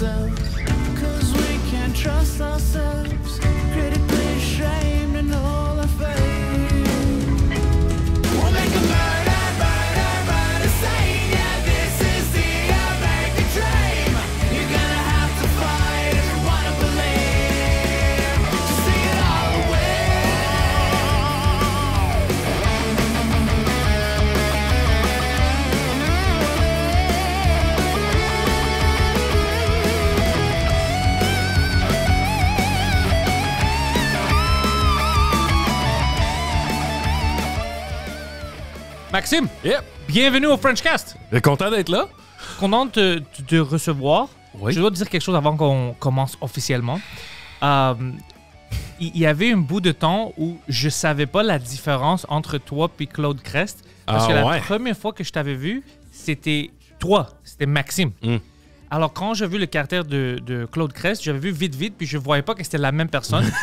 Cause we can't trust ourselves. Maxime, Yep. bienvenue au Frenchcast. Content d'être là? Content de te, recevoir. Oui. Je dois te dire quelque chose avant qu'on commence officiellement. Euh, Il il y avait un bout de temps où je savais pas la différence entre toi et Claude Crest. Parce Ah que la ouais. première fois que je t'avais vu, c'était toi, c'était Maxime. Mm. Alors, quand j'ai vu le caractère de, de Claude Crest, j'avais vu vite, vite, puis je voyais pas que c'était la même personne.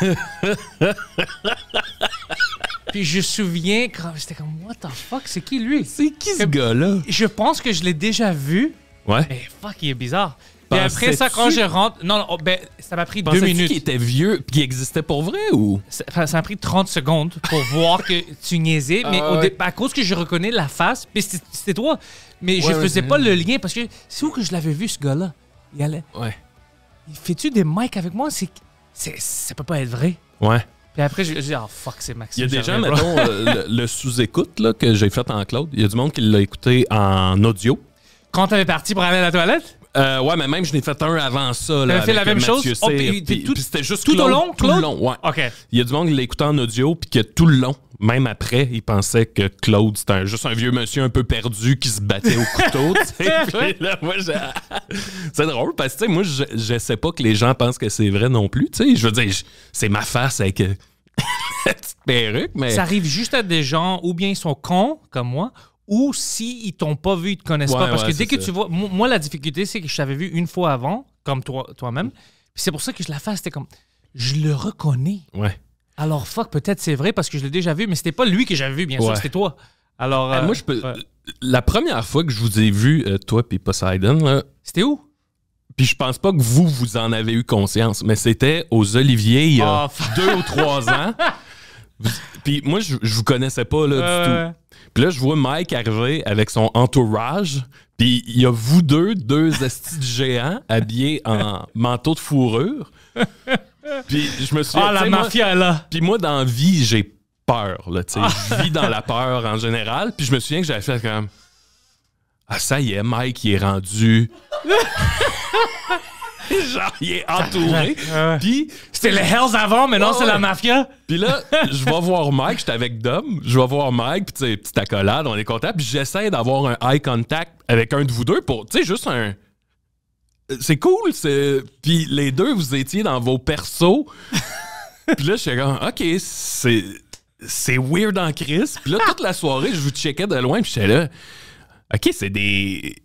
puis je me souviens, quand j'étais comme, what the fuck, c'est qui lui? C'est qui ce gars-là? Je pense que je l'ai déjà vu, Ouais. mais fuck, il est bizarre. Et après ça, quand je rentre, non, non, oh, ben, ça m'a pris deux minutes. qu'il était vieux puis qu'il existait pour vrai ou? Ça, m'a pris 30 secondes pour voir que tu niaisais, mais Ah au ouais. dé- à cause que je reconnais la face, puis c'était toi. Mais je Ouais, faisais pas le lien parce que c'est où que je l'avais vu, ce gars-là? Il allait. Ouais. Fais-tu des mics avec moi? C'est, ça peut pas être vrai. Ouais. Puis après, je je dis, oh fuck, c'est Il Maxime. y a des gens, mettons, euh, le, le sous-écoute que j'ai fait en cloud. Il y a du monde qui l'a écouté en audio. Quand t'avais parti pour aller à la toilette? Euh, ouais, mais même, je n'ai fait un avant ça. Là, fait la même chose? Oh, puis puis- tout- c'était juste tout au Claude, long, Tout le long, ouais. OK. Il y a du monde qui l'a écouté en audio, puis que tout le long, même après, il pensait que Claude, c'était un- juste un vieux monsieur un peu perdu qui se battait au couteau. Puis là, moi, c'est drôle parce que moi, je, je sais pas que les gens pensent que c'est vrai non plus. Je veux dire, c'est ma face avec euh, la petite perruque, mais. Ça arrive juste à des gens, ou bien ils sont cons, comme moi, ou si ils t'ont pas vu, ils te connaissent Ouais, pas. Parce ouais, que dès que ça. tu vois. mo- Moi, la difficulté, c'est que je t'avais vu une fois avant, comme toi, toi-même. C'est pour ça que je la fasse. C'était comme. Je le reconnais. Ouais. Alors, fuck, peut-être c'est vrai parce que je l'ai déjà vu, mais c'était pas lui que j'avais vu, bien sûr, Ouais. c'était toi. Alors. Ah, euh, moi, je peux. ouais. La première fois que je vous ai vu, euh, toi puis Poseidon, là, C'était où? Puis je pense pas que vous, vous en avez eu conscience, mais c'était aux Oliviers il y a Ah, fuck. deux ou trois ans. Vous- Puis moi, je, je vous connaissais pas là, du Euh, tout. Puis là, je vois Mike arriver avec son entourage. Puis il y a vous deux, deux estis de géants habillés en manteau de fourrure. Puis je me suis Ah, la mafia, là. Puis moi, dans la vie, j'ai peur. Là, tu sais. Je vis dans la peur en général. Puis je me souviens que j'avais fait comme... Ah, ça y est, Mike, il est rendu... Genre, il est entouré. Puis, C'était les Hells avant, mais non, Ouais, c'est la mafia. puis là, je vais voir Mike, j'étais avec Dom, je vais voir Mike, puis tu sais, petite accolade, on est content, puis j'essaie d'avoir un eye contact avec un de vous deux pour, tu sais, juste un... C'est cool, c'est... Puis les deux, vous étiez dans vos persos. puis là, j'étais comme, OK, c'est... C'est weird en crise. Puis là, toute la soirée, je vous checkais de loin, puis j'étais là... OK, c'est des...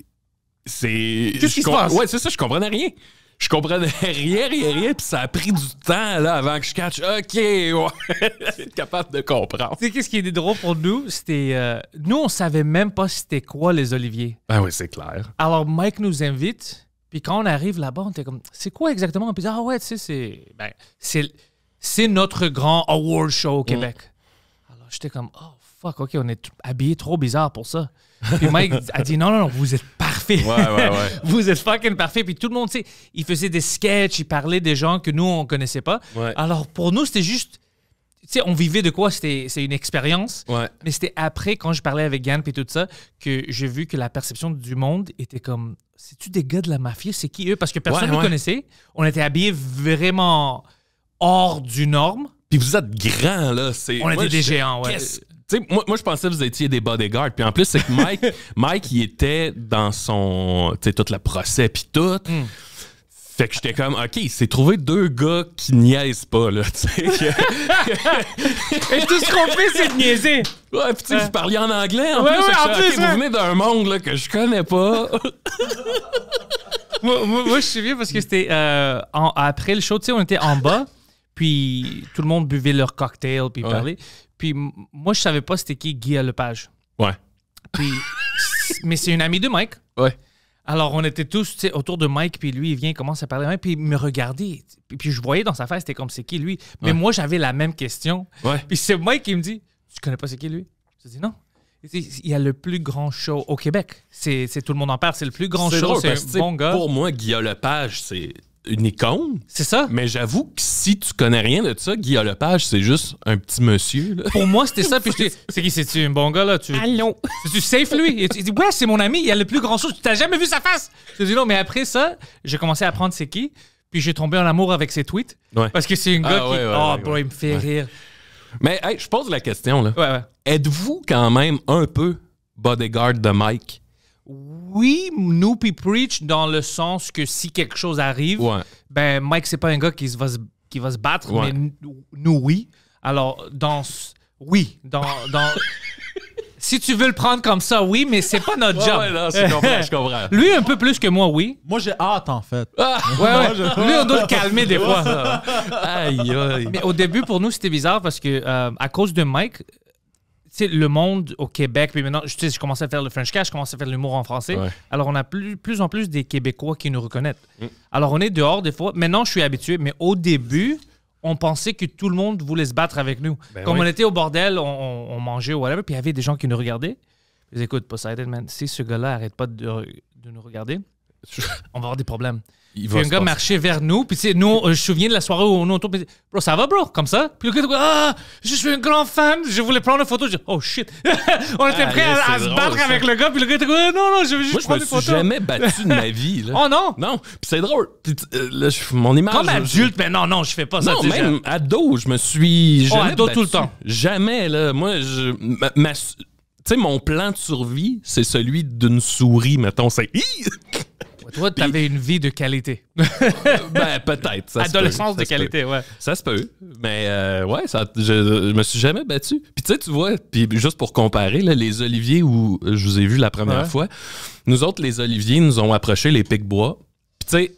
C'est... Qu'est-ce je qui se passe? Ouais, c'est ça, je comprenais rien. Je comprenais rien, rien, rien, puis ça a pris du temps, là, avant que je catch. OK, ouais. Être capable de comprendre. Tu sais, qu'est-ce qui est drôle pour nous? C'était. euh, nous, on savait même pas c'était quoi les oliviers. Ben oui, c'est clair. Alors, Mike nous invite. Puis quand on arrive là-bas, on était comme, c'est quoi exactement? Puis ah ouais, tu sais, c'est. Ben, c'est, c'est notre grand award show au Québec. Alors, j'étais comme, oh fuck, ok, on est habillés trop bizarre pour ça. Puis Mike a dit, non, non, non, vous êtes parfait. Ouais, ouais, ouais. vous êtes fucking parfait. Puis tout le monde, tu sais, il faisait des sketchs, il parlait des gens que nous, on connaissait pas. Alors, pour nous, c'était juste. Tu sais, on vivait de quoi? C'était, c'est une expérience. Ouais. Mais c'était après, quand je parlais avec Yann et tout ça, que j'ai vu que la perception du monde était comme C'est-tu des gars de la mafia? C'est qui eux? Parce que personne ne Ouais, nous ouais. connaissait. On était habillés vraiment hors du norme. Puis vous êtes grands, là. C'est, On était des géants, ouais. qu'est-ce- Tu sais, moi, moi, je pensais que vous étiez des bodyguards. Puis en plus, c'est que Mike, Mike, il était dans son. Tu sais, toute la procès, puis tout. Hmm. Fait que j'étais comme, OK, il s'est trouvé deux gars qui niaisent pas, là. Tu sais, que- Et tout ce qu'on fait, c'est de niaiser. Ouais, puis tu sais, vous parliez en anglais en Ouais, plus. ouais, en plus, OK, ouais. Vous venez d'un monde là, que je connais pas. moi, moi- moi, je suis bien parce que c'était euh, en- après le show, tu sais, on était en bas, puis tout le monde buvait leur cocktail, puis parlait. Puis moi, je savais pas c'était qui Guy Lepage. ouais. Puis, mais c'est une amie de Mike. Ouais. Alors, on était tous autour de Mike, puis lui, il vient, il commence à parler, puis il me regardait. Puis, puis je voyais dans sa face, c'était comme c'est qui lui? Mais Ouais. moi, j'avais la même question. Ouais. Puis c'est Mike qui me dit Tu connais pas c'est qui lui? Je dis non. Il y a le plus grand show au Québec. C'est c'est- tout le monde en parle. C'est le plus grand show. C'est un bon gars. Pour moi, Guillaume Lepage, c'est une icône. C'est ça. Mais j'avoue que si tu connais rien de ça, Guillaume Lepage, c'est juste un petit monsieur. Là. Pour moi, c'était ça. Puis dis C'est qui C'est-tu un bon gars là? Tu, Allô? C'est-tu safe lui? Il dit Ouais, c'est mon ami. Il y a le plus grand show. Tu t'as jamais vu sa face? Je dis non. Mais après ça, j'ai commencé à apprendre c'est qui. Puis j'ai tombé en amour avec ses tweets. Ouais. Parce que c'est un Ah, gars qui. ouais, ouais, oh, ouais, bro, ouais. il me fait Ouais. rire. Mais hey, je pose la question. là. Ouais, ouais. Êtes-vous quand même un peu bodyguard de Mike? Oui, nous puis Preach dans le sens que si quelque chose arrive, Ouais. ben Mike c'est pas un gars qui va se, qui va se battre, Ouais. mais nous, nous, oui. Alors dans oui, dans dans si tu veux le prendre comme ça, oui, mais c'est pas notre Ouais, job. ouais, non, je comprends, je comprends. Lui un peu plus que moi, oui. Moi, j'ai hâte, en fait. Ah! Ouais, ouais. Lui on doit le calmer des fois. Aïe, aïe. Mais au début pour nous c'était bizarre parce que euh, à cause de Mike. Sais, le monde au Québec, puis maintenant, je, tu sais, je commençais à faire le French Cash, je commençais à faire l'humour en français. Ouais. Alors, on a plus, plus en plus des Québécois qui nous reconnaissent. Mm. Alors, on est dehors des fois. Maintenant, je suis habitué, mais au début, on pensait que tout le monde voulait se battre avec nous. Ben Comme oui. on était au bordel, on, on- on mangeait ou whatever, puis il y avait des gens qui nous regardaient. Ils disaient, écoute, Poseidon, man, si ce gars-là arrête pas de, de nous regarder, on va avoir des problèmes. Il Puis un gars marchait vers nous, puis tu sais, nous, je me souviens de la soirée où on est autour, puis bro, ça va, bro, comme ça? Puis le gars, ah, je suis un grand fan, je voulais prendre une photo, je dis, oh shit. on était Ah, prêts à, se battre ça. avec le gars, puis le gars était comme, non, non, je veux juste Moi, je prendre me une suis photo. jamais battu de ma vie. Là. Oh non! Non, puis c'est drôle. Puis, euh, là, je- mon image. Comme je- adulte, mais non, non, je fais pas ça. Non, même ado, je me suis Oh, jamais ado battu. tout le temps. Jamais, là. Moi, je... ma- ma- tu sais, mon plan de survie, c'est celui d'une souris, mettons. C'est... Toi, t'avais une vie de qualité. ben, peut-être. ça se peut, Adolescence ça de peut. qualité, ouais. Ça se peut. Mais euh, ouais, ça, je, je me suis jamais battu. Puis tu sais, tu vois, puis juste pour comparer, là, les oliviers où je vous ai vu la première Ouais. fois, nous autres, les oliviers, nous ont approché les pics-bois. Puis tu sais,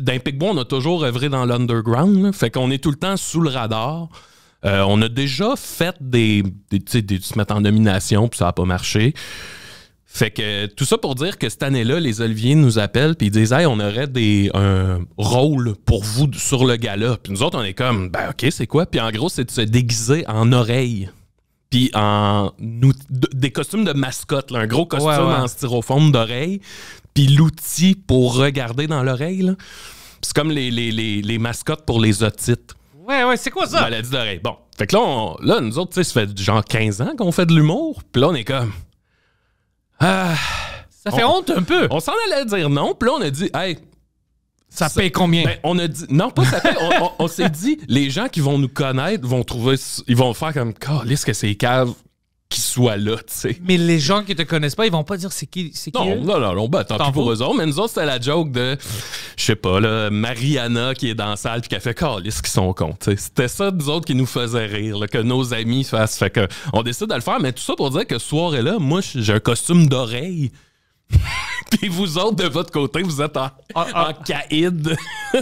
d'un pic-bois, on a toujours œuvré dans l'underground. Fait qu'on est tout le temps sous le radar. Euh, on a déjà fait des, des, tu sais, des- se mettre en nomination, puis ça n'a pas marché. Fait que tout ça pour dire que cette année-là, les Oliviers nous appellent puis ils disent Hey, on aurait des un rôle pour vous sur le gala. Puis nous autres, on est comme Ben ok, c'est quoi? Puis en gros, c'est de se déguiser en oreille. Puis en des costumes de mascotte, là, un gros costume Ouais, ouais. en styrofoam d'oreille. Puis l'outil pour regarder dans l'oreille. là. C'est comme les, les, les, les mascottes pour les otites. Ouais, ouais, c'est quoi ça? Maladie d'oreille. Bon. Fait que là, on- là nous autres, tu sais, ça fait genre 15 ans qu'on fait de l'humour. Puis là, on est comme. Ah. Ça fait on- honte un peu. On s'en allait dire non, puis là, on a dit, hey, Ça paye combien? ben, on a dit, non, pas ça paye. on, on- on s'est dit, les gens qui vont nous connaître vont trouver, ils vont faire comme, calisse que c'est cave là, tu sais. Mais les gens qui te connaissent pas, ils vont pas dire c'est qui, c'est qui Non, eux? non, non, non, ben, tant pis pour eux autres. Mais nous autres, c'était la joke de, je sais pas, là, Mariana qui est dans la salle puis qui a fait calisse qui sont cons. tu sais. C'était ça, nous autres, qui nous faisait rire, là, que nos amis fassent. Fait que, on décide de le faire, mais tout ça pour dire que ce soir-là, moi, j'ai un costume d'oreille. Puis vous autres, de votre côté, vous êtes en, Ah, ah. en caïd. Tu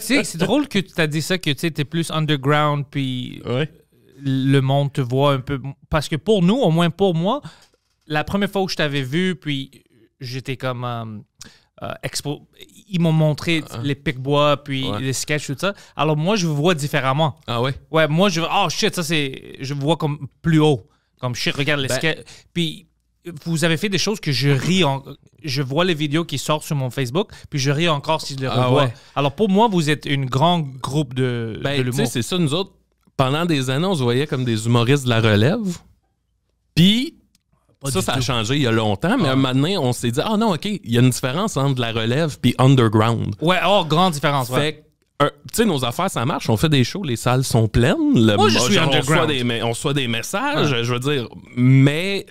sais, c'est drôle que tu as dit ça, que tu sais, t'es plus underground, puis Ouais. Le monde te voit un peu. Parce que pour nous, au moins pour moi, la première fois où je t'avais vu, puis j'étais comme. euh, euh, expo... Ils m'ont montré les pics-bois, puis Ah. Ouais. les sketchs, tout ça. Alors moi, je vous vois différemment. Ah ouais? Ouais, moi, je oh shit, ça c'est. Je vous vois comme plus haut. Comme shit, regarde les Ben- sketchs. Puis vous avez fait des choses que je ris. En... Je vois les vidéos qui sortent sur mon Facebook, puis je ris encore si je les Ah revois. ouais. Alors pour moi, vous êtes une grand groupe de, de Ben, l'humour. c'est ça, nous autres, pendant des années, on se voyait comme des humoristes de la relève. Puis, Pas ça, ça a changé il y a longtemps, mais Ah. un moment donné, on s'est dit, ah non, OK, il y a une différence entre la relève puis underground. Ouais, oh, grande différence. Ouais. Fait que, un- tu sais, nos affaires, ça marche. On fait des shows, les salles sont pleines. Le- Moi, je suis genre, on underground. reçoit des, me- on reçoit des messages, je veux dire. Mais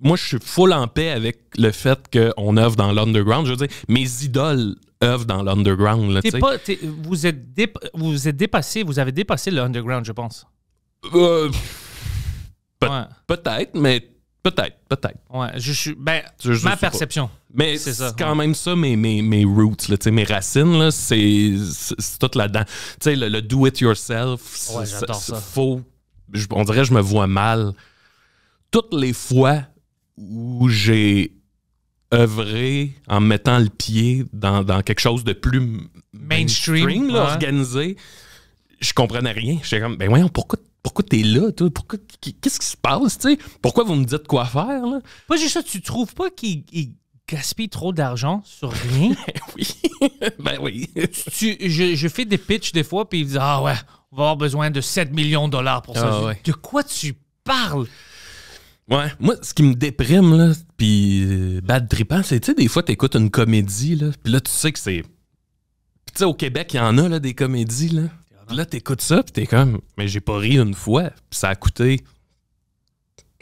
moi, je suis full en paix avec le fait qu'on œuvre dans l'underground. Je veux dire, mes idoles dans l'underground. là, T'es tu sais. pas, t'es- vous, êtes dép- vous êtes dépassé, vous avez dépassé le underground, je pense. Euh, Ouais, peut-être, mais peut-être, peut-être. ouais. Je suis. Ben, Je- je ma pas. perception. Mais C'est c'est ça, quand ouais. même ça, mes, mes, mes roots, là, mes racines, là, c'est c'est- c'est tout là-dedans. Tu sais, le, le do-it-yourself, Ouais, ça. Faut, je- on dirait que je me vois mal. Toutes les fois où j'ai œuvrer en mettant le pied dans, dans quelque chose de plus Mainstream, là, ouais. organisé, je comprenais rien. J'étais comme, ben voyons, pourquoi, pourquoi t'es là, toi? Pourquoi, qu'est-ce qui se passe, tu sais? Pourquoi vous me dites quoi faire, là? Pas juste ça, tu trouves pas qu'il il gaspille trop d'argent sur rien? oui. ben oui. tu, je, je fais des pitchs des fois, puis ils disent Ah ouais, on va avoir besoin de 7 millions de dollars pour ça. Ah Je ouais. De quoi tu parles? Ouais, moi, ce qui me déprime, là, puis euh, bad trippant, c'est, tu sais, des fois, t'écoutes une comédie, là, puis là, tu sais que c'est... Puis tu sais, au Québec, il y en a, là, des comédies, là. Puis là, t'écoutes ça, puis t'es comme, mais j'ai pas ri une fois, puis ça a coûté,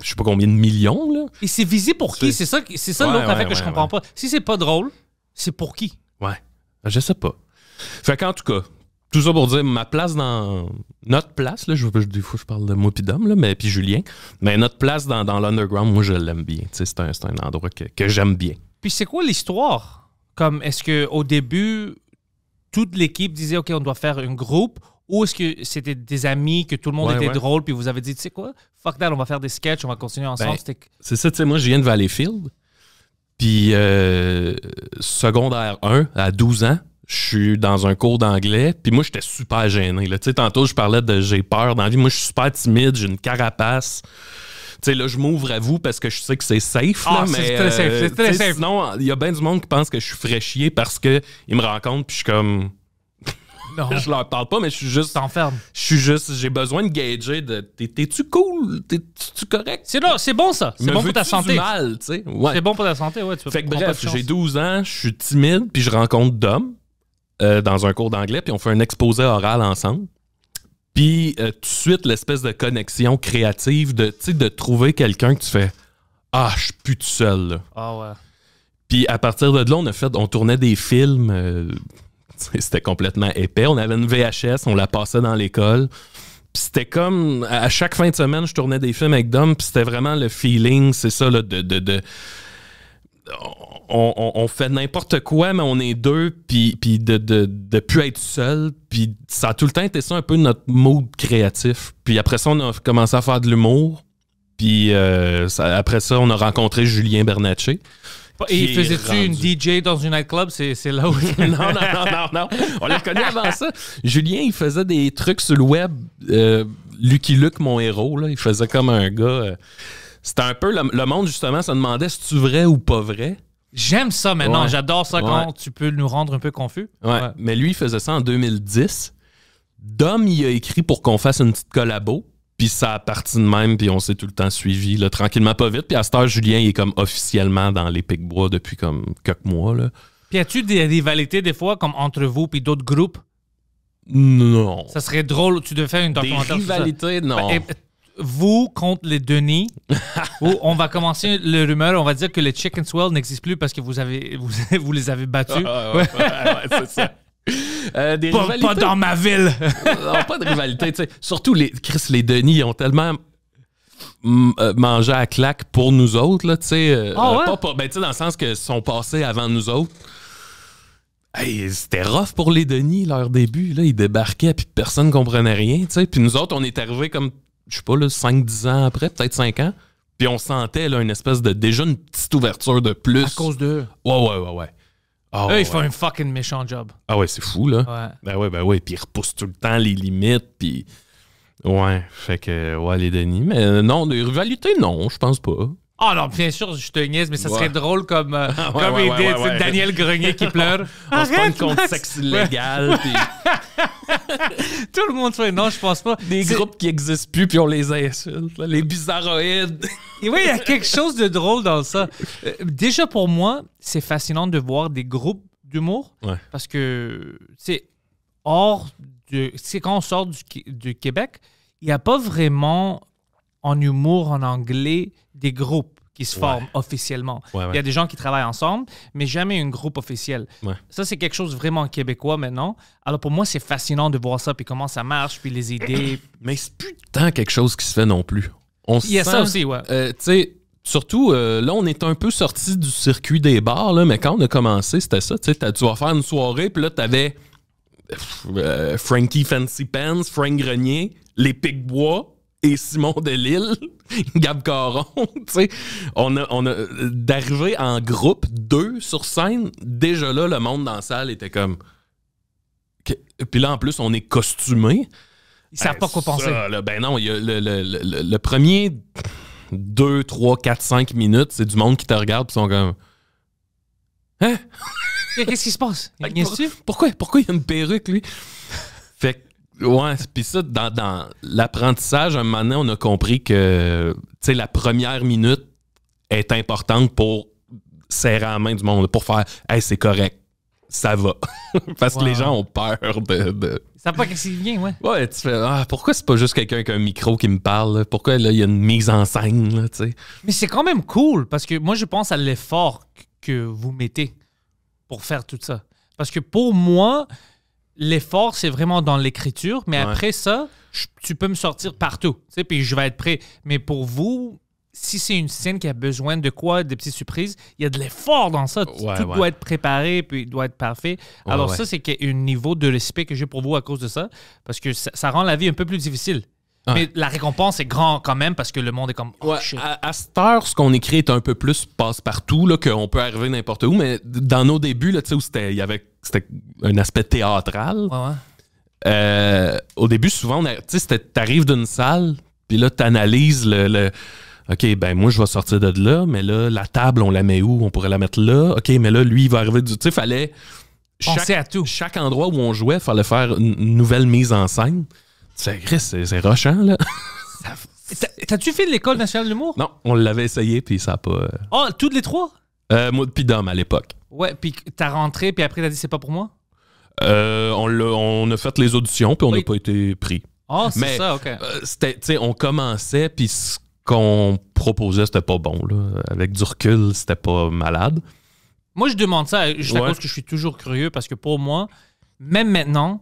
je sais pas combien de millions, là. Et c'est visé pour qui? C'est- ça, c'est ça Ouais, l'autre ouais, affaire que je comprends pas. Si c'est pas drôle, c'est pour qui? Ouais, je sais pas. Fait qu'en tout cas, tout ça pour dire, ma place dans... Notre place, là, je, je- des fois, je parle de moi puis d'homme, là, mais puis Julien, mais notre place dans, dans l'underground, moi, je l'aime bien. C'est un, endroit que, que j'aime bien. Puis c'est quoi l'histoire? Comme est-ce que au début, toute l'équipe disait OK, on doit faire un groupe ou est-ce que c'était des amis, que tout le monde Ouais, était ouais. drôle, puis vous avez dit, tu sais quoi, fuck that, on va faire des sketchs, on va continuer ensemble. Ben, C'est ça, tu sais, moi, je viens de Valleyfield. Puis, euh, secondaire 1, à 12 ans, je suis dans un cours d'anglais. Puis moi, j'étais super gêné. là. Tu sais, tantôt, je parlais de j'ai peur dans la vie. Moi, je suis super timide, j'ai une carapace. Tu sais, là, je m'ouvre à vous parce que je sais que c'est safe. Ah, là, mais, très euh, safe. Sinon, il y a bien du monde qui pense que je suis fraîchier parce qu'ils me rencontrent. Puis je suis comme. Non, Je leur parle pas, mais je suis juste. t'enfermes. Je suis juste. J'ai besoin de gager de. t'es- T'es-tu cool? T'es-tu correct? C'est bon ça. C'est bon pour ta santé. du mal, tu sais? Ouais. C'est bon pour ta santé, ouais. Tu peux Fait que bref, j'ai 12 ans, je suis timide, puis je rencontre Dom euh, dans un cours d'anglais, puis on fait un exposé oral ensemble. Puis euh, tout de suite, l'espèce de connexion créative, de, de trouver quelqu'un que tu fais Ah, je suis plus tout seul. Ah ouais. Puis à partir de là, on a fait, on tournait des films. euh, c'était complètement épais. On avait une VHS, on la passait dans l'école. Puis c'était comme à à chaque fin de semaine, je tournais des films avec Dom. Puis c'était vraiment le feeling, c'est ça, là, de, de, de- on, on- on fait n'importe quoi, mais on est deux, puis, puis de, de, de plus être seul. Puis ça a tout le temps été ça un peu notre mood créatif. Puis après ça, on a commencé à faire de l'humour. Puis euh, ça- après ça, on a rencontré Julien Bernatchez. Et faisais-tu une DJ dans une nightclub? C'est c'est là où. non, non, non, non, non. On l'a connu avant ça. Julien, il faisait des trucs sur le web. Euh, Lucky Luke, mon héros, là, il faisait comme un gars. euh, C'était un peu. Le, le monde, justement, se demandait si tu vrai ou pas vrai. J'aime ça maintenant. Ouais. J'adore ça quand Ouais. tu peux nous rendre un peu confus. Ouais. Mais lui, il faisait ça en 2010. Dom, il a écrit pour qu'on fasse une petite collabo. Puis ça a parti de même, puis on s'est tout le temps suivi, là, tranquillement, pas vite. Puis à cette heure, Julien, il est comme officiellement dans les Pic-Bois depuis comme quelques mois. Là. Puis as-tu des rivalités des fois, comme entre vous puis d'autres groupes? Non. Ça serait drôle, tu devais faire une Des documentaire ça. rivalités, non. Euh, vous contre les Denis, on va commencer le rumeur, on va dire que les Chicken Swell n'existent plus parce que vous, avez, vous, vous les avez battus. Ah, ouais, ouais, ouais, c'est ça. Euh, des Pas, dans ma ville. Non, pas de rivalité. tu sais. Surtout, les, Chris, les Denis, ils ont tellement mm, euh, mangé à claque pour nous autres. Là, tu sais, euh, Ah pas, pas- ben, dans le sens qu'ils sont passés avant nous autres. Hey, C'était rough pour les Denis, leur début. Là, ils débarquaient, puis personne comprenait rien. tu sais. Puis nous autres, on est arrivés comme, je sais pas, là, 5-10 ans après, peut-être 5 ans. Puis on sentait là, une espèce de. Déjà une petite ouverture de plus. À cause d'eux. Ouais, ouais, ouais, ouais. Ah, Eux, ouais, ils font un fucking méchant job. Ah ouais, c'est fou, là. Ouais. Ben ouais, ben ouais. Puis ils repoussent tout le temps les limites. Puis. Ouais, fait que, ouais, les Denis. Mais non, des rivalités, non, je pense pas. Ah non, bien sûr, je te niaise, mais ça serait Ouais. drôle comme, euh, ouais, comme ouais. Daniel Grenier qui pleure. On se Arrête, contre Max. sexe illégal. puis Tout le monde fait non, je pense pas. des groupes qui existent plus, puis on les insulte. là, les bizarroïdes. Et oui, il y a quelque chose de drôle dans ça. Euh, déjà pour moi, c'est fascinant de voir des groupes d'humour parce que c'est hors de. C'est quand on sort du, du Québec, il n'y a pas vraiment en humour en anglais des groupes qui se Ouais. forment officiellement. Ouais, ouais. Il y a des gens qui travaillent ensemble, mais jamais un groupe officiel. Ça, c'est quelque chose vraiment québécois maintenant. Alors pour moi, c'est fascinant de voir ça, puis comment ça marche, puis les idées. Mais c'est plus tant quelque chose qui se fait non plus. On Il y a sent- ça aussi, ouais. Euh, tu sais, surtout, euh, là, on est un peu sorti du circuit des bars, là, mais quand on a commencé, c'était ça. Tu sais, t'as- tu vas faire une soirée, puis là, t'avais euh, Frankie Fancy Pants, Frank Grenier, les Pic-Bois, et Simon Delille, Gab Caron, tu sais, on a, on a d'arriver en groupe, deux sur scène, déjà là, le monde dans la salle était comme. Puis là, en plus, on est costumé. Ils savent pas quoi penser. ben non, il y a le, le- le- premier 2, 3, 4, 5 minutes, c'est du monde qui te regarde, puis ils sont comme. Hein? Qu'est-ce qui se passe? Pourquoi, pourquoi il y a une perruque, lui? fait que, ouais, puis ça, dans, dans l'apprentissage, à un moment donné, on a compris que, tu sais, la première minute est importante pour serrer la main du monde, pour faire, hey, c'est correct, ça va. Parce que les gens ont peur de. de- savent pas qu'est-ce qui vient, ouais. Ouais, tu fais, ah, pourquoi c'est pas juste quelqu'un avec un micro qui me parle? là? Pourquoi là, il y a une mise en scène, là, tu sais? Mais c'est quand même cool parce que moi, je pense à l'effort que vous mettez pour faire tout ça. Parce que pour moi, l'effort, c'est vraiment dans l'écriture, mais Ouais. après ça, je- tu peux me sortir partout, tu sais, puis je vais être prêt. Mais pour vous, si c'est une scène qui a besoin de quoi, de petites surprises, il y a de l'effort dans ça. Ouais, tout ouais. doit être préparé, puis doit être parfait. Alors ça, c'est un niveau de respect que j'ai pour vous à cause de ça, parce que ça, ça rend la vie un peu plus difficile. Ouais. Mais la récompense est grand quand même parce que le monde est comme oh, Ouais, shit. à, à cette heure, ce qu'on écrit est un peu plus passe-partout, qu'on peut arriver n'importe où, mais dans nos débuts, là, où c'était, il y avait, c'était un aspect théâtral. Ouais. Euh, au début, souvent, t'arrives d'une salle, puis là, t'analyses le, le- OK, ben moi, je vais sortir de là, mais là, la table, on la met où? On pourrait la mettre là? OK, mais là, lui, il va arriver du... Tu sais, fallait... Pensez à tout. Chaque endroit où on jouait, fallait faire une nouvelle mise en scène. C'est c'est rochant, là. T'as- T'as-tu fait de l'école nationale de l'humour? non, on l'avait essayé, puis ça a pas... Oh, toutes les trois? Euh, moi, puis Dom, à l'époque. Ouais, puis t'as rentré, puis après t'as dit c'est pas pour moi? Euh, on, l'a- on a fait les auditions, puis on n'a Oui. pas été pris. Oh, c'est ça, ok. Euh, c'était, tu sais, on commençait, puis ce qu'on proposait, c'était pas bon. Là. Avec du recul, c'était pas malade. Moi, je demande ça juste à cause que je suis toujours curieux, parce que pour moi, même maintenant,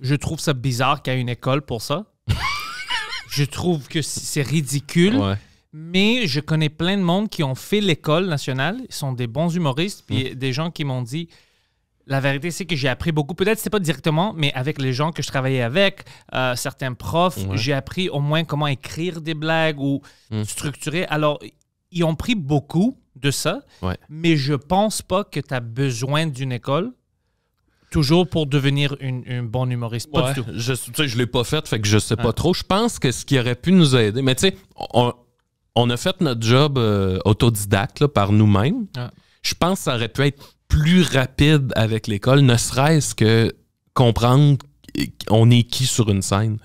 je trouve ça bizarre qu'il y ait une école pour ça. je trouve que c'est ridicule. Ouais. Mais je connais plein de monde qui ont fait l'école nationale. Ils sont des bons humoristes. Puis des gens qui m'ont dit la vérité, c'est que j'ai appris beaucoup. Peut-être c'est pas directement, mais avec les gens que je travaillais avec, euh, certains profs, Ouais. j'ai appris au moins comment écrire des blagues ou Mm. structurer. Alors, ils ont pris beaucoup de ça, Ouais. mais je pense pas que tu as besoin d'une école toujours pour devenir une, un bon humoriste. Pas Ouais, du tout. Je, je l'ai pas fait, fait que je sais Ah. pas trop. Je pense que ce qui aurait pu nous aider, mais tu sais, on, on a fait notre job euh, autodidacte là, par nous-mêmes. Ah. Je pense que ça aurait pu être plus rapide avec l'école, ne serait-ce que comprendre on est qui sur une scène.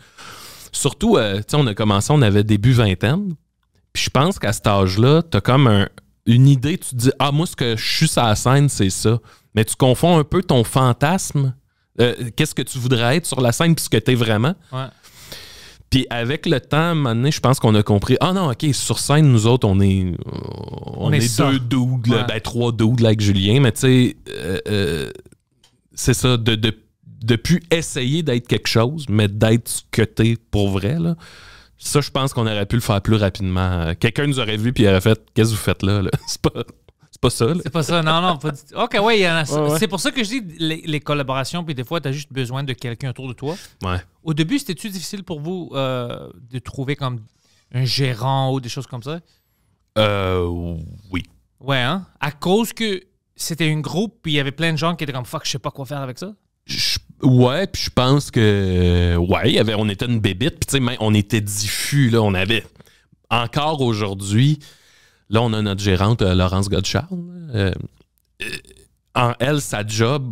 Surtout, euh, tu sais, on a commencé, on avait début vingtaine. Puis je pense qu'à cet âge-là, t'as comme un- une idée, tu te dis, ah, moi, ce que je suis sur la scène, c'est ça. Mais tu confonds un peu ton fantasme. euh, Qu'est-ce que tu voudrais être sur la scène, puis ce que t'es vraiment. Ouais. Puis avec le temps, à un moment donné, je pense qu'on a compris, ah non, OK, sur scène, nous autres, on est, on est deux dudes, là, Ouais. ben trois dudes là, avec Julien, mais tu sais, euh, euh, c'est ça, de, de, de plus essayer d'être quelque chose, mais d'être ce que t'es pour vrai, là. Ça, je pense qu'on aurait pu le faire plus rapidement. Euh, Quelqu'un nous aurait vu puis il aurait fait Qu'est-ce que vous faites là? là? C'est pas, c'est pas ça. C'est pas ça, non, non. Pas du. OK, ouais, il y en a. Ouais, ouais. C'est pour ça que je dis les, les collaborations, puis des fois, tu as juste besoin de quelqu'un autour de toi. Ouais. Au début, c'était-tu difficile pour vous euh, de trouver comme un gérant ou des choses comme ça? Euh, oui. Ouais, hein? À cause que c'était un groupe, puis il y avait plein de gens qui étaient comme fuck, je sais pas quoi faire avec ça? Je- ouais, puis je pense que ouais, on était une bébite, puis tu sais, on était diffus là, on avait encore aujourd'hui, là on a notre gérante euh, Laurence Godchard. euh, euh, en elle, sa job,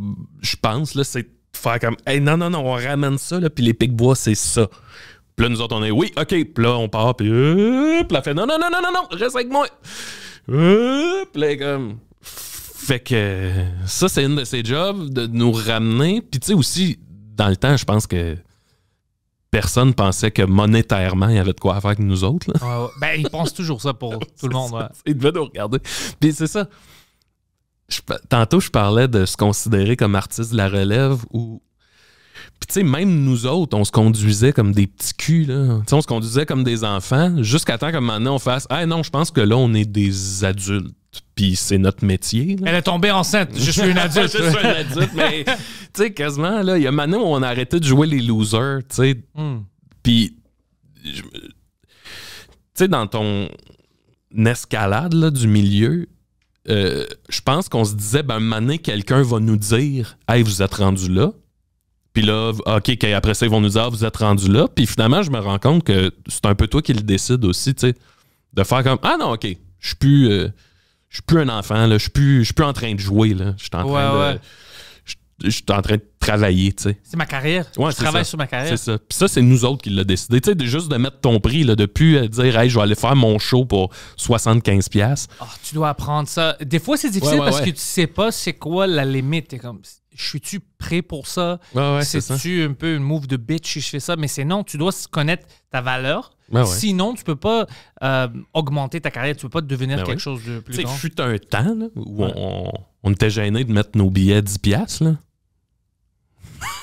je pense là, c'est de faire comme, hey non non non, on ramène ça là, puis les pics bois c'est ça. Puis là nous autres on est oui, ok, puis là on part, puis puis là elle fait non non non non non non, reste avec moi. Puis là comme fait que ça, c'est une de ses jobs, de nous ramener. Puis tu sais aussi, dans le temps, je pense que personne pensait que monétairement, il y avait de quoi faire avec nous autres. là. Ouais, ouais. Ben, ils pensent toujours ça pour tout le monde. ouais. Il devait nous regarder. Puis c'est ça. Je tantôt, je parlais de se considérer comme artiste de la relève ou. Puis tu sais, même nous autres, on se conduisait comme des petits culs, là. Tu sais, on se conduisait comme des enfants jusqu'à temps que maintenant on fasse Ah non, je pense que là, on est des adultes. Puis c'est notre métier. là. Elle est tombée enceinte. Je suis une adulte. je suis un adulte, mais tu sais, quasiment, là, il y a maintenant où on a arrêté de jouer les losers, tu sais. Hmm. Puis je- sais, dans ton escalade là, du milieu, euh, je pense qu'on se disait, ben, donné, quelqu'un va nous dire, hey, vous êtes rendu là. Puis là, OK, OK, après ça, ils vont nous dire, Ah, vous êtes rendu là. Puis finalement, je me rends compte que c'est un peu toi qui le décide aussi, tu sais. De faire comme, ah non, OK, je suis plus, euh, je suis plus un enfant, là. Je suis plus, je suis plus en train de jouer, là. Je suis en train Ouais, de. ouais. Je je suis en train de travailler, tu sais. C'est ma carrière. Ouais, je travaille ça. sur ma carrière. C'est ça. Puis ça, c'est nous autres qui l'a décidé. Tu sais, de juste de mettre ton prix, là, de plus euh, dire, hey, je vais aller faire mon show pour 75$. piastres. Ah, tu dois apprendre ça. Des fois, c'est difficile Ouais, parce que tu sais pas c'est quoi la limite. T'es comme, je suis-tu prêt pour ça? Ouais. C'est-tu un peu une move de bitch si je fais ça? Mais c'est non, tu dois connaître ta valeur. Ouais. Sinon, tu peux pas euh, augmenter ta carrière. Tu peux pas devenir Ben quelque chose de Tu plus sais, grand. fut un temps là, où on, on était gêné de mettre nos billets 10$. piastres, Là.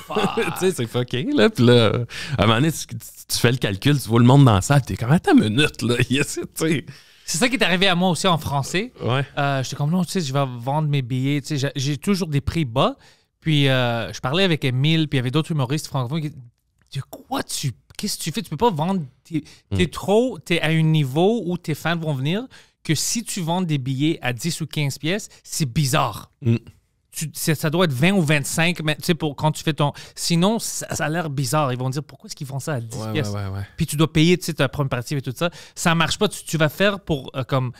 tu sais, c'est fucké, là. Puis là, à un moment donné, tu, fais le calcul, tu vois le monde dans la salle, t'es comme, attends une minute, là. Yes. C'est ça qui est arrivé à moi aussi en français. Ouais. Euh, J'étais comme, non, tu sais, je vais vendre mes billets. Tu sais, j'ai toujours des prix bas. Puis euh, je parlais avec Emile, puis il y avait d'autres humoristes francophones qui de quoi tu. Qu'est-ce que tu fais? Tu peux pas vendre. T'es Mm. es trop. T'es à un niveau où tes fans vont venir que si tu vends des billets à 10 ou 15 pièces, c'est bizarre. Mm. Tu- c'est- ça doit être 20 ou 25, mais tu sais, pour quand tu fais ton. Sinon, ça, ça a l'air bizarre. Ils vont dire pourquoi est-ce qu'ils font ça à 10 Ouais, pièces? ouais, ouais, ouais. puis tu dois payer tu sais, ta première partie et tout ça. Ça marche pas. Tu, tu vas faire pour euh, comme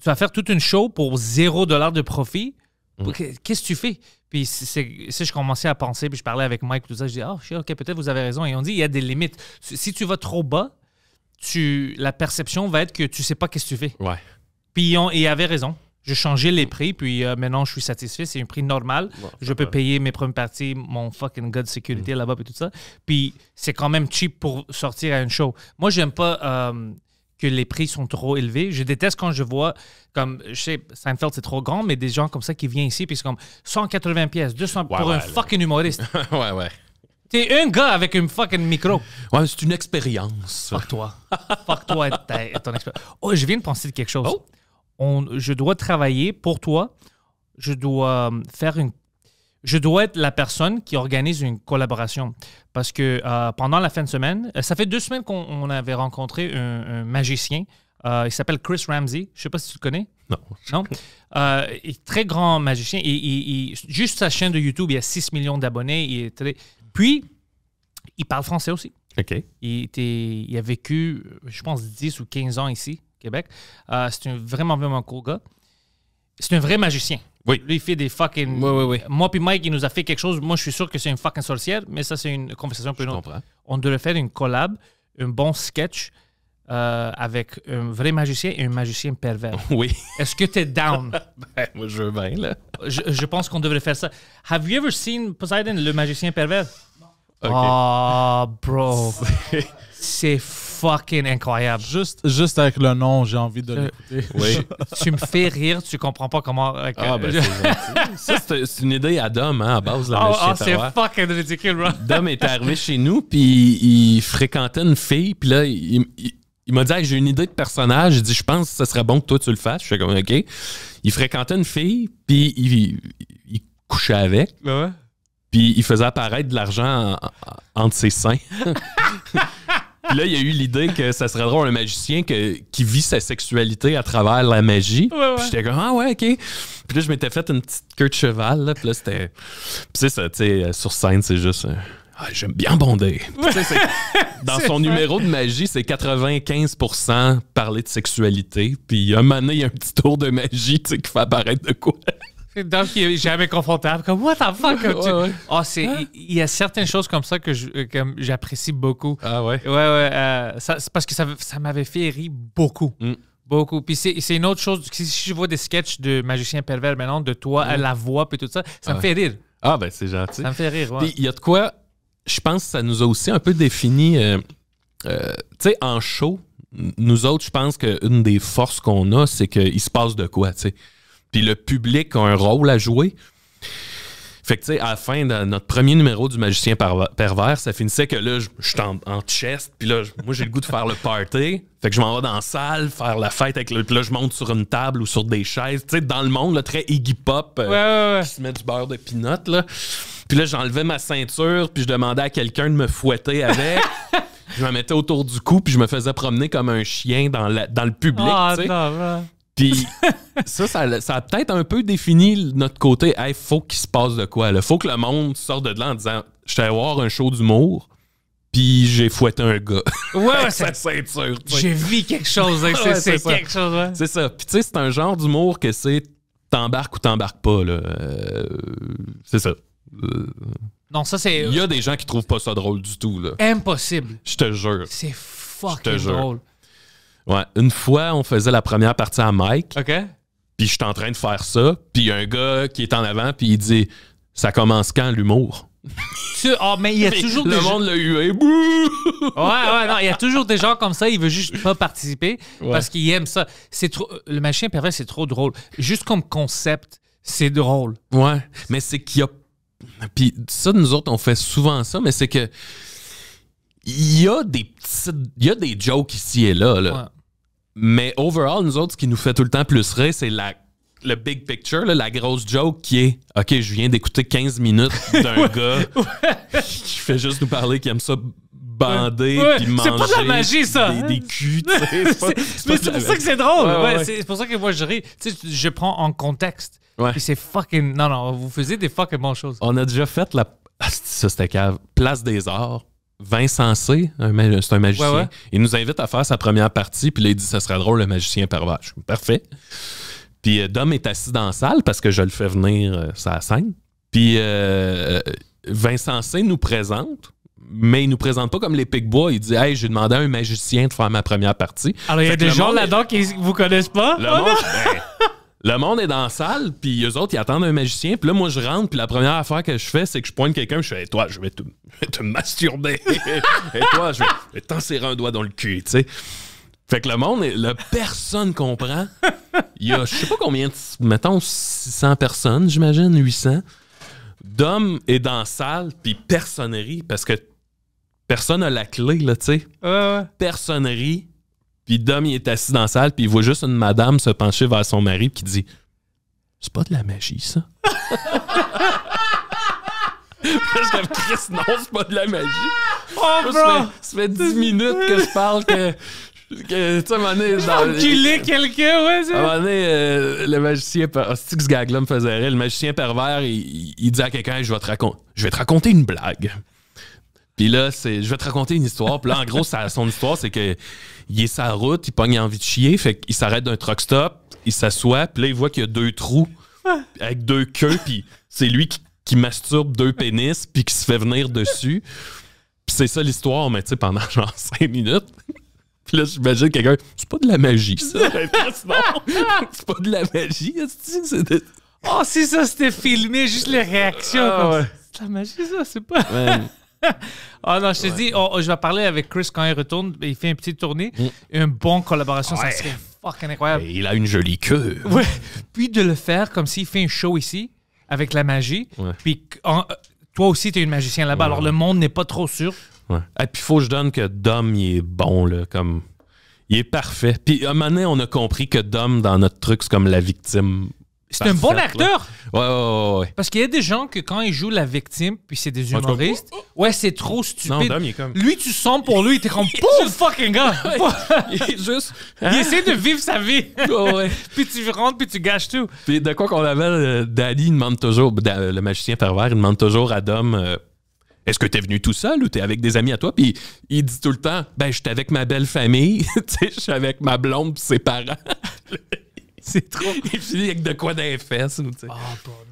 tu vas faire toute une show pour 0 dollar de profit. Mm. Qu- Qu'est-ce que tu fais? Puis c'est- c'est c'est- je commençais à penser, puis je parlais avec Mike, tout ça. Je dis, ah, shit, ok, peut-être vous avez raison. Et on dit, il y a des limites. Si si tu vas trop bas, tu, la perception va être que tu sais pas qu'est-ce que tu fais. Ouais. Puis et il avait raison. J'ai changé les prix, puis euh, maintenant je suis satisfait. C'est un prix normal. je peux payer mes premières parties, mon fucking de sécurité Mm. là-bas, et tout ça. Puis c'est quand même cheap pour sortir à une show. Moi, j'aime pas euh, que les prix sont trop élevés. Je déteste quand je vois, comme, je sais, Seinfeld c'est trop grand, mais des gens comme ça qui viennent ici, puis c'est comme 180 pièces, 200 Ouais, pour ouais, un là. fucking humoriste. ouais, ouais. T'es un gars avec un fucking micro. Ouais, c'est une expérience. Fuck toi. Fuck toi et, ta- et ton expérience. Oh, je viens de penser de quelque chose. Oh. On, je dois travailler pour toi. Je dois euh, faire une. Je dois être la personne qui organise une collaboration. Parce que euh, pendant la fin de semaine, euh, ça fait deux semaines qu'on on avait rencontré un, un magicien. Euh, il s'appelle Chris Ramsey. Je sais pas si tu le connais. Non. Non? Euh, il est très grand magicien. Il- il- juste sa chaîne de YouTube, il y a 6 millions d'abonnés. Très... Puis, il parle français aussi. OK. Il, était, il a vécu, je pense, 10 ou 15 ans ici, au Québec. C'est un vraiment, vraiment cool gars. C'est un vrai magicien. Oui. Lui, il fait des fucking. Oui, oui, oui. Moi puis Mike, il nous a fait quelque chose. Moi, je suis sûr que c'est une fucking sorcière, mais ça, c'est une conversation autre. comprends. On devrait faire une collab, un bon sketch euh, avec un vrai magicien et un magicien pervers. Oui. Est-ce que tu es down? Ben, moi, je veux bien, là. je, je pense qu'on devrait faire ça. Have you ever seen Poseidon, le magicien pervers? OK. Oh, bro. c'est fucking incroyable. Juste, juste avec le nom, j'ai envie de Euh, l'écouter. Oui. tu me fais rire, tu comprends pas comment. euh, Ah, ben, c'est gentil. Ça, c'est c'est une idée à Dom, hein, à base, la Oh, oh, c'est fucking ridicule, bro. Dom est arrivé chez nous, puis il fréquentait une fille, puis là, il, il- il m'a dit Hey, j'ai une idée de personnage. Il dit Je pense que ce serait bon que toi tu le fasses. Je fais comme OK. Il fréquentait une fille, puis il, il couchait avec, puis il faisait apparaître de l'argent en- en- entre ses seins. Puis là, il a eu l'idée que ça serait drôle un magicien que- qui vit sa sexualité à travers la magie. Ouais, ouais. Puis j'étais comme, ah ouais, ok. Puis là, je m'étais fait une petite queue de cheval. Là, puis là, c'était. Puis c'est ça, tu sais, euh, sur scène, c'est juste. euh, Ah, J'aime bien bonder. Dans son numéro de magie, c'est 95% parler de sexualité. Puis un moment donné, il y a un petit tour de magie qui fait apparaître de quoi. Donc, il est jamais confortable. Comme, what the fuck? comme tu- Ouais, ouais. Oh, c'est, il il y a certaines choses comme ça que euh, j'apprécie beaucoup. Ah ouais. Ouais, ouais. euh, ça- c'est parce que ça, ça m'avait fait rire beaucoup. Mm. Beaucoup. Puis c'est, c'est une autre chose. Si je vois des sketchs de magicien pervers maintenant, de toi à la voix, puis tout ça, ça me Ah fait rire. Ah ben, c'est gentil. Ça me fait rire, ouais. Puis il y a de quoi, je pense que ça nous a aussi un peu défini, euh, euh, tu sais, en show, nous autres, je pense qu'une des forces qu'on a, c'est qu'il se passe de quoi, tu sais. Puis le public a un rôle à jouer. Fait que, tu sais, à la fin de notre premier numéro du Magicien Perver- Pervers, ça finissait que là, je suis en, en chest, puis là, moi, j'ai le goût de faire le party. Fait que je m'en vais dans la salle, faire la fête avec le. Puis là, je monte sur une table ou sur des chaises. Tu sais, dans le monde, là, très Iggy Pop. euh, Ouais, ouais, ouais. qui se met du beurre de pinot, là. Puis là, j'enlevais ma ceinture, puis je demandais à quelqu'un de me fouetter avec. je me mettais autour du cou, puis je me faisais promener comme un chien dans, la- dans le public. Ah, tu sais. Puis ça, ça, ça a peut-être un peu défini notre côté. Hey, faut qu'il se passe de quoi. Il faut que le monde sorte de là en disant Je suis allé voir un show d'humour, puis j'ai fouetté un gars. Ouais, ouais, sa ceinture. j'ai vu quelque chose. hein, c'est Ouais, quelque chose, ouais. C'est ça. Puis tu sais, c'est un genre d'humour que c'est t'embarques ou t'embarques pas. là. Euh, c'est ça. Euh, Non, ça, c'est Il y a des gens qui trouvent pas ça drôle du tout. là. impossible. Je te jure. C'est fucking drôle. Ouais. Une fois, on faisait la première partie à Mike. OK? Puis j'étais en train de faire ça, puis il y a un gars qui est en avant, puis il dit Ça commence quand l'humour? Ah, mais il y a toujours Le des gens... monde l'a eu, bouh Ouais, ouais, non, il y a toujours des gens comme ça, ils veulent juste pas participer Ouais. parce qu'ils aiment ça. C'est trop... Le machin pervers, c'est trop drôle. Juste comme concept, c'est drôle. Ouais, mais c'est qu'il y a. Puis ça, nous autres, on fait souvent ça, mais c'est que. Il y a des petites. Il y a des jokes ici et là, là. Ouais. Mais overall, nous autres, ce qui nous fait tout le temps plus rire, c'est la. Le big picture, là, la grosse joke qui est OK, je viens d'écouter 15 minutes d'un gars qui fait juste nous parler, qui aime ça bander Ouais. puis C'est manger pas de la magie, ça. des, culs. C'est C'est- c'est c'est la pour ça que c'est drôle. C'est pour ça que moi, je ris. Tu sais, je prends en contexte. C'est fucking... Non, non, vous faisiez des fucking bonnes choses. On a déjà fait la. Ah, c'est- ça, c'était cave. Place des Arts. Vincent C, c'est un magicien. Ouais, ouais. Il nous invite à faire sa première partie, puis là, il dit ça serait drôle, le magicien pervers. Je suis parfait. Puis euh, Dom est assis dans la salle parce que je le fais venir euh, la scène. Puis euh, Vincent C nous présente, mais il nous présente pas comme les Picbois. Il dit Hey, j'ai demandé à un magicien de faire ma première partie. Alors, il y a des gens là-dedans qui vous connaissent pas? le Oh, monde, ben, le monde est dans la salle, puis eux autres, ils attendent un magicien. Puis là, moi, je rentre, puis la première affaire que je fais, c'est que je pointe quelqu'un, je fais hey, Toi, je vais te, je vais te masturber. Et toi, je vais, je vais t'enserrer un doigt dans le cul, tu sais. Fait que le monde, le personne comprend. Il y a, je sais pas combien, de, mettons 600 personnes, j'imagine, 800. Dom est dans la salle, puis personne rit, parce que personne a la clé, là, tu sais Ouais, ouais. Puis Dom, il est assis dans la salle, puis il voit juste une madame se pencher vers son mari, puis qui dit C'est pas de la magie, ça. Je dis, Chris, non, c'est pas de la magie. Oh, ça, bro! fait, ça fait 10 minutes que je parle que. que tu sais, à un moment donné, Enculer quelqu'un, ouais, à un moment donné, euh, le magicien. per- que ce gag-là me faisait rire? Le magicien pervers, il, dit à quelqu'un Hey, je vais te. Je vais te raconter une blague. Puis là, c'est, je vais te raconter une histoire. Puis là, en gros, ça- son histoire, c'est que il est sa route, il pogne envie de chier, fait qu'il s'arrête d'un truck stop, il s'assoit, puis là, il voit qu'il y a deux trous avec deux queues, puis c'est lui qui, qui masturbe deux pénis, puis qui se fait venir dessus. Puis c'est ça l'histoire, mais tu sais, pendant genre cinq minutes. Puis là, j'imagine quelqu'un, c'est pas de la magie, ça. c'est pas de la magie, c'est de- Oh, si ça c'était filmé, juste les réactions. Ah, ouais. C'est de la magie, ça, c'est pas. Ah non, je te dis, oh, oh, je vais parler avec Chris quand il retourne. Il fait une petite tournée. Une bonne collaboration, Mm. Ouais. ça serait fucking incroyable. Il a une jolie queue. Ouais. Puis de le faire comme s'il fait un show ici, avec la magie. Ouais. Puis en- euh, toi aussi, tu es une magicien là-bas. Alors le monde n'est pas trop sûr. Ouais. Et puis, faut que je donne que Dom, il est bon, là, comme... Il est parfait. Puis, à un moment donné, on a compris que Dom, dans notre truc, c'est comme la victime. C'est un bon acteur. Ouais, ouais, ouais, ouais. Parce qu'il y a des gens que quand ils jouent la victime, puis c'est des Ouais, tu humoristes, ouais, c'est trop Non, stupide. Dom, il est comme... Lui, tu sens pour lui, t'es comme pauvre fucking gars. il est juste... Il essaie de vivre sa vie. Puis tu rentres, puis tu gâches tout. Puis de quoi qu'on avait, euh, Daddy il demande toujours, Da- le magicien pervers, il demande toujours à Dom euh, Est-ce que t'es venu tout seul ou t'es avec des amis à toi? Puis il dit tout le temps Ben, j'étais avec ma belle famille, tu sais, je suis avec ma blonde pis ses parents. C'est trop. il finit avec de quoi dans les fesses. Ah,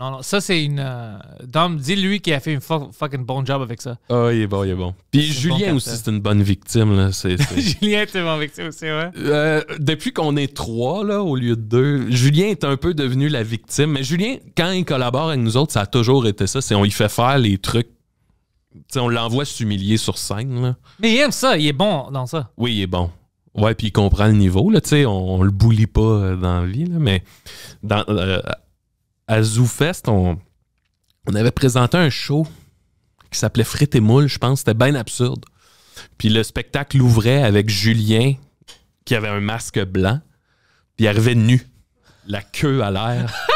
non, non, ça c'est une. euh, Dom, dis-lui qu'il a fait un fu- fucking bon job avec ça. Ah, il est bon, il est bon. Puis C'est Julien aussi, c'est une bonne victime. Là. C'est, c'est- Julien était bon avec ça aussi, ouais. Euh, depuis qu'on est trois, là, au lieu de deux, Julien est un peu devenu la victime. Mais Julien, quand il collabore avec nous autres, ça a toujours été ça. C'est on lui fait faire les trucs. Tu sais, on l'envoie s'humilier sur scène. Là. Mais il aime ça, il est bon dans ça. Oui, il est bon. Ouais, puis il comprend le niveau. Là, tu sais, on, on le boulie pas euh, dans la vie. Là, mais dans, euh, à ZooFest, on, on avait présenté un show qui s'appelait Frites et Moules, je pense. C'était bien absurde. Puis le spectacle ouvrait avec Julien qui avait un masque blanc, puis il arrivait nu, la queue à l'air.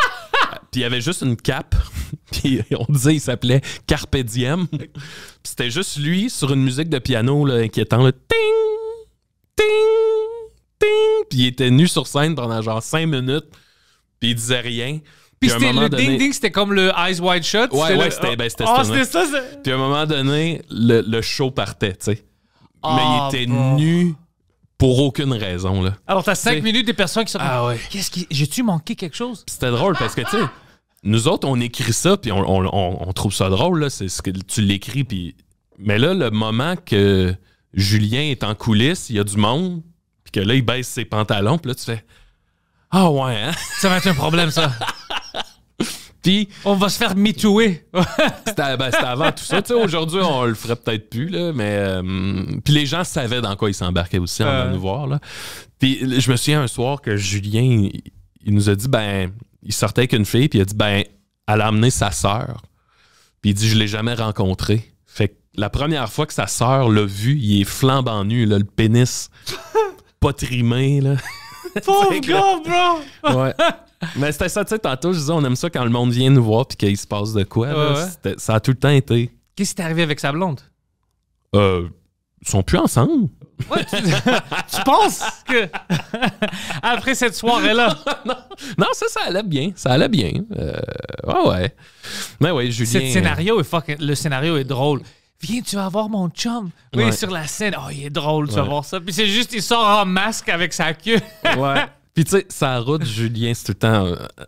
Puis il avait juste une cape. Puis on disait il s'appelait Carpe Diem. Puis c'était juste lui sur une musique de piano là, inquiétant. Là. Ting! Ting! Ting! Puis il était nu sur scène pendant genre cinq minutes. Puis il disait rien. Puis c'était le donné- ding-ding, c'était comme le Eyes Wide Shut. Ouais, le- ouais, c'était- ben, c'était ça. Puis à un moment donné, le, le show partait, tu sais. Ah, Mais il était bon. nu pour aucune raison, là. Alors, t'as cinq C'est- minutes des personnes qui sont Ah ouais. Qu'est-ce qui. J'ai-tu manqué quelque chose? C'était drôle parce que, tu sais, nous autres, on écrit ça, puis on, on- on- on trouve ça drôle, là. C'est ce que tu l'écris, puis. Mais là, le moment que Julien est en coulisses, il y a du monde, puis que là, il baisse ses pantalons, puis là, tu fais. Ah ouais, hein? Ça va être un problème, ça. Puis On va se faire mitouer. c'était ben, avant tout ça. Tu sais, aujourd'hui, on le ferait peut-être plus, là, mais. euh, puis les gens savaient dans quoi ils s'embarquaient aussi en Euh. venant nous voir, là. Puis je me souviens un soir que Julien, il, il nous a dit, ben, il sortait avec une fille, puis il a dit, ben, elle a amené sa sœur. Puis il dit, je l'ai jamais rencontrée. Fait que la première fois que sa sœur l'a vu, il est flambant nu, là, le pénis pas trimé, là. Pauvre gars, bro! Ouais. Mais c'était ça, tu sais, tantôt, je disais, on aime ça quand le monde vient nous voir puis qu'il se passe de quoi. là. Ouais, ouais. C'était- Ça a tout le temps été. Qu'est-ce qui t'est arrivé avec sa blonde? Euh, ils sont plus ensemble. Ouais, tu, tu penses que. Après cette soirée-là? Non, ça, ça allait bien. Ça allait bien. Euh, ouais, ouais. Mais ouais, Julien. Cet scénario est fucking. Le scénario est drôle. Viens, tu vas voir mon chum? Oui, Ouais. sur la scène. Oh, il est drôle, tu vas voir ça. Puis c'est juste, il sort en masque avec sa queue. Ouais. Puis tu sais, sa route, Julien, c'est tout le temps. euh, euh,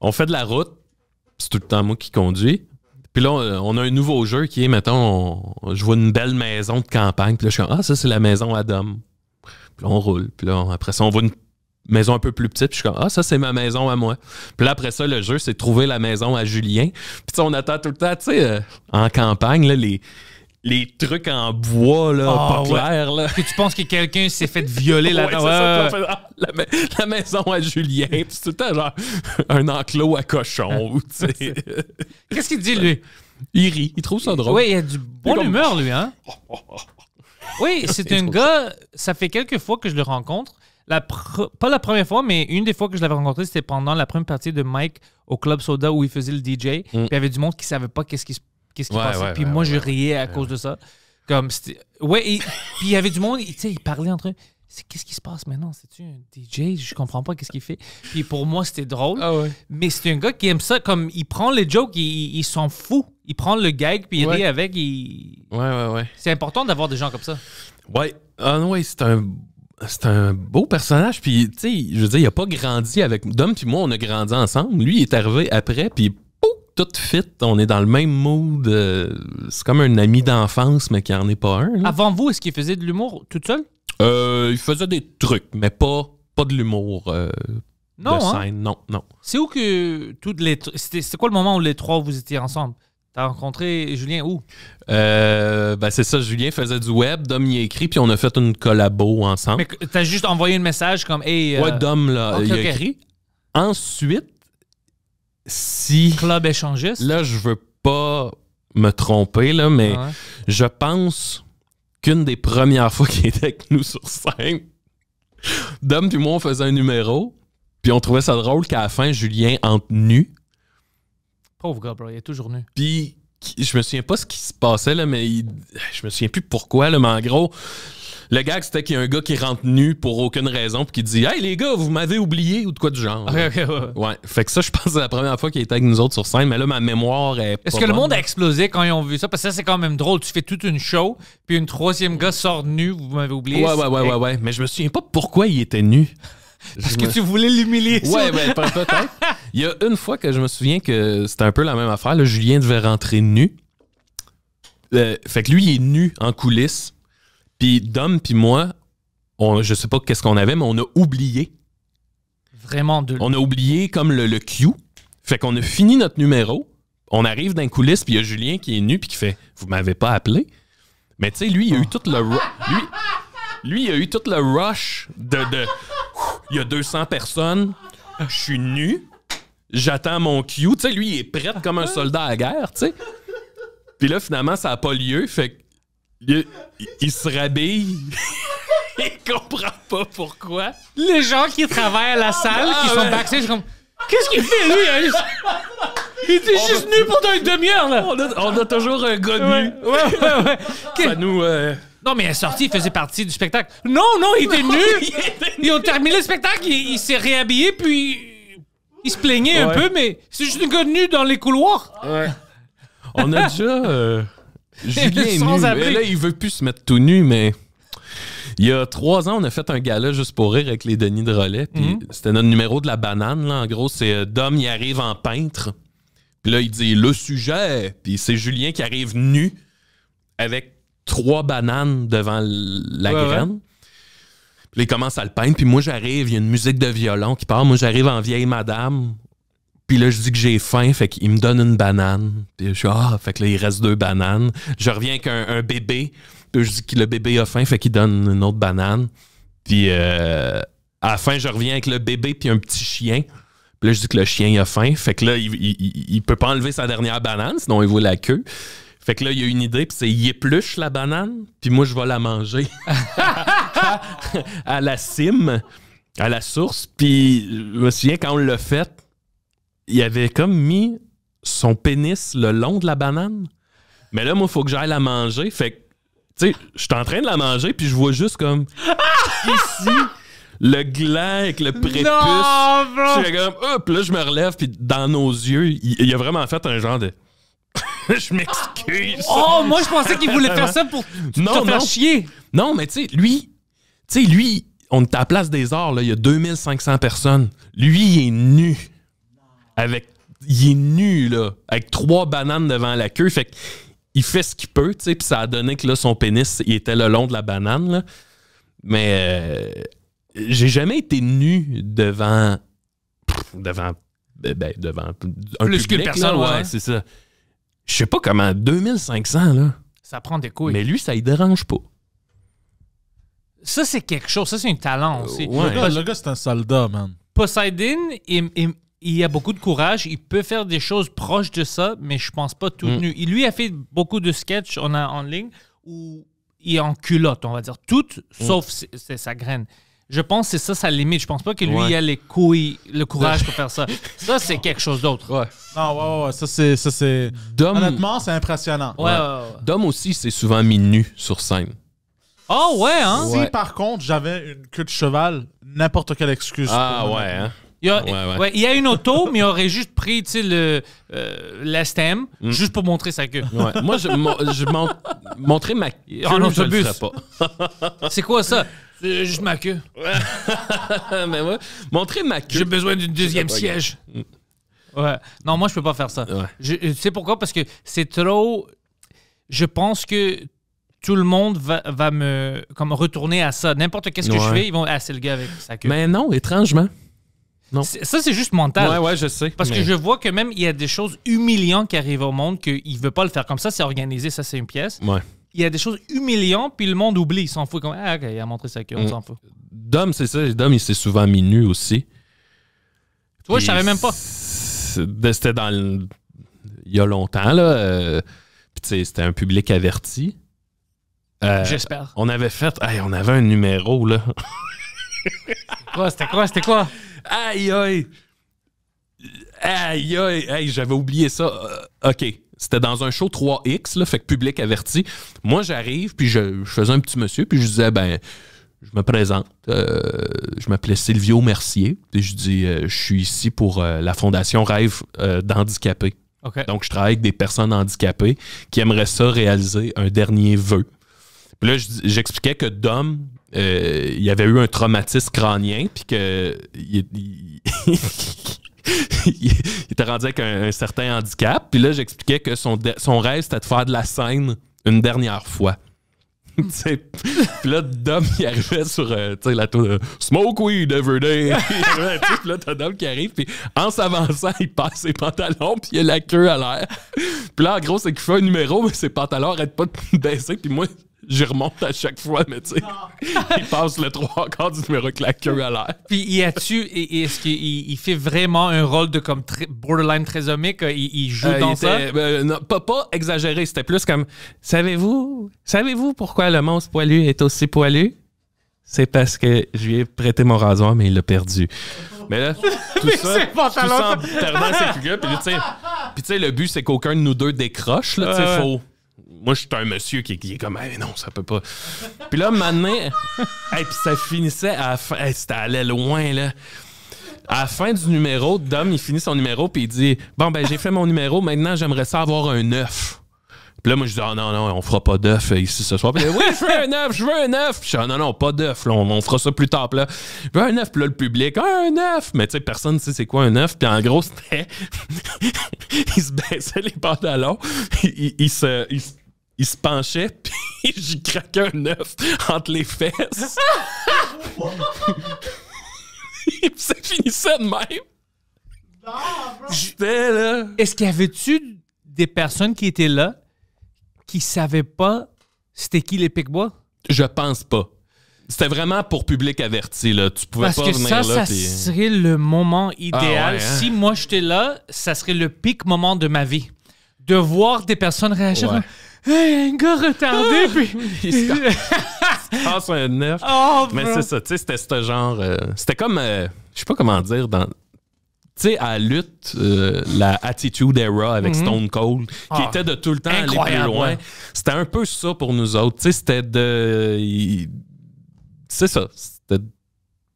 on fait de la route, c'est tout le temps moi qui conduis. Puis là, on, on a un nouveau jeu qui est, mettons, on- je vois une belle maison de campagne. Puis là, je suis comme, ah, ça, c'est la maison à Dom. Puis là, on roule. Puis là, après ça, on voit une maison un peu plus petite. Puis je suis comme, ah, ça, c'est ma maison à moi. Puis là, après ça, le jeu, c'est trouver la maison à Julien. Puis on attend tout le temps, tu sais, euh, en campagne, là, les, les trucs en bois, là, Ah, pas ouais. clairs, là. que tu penses que quelqu'un s'est fait violer Ouais, ça, Ouais, ah, la, ma- la maison à Julien. C'est tout le temps genre un enclos à cochon. sais. Qu'est-ce qu'il dit, lui? il rit, il trouve ça drôle. Oui, il a du bon comme- humeur, lui, hein? Oui, c'est un gars, ça fait quelques fois que je le rencontre. La pas la première fois, mais une des fois que je l'avais rencontré, c'était pendant la première partie de Mike au Club Soda où il faisait le DJ. Puis il y avait du monde qui savait pas qu'est-ce qui, se- qu'est-ce qui. Ouais, passait. ouais, puis ouais, moi, je riais à cause de ça. Comme Ouais, et- puis il y avait du monde, tu sais, ils parlaient entre eux. C'est qu'est-ce qui se passe maintenant? C'est-tu un DJ? Je comprends pas qu'est-ce qu'il fait. Puis pour moi, c'était drôle. Ah. Mais c'est un gars qui aime ça. Comme il prend les jokes, il, il s'en fout. Il prend le gag, puis il rit avec. il- Ouais, ouais, ouais. C'est important d'avoir des gens comme ça. Ouais. Ah ouais, c'est un. C'est un beau personnage, puis tu sais, je veux dire, il a pas grandi avec Dom, puis moi, on a grandi ensemble. Lui, il est arrivé après, puis tout fit, on est dans le même mood. euh, c'est comme un ami d'enfance, mais qui en est pas un. là. Avant vous, est-ce qu'il faisait de l'humour tout seul? Euh, il faisait des trucs, mais pas, pas de l'humour euh, Non, de hein? scène. Non, non. C'est où que toutes les. tr- C'était quoi le moment où les trois vous étiez ensemble? T'as rencontré Julien où? Euh, ben c'est ça, Julien faisait du web, Dom y a écrit, puis on a fait une collabo ensemble. Mais que- t'as juste envoyé un message comme Hey, euh, ouais, Dom, là, ok, il a ok. écrit. Ensuite, si. club échangiste? Là, je veux pas me tromper, là, mais ouais. je pense qu'une des premières fois qu'il était avec nous sur scène, Dom puis moi, on faisait un numéro, puis on trouvait ça drôle qu'à la fin, Julien entre nu. Pauvre gars, bro, il est toujours nu. Puis je me souviens pas ce qui se passait, là, mais il- je me souviens plus pourquoi, là, mais en gros, le gag, c'était qu'il y a un gars qui rentre nu pour aucune raison, puis qui dit Hey les gars, vous m'avez oublié ou de quoi du genre. Ok, ok, ouais, ouais. Ouais, fait que ça, je pense que c'est la première fois qu'il était avec nous autres sur scène, mais là, ma mémoire est. Est-ce que le monde a explosé quand ils ont vu ça? Parce que ça, c'est quand même drôle. Tu fais toute une show, puis une troisième gars sort nu, vous m'avez oublié. Ouais, ouais, ouais, ouais, ouais. Mais je me souviens pas pourquoi il était nu. Parce Je que me- tu voulais l'humilier. Ouais, ben, peut- peut-être. Il y a une fois que je me souviens que c'était un peu la même affaire. Là, Julien devait rentrer nu. Euh, fait que lui, il est nu en coulisses. Puis Dom puis moi, on, je sais pas qu'est-ce qu'on avait, mais on a oublié. Vraiment de. On a oublié comme le, le cue. Fait qu'on a fini notre numéro. On arrive dans les coulisses, puis il y a Julien qui est nu, puis qui fait « Vous m'avez pas appelé? » Mais tu sais, lui, il a eu tout le... Lui, lui, il a eu tout le rush de... de il y a 200 personnes, je suis nu, j'attends mon cue. Tu sais, lui, il est prêt comme un soldat à la guerre, tu sais. Puis là, finalement, ça n'a pas lieu, fait que il, il- il se rhabille. il comprend pas pourquoi. Les gens qui travaillent à la salle, qui Ah, sont ouais. backstage, comme Qu'est-ce qu'il fait, lui? Il était juste nu pendant une demi-heure, là. On a, on a toujours un gars Ouais, nu. ouais, ouais, ouais. Ça nous. euh, Non, mais il est sorti, il faisait partie du spectacle. Non, non, il était nu. Ils ont terminé le spectacle, il, il s'est réhabillé, puis il se plaignait un Ouais. peu, mais c'est juste un gars nu dans les couloirs. On a déjà. euh, Julien est nu. abri. Là, il veut plus se mettre tout nu, mais. Il y a trois ans, on a fait un gala juste pour rire avec les Denis de Relais. Puis Mhm. c'était notre numéro de la banane. Là. En gros, c'est euh, Dom, il arrive en peintre. Puis là, il dit le sujet. Puis c'est Julien qui arrive nu avec trois bananes devant la Ouais, graine. Puis là, il commence à le peindre. Puis moi, j'arrive, il y a une musique de violon qui part. Moi, j'arrive en vieille madame. Puis là, je dis que j'ai faim, fait qu'il me donne une banane. Puis je suis ah, fait que là, il reste deux bananes. Je reviens avec un, un bébé. Puis je dis que le bébé a faim, fait qu'il donne une autre banane. Puis euh, à la fin, je reviens avec le bébé puis un petit chien. Puis là, je dis que le chien il a faim. Fait que là, il, il, peut pas enlever sa dernière banane, sinon il voit la queue. Fait que là, il y a une idée, puis c'est il épluche la banane, puis moi, je vais la manger à la cime, à la source. Puis je me souviens, quand on l'a fait, il avait comme mis son pénis le long de la banane. Mais là, moi, il faut que j'aille la manger. Fait que, tu sais, je suis en train de la manger, puis je vois juste comme ici le gland avec le prépuce. Non, Je suis comme, hop, là, je me relève, puis dans nos yeux, il, il a vraiment fait un genre de. je m'excuse. Oh, moi, je pensais qu'il voulait faire ça pour Non, te faire non. chier. Non, mais tu sais, lui, tu sais, lui, on est à la place des arts, là, il y a 2500 personnes. Lui, il est nu. Avec. Il est nu, là, avec trois bananes devant la queue. Fait il fait ce qu'il peut, tu sais, puis ça a donné que là, son pénis, il était le long de la banane, là. Mais euh, j'ai jamais été nu devant. devant. ben, ben, devant un Plus qu'une personne, là, ouais. c'est ça. Je sais pas comment, 2500, là. Ça prend des couilles. Mais lui, ça ne dérange pas. Ça, c'est quelque chose. Ça, c'est un talent aussi. Ouais. Le gars, le gars, c'est un soldat, man. Poseidon, il, il- il a beaucoup de courage. Il peut faire des choses proches de ça, mais je pense pas tout Mm. nu. Il lui a fait beaucoup de sketchs en, en ligne où il est en culotte, on va dire. Tout, Mm. sauf c'est- sa graine. Je pense que c'est ça sa limite. Je pense pas que lui Ouais. il a les couilles, le courage pour faire ça. Ça, c'est quelque chose d'autre. Ouais. Non, ouais, ouais, ouais. Ça, c'est. Ça, c'est... Dom, Honnêtement, c'est impressionnant. Ouais, ouais, ouais. Dom aussi, c'est souvent mis nu sur scène. Oh, ouais, hein? Si, par contre, j'avais une queue de cheval, n'importe quelle excuse. Ah pour- ouais, hein? Il y, a, Ouais, ouais. ouais, il y a une auto, mais il aurait juste pris le euh, l'STM Mm. juste pour montrer sa queue. Moi, je, mon- je mon- montrer ma queue, En autobus. C'est quoi ça? C'est juste ma queue. Mais ouais, montrer ma J'ai queue. besoin d'une deuxième siège. Ouais. Non, moi, je peux pas faire ça. Je, tu sais pourquoi? Parce que c'est trop. Je pense que tout le monde va, va me comme retourner à ça. N'importe qu'est-ce que je fais, ils vont. Ah, c'est le gars avec sa queue. Mais non, étrangement. Non. Ça, c'est juste mental. Ouais, ouais, je sais. Parce que je vois que même il y a des choses humiliantes qui arrivent au monde qu'il veut pas le faire comme ça. C'est organisé, ça, c'est une pièce. Ouais. Il y a des choses humiliantes, puis le monde oublie. Il s'en fout. Comme, ah, ok, il a montré sa queue, on Mm. s'en fout. Dom, c'est ça. Dom, il s'est souvent mis nu aussi. Tu vois, je savais même pas. c'est- C'était dans le- Il y a longtemps, là. euh, Puis, tu sais, c'était un public averti. Euh, J'espère. on avait fait. Hey, on avait un numéro, là. Quoi, c'était quoi? C'était quoi? Aïe, aïe. Aïe, aïe. J'avais oublié ça. Euh, OK. C'était dans un show 3X, là, fait que public averti. Moi, j'arrive, puis je, je faisais un petit monsieur, puis je disais, ben, je me présente. Euh, je m'appelais Silvio Mercier, puis je dis, euh, je suis ici pour la Fondation Rêve d'handicapés. Donc, je travaille avec des personnes handicapées qui aimeraient ça réaliser un dernier vœu. Puis là, je- j'expliquais que Dom, euh, il avait eu un traumatisme crânien, puis que il, il- il était rendu avec un, certain handicap. Puis là, j'expliquais que son, son rêve, c'était de faire de la scène une dernière fois. Puis là, Dom, il arrivait sur euh, la tour de Smoke weed every day. Puis là, t'as Dom qui arrive, puis en s'avançant, il passe ses pantalons, puis il a la queue à l'air. Puis là, en gros, c'est qu'il fait un numéro, mais ses pantalons arrêtent pas de baisser, puis moi, j'y remonte à chaque fois, mais tu sais, il passe le trois quarts du numéro avec la queue à l'air. Puis y a-tu, est-ce qu'il il fait vraiment un rôle de comme très- borderline trisomique? Il, il joue Euh, dans il ça? était- euh, non, pas, pas exagéré, c'était plus comme Savez-vous savez-vous pourquoi le monstre poilu est aussi poilu? C'est parce que je lui ai prêté mon rasoir, mais il l'a perdu. Mais là, tout Mais ça, c'est tout ça en perdant ses figures. Puis, tu sais, le but, c'est qu'aucun de nous deux décroche. Là, ouais. faut... Moi, je suis un monsieur qui, qui est comme, hey, non, ça peut pas. Puis là, maintenant, hey, puis ça finissait à la fin. Hey, c'était allé loin, là. À la fin du numéro, Dom, il finit son numéro, puis il dit Bon, ben, j'ai fait mon numéro, maintenant, j'aimerais ça avoir un œuf. Puis là, moi, je dis Ah non, non, on fera pas d'œuf euh, ici ce soir. Puis oui, je veux un œuf, je veux un œuf. Puis je dis Ah non, non, pas d'œuf, là, on, on fera ça plus tard. Puis là, je veux un œuf, puis là, le public, Ah, un œuf. Mais tu sais, personne ne sait c'est quoi un œuf. Puis en gros, c'était. il se baissait les pantalons, il, il- il se. il se- il se penchait, puis j'y craquais un œuf entre les fesses. Puis ça finissait de même. J'étais là. Est-ce qu'il y avait-tu des personnes qui étaient là qui savaient pas c'était qui les Pic-Bois? Je pense pas. C'était vraiment pour public averti, là. Tu pouvais Parce pas que venir ça, là. ça serait le moment idéal. Ah ouais, hein? Si moi j'étais là, ça serait le pic moment de ma vie. De voir des personnes réagir. Ouais. Hey, un gars retardé, puis. Il se un neuf. oh, Mais c'est ça, tu sais, c'était ce genre. euh, c'était comme. euh, je sais pas comment dire, dans. Tu sais, à la lutte, euh, la Attitude Era avec Stone Cold, qui Mhm. Ah, était de tout le temps aller plus incroyable, loin. ouais. C'était un peu ça pour nous autres. Tu sais, c'était de. C'est ça. C'était.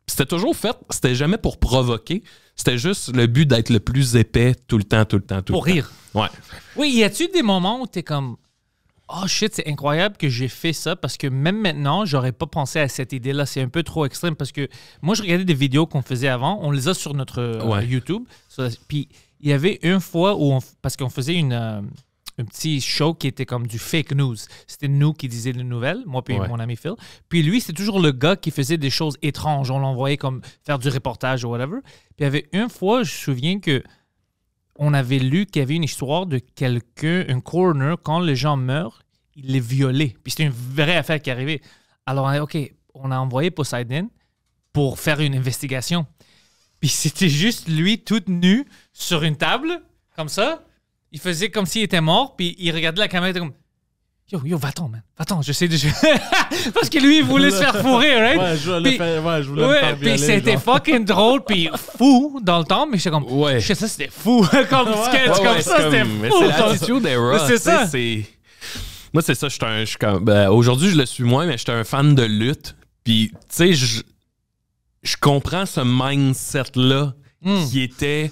C'était toujours fait, c'était jamais pour provoquer, c'était juste le but d'être le plus épais tout le temps, tout le temps, tout Pour le temps. rire. Ouais. Oui, y a-tu des moments où t'es comme. Oh shit, c'est incroyable que j'ai fait ça parce que même maintenant, j'aurais pas pensé à cette idée-là. C'est un peu trop extrême parce que moi, je regardais des vidéos qu'on faisait avant. On les a sur notre euh, Ouais. YouTube. Puis il y avait une fois où, on, parce qu'on faisait une, euh, un petit show qui était comme du fake news. C'était nous qui disions les nouvelles, moi puis Ouais. mon ami Phil. Puis lui, c'était toujours le gars qui faisait des choses étranges. On l'envoyait comme faire du reportage ou whatever. Puis il y avait une fois, je me souviens que on avait lu qu'il y avait une histoire de quelqu'un, un coroner, quand les gens meurent, il les violait. Puis c'était une vraie affaire qui arrivait. Alors, on a, OK, on a envoyé Poseidon pour faire une investigation. Puis c'était juste lui, tout nu, sur une table, comme ça. Il faisait comme s'il était mort, puis il regardait la caméra, comme Yo, yo, va-t'en, man. Va-t'en, je sais déjà. Parce que lui, il voulait se faire fourrer, right? Ouais, je voulais, Puis- faire- ouais, je voulais me Ouais, faire puis violer, c'était fucking drôle, puis fou dans le temps, mais j'étais comme, Ouais. je sais ça, c'était fou. comme sketch, Ouais, comme ça, c'est c'était fou. C'est l'attitude ça. Moi, c'est ça. Je suis comme- ben, Aujourd'hui, je le suis moins, mais j'étais un fan de lutte. Puis, tu sais, je, je comprends ce mindset-là Mm. qui était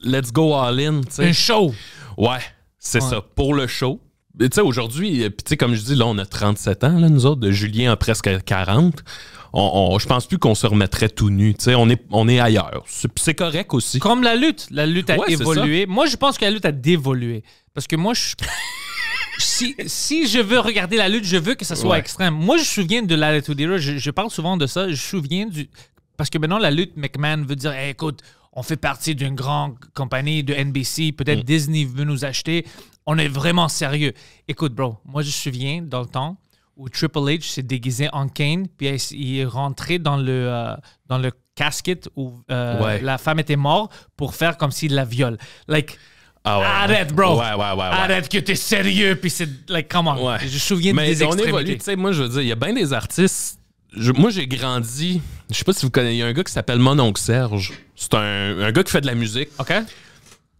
let's go all in. tu sais. Un show. Ouais, c'est Ouais. ça. Pour le show. Tu sais, aujourd'hui, euh, puis tu sais, comme je dis, là, on a 37 ans, là, nous autres. de Julien a presque 40. On, on- je pense plus qu'on se remettrait tout nu. Tu sais, on est, on est ailleurs. C'est correct aussi. Comme la lutte. La lutte a Ouais, évolué. Moi, je pense que la lutte a dévolué. Parce que moi, je... si, si je veux regarder la lutte, je veux que ça soit Ouais. extrême. Moi, je me souviens de la Lutte. Je, je parle souvent de ça. Je me souviens du. Parce que maintenant, la lutte, McMahon veut dire Hey, écoute, on fait partie d'une grande compagnie de NBC. Peut-être Mm. Disney veut nous acheter. On est vraiment sérieux. Écoute, bro, moi, je me souviens dans le temps où Triple H s'est déguisé en Kane, puis il- est rentré dans le, euh, dans le casket où euh, Ouais. la femme était morte pour faire comme s'il la viole. Like, Ah ouais, arrête, bro. Ouais, ouais. Arrête que t'es sérieux, puis c'est like, come on. Ouais. Je me souviens Mais des on extrémités. tu sais, moi je veux dire, il y a bien des artistes. je- moi j'ai grandi, je sais pas si vous connaissez, il y a un gars qui s'appelle Mon oncle Serge. C'est un, un gars qui fait de la musique. OK?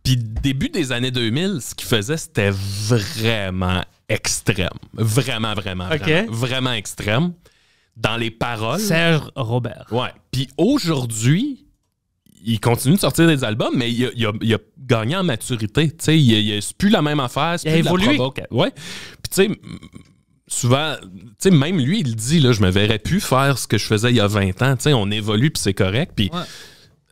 Puis début des années 2000, ce qu'il faisait, c'était vraiment extrême. Vraiment, vraiment, vraiment, vraiment extrême. Dans les paroles. Serge Robert. Ouais. Puis aujourd'hui, il continue de sortir des albums, mais il a, il a- il a gagné en maturité. Tu sais, il, c'est plus la même affaire. C'est Il a la évolué. Ouais. Puis tu sais, souvent, tu sais, même lui, il dit, là, je me verrais plus faire ce que je faisais il y a 20 ans. Tu sais, on évolue, puis c'est correct. Puis Ouais.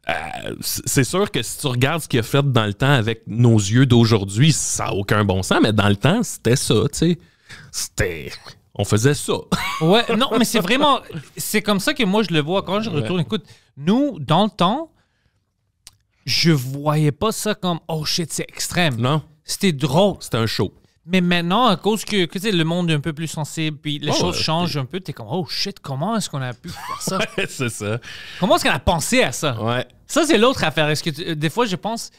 Euh, c'est sûr que si tu regardes ce qu'il a fait dans le temps avec nos yeux d'aujourd'hui, ça n'a aucun bon sens, mais dans le temps, c'était ça, tu sais. C'était... On faisait ça. Ouais, non, mais c'est vraiment. C'est comme ça que moi je le vois quand je retourne. Écoute, nous, dans le temps, je voyais pas ça comme oh shit, c'est extrême. non? C'était drôle. C'était un show. Mais maintenant, à cause que, le monde est un peu plus sensible, puis les Oh, choses ouais, changent un peu, t'es comme oh shit, comment est-ce qu'on a pu faire ça? c'est ça. comment est-ce qu'on a pensé à ça? Ouais. Ça, c'est l'autre affaire. Est-ce que tu- euh, des fois, je pense,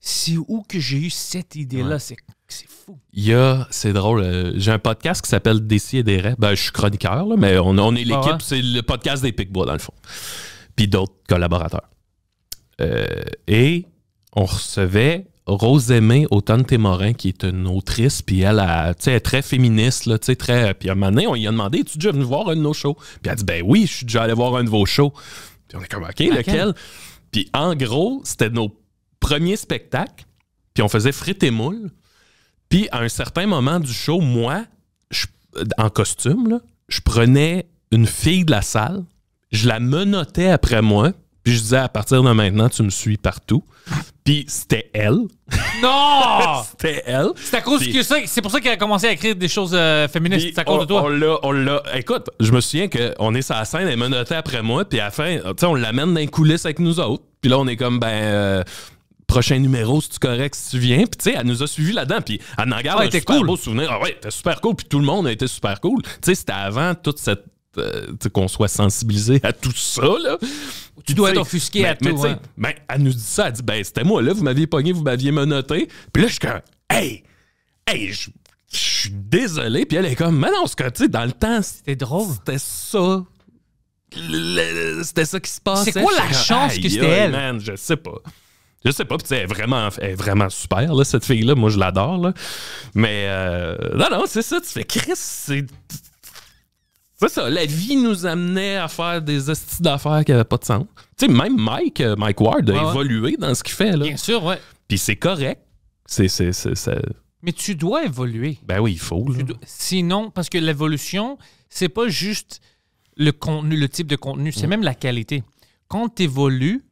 c'est où que j'ai eu cette idée-là? Ouais. C'est, c'est fou. Il y a, c'est drôle, euh, j'ai un podcast qui s'appelle Décis et des rêves. Ben, je suis chroniqueur, là, mais on, on est l'équipe, Ah ouais. c'est le podcast des Picbois, dans le fond. Puis d'autres collaborateurs. Euh, et on recevait Rose Aimée Automne Témorin, qui est une autrice, puis elle, est très féministe, là, très... Puis à un moment donné, on lui a demandé, es-tu déjà venu voir un de nos shows? Puis elle a dit, ben oui, je suis déjà allé voir un de vos shows. Puis on est comme, OK, lequel? Puis en gros, c'était nos premiers spectacles, puis on faisait frites et moules. Puis à un certain moment du show, moi, je- en costume, là, je prenais une fille de la salle, je la menottais après moi, puis je disais à partir de maintenant, tu me suis partout. Puis c'était elle. Non! C'était elle. C'est à cause Puis- que ça, c'est pour ça qu'elle a commencé à écrire des choses euh, féministes. C'est à cause on, de toi. on l'a, on l'a. Écoute, je me souviens qu'on est sur la scène, elle menottait après moi, puis à la fin, tu sais, on l'amène dans les coulisses avec nous autres. Puis là, on est comme, ben, euh, prochain numéro, si tu correct, si tu viens? Puis tu sais, elle nous a suivis là-dedans, puis elle en garde Ah, un super cool. beau souvenir. Ah ouais, c'était super cool, puis tout le monde a été super cool. Tu sais, c'était avant toute cette. Euh, qu'on soit sensibilisé à tout ça, là. Tu dois être offusqué à mais- mais tout, sais, ouais. ben, elle nous dit ça, elle dit, ben, c'était moi, là, vous m'aviez pogné, vous m'aviez menotté. Puis là, je suis comme, hey, hey, je suis désolé. Puis elle est comme, mais non, c'est que, tu sais, dans le temps, C'était drôle. c'était ça. C'était ça qui se passait. C'est quoi la comme, chance que c'était elle? Man, je sais pas. Je sais pas. Puis elle est vraiment, elle est vraiment super, là, cette fille-là. Moi, je l'adore. là. Mais euh, non, non, c'est ça. Tu fais Chris, c'est. C'est ça, la vie nous amenait à faire des hosties d'affaires qui n'avaient pas de sens. Tu sais, même Mike, euh, Mike Ward a Ouais, ouais. évolué dans ce qu'il fait. Là. Bien sûr, ouais. Puis c'est correct. C'est, c'est, Mais tu dois évoluer. Ben oui, il faut. là. Dois- Sinon, parce que l'évolution, c'est pas juste le contenu, le type de contenu, c'est même la qualité. Quand tu évolues,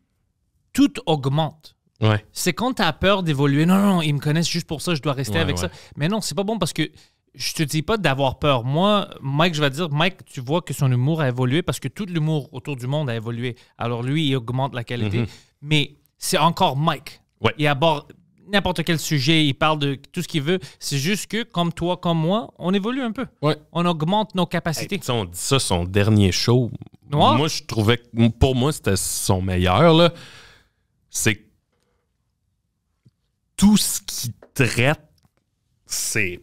tout augmente. Ouais. C'est quand tu as peur d'évoluer. Non, non, non, ils me connaissent juste pour ça, je dois rester Ouais, avec ouais. ça. Mais non, c'est pas bon parce que je te dis pas d'avoir peur. Moi, Mike, je vais te dire, Mike, tu vois que son humour a évolué parce que tout l'humour autour du monde a évolué. Alors lui, il augmente la qualité. Mhm. Mais c'est encore Mike. Ouais. Il aborde n'importe quel sujet, il parle de tout ce qu'il veut. C'est juste que, comme toi, comme moi, on évolue un peu. Ouais. On augmente nos Hey, capacités. sais, on dit ça, son dernier show. Noir? Moi, je trouvais que pour moi, c'était son meilleur. C'est tout ce qu'il traite, c'est.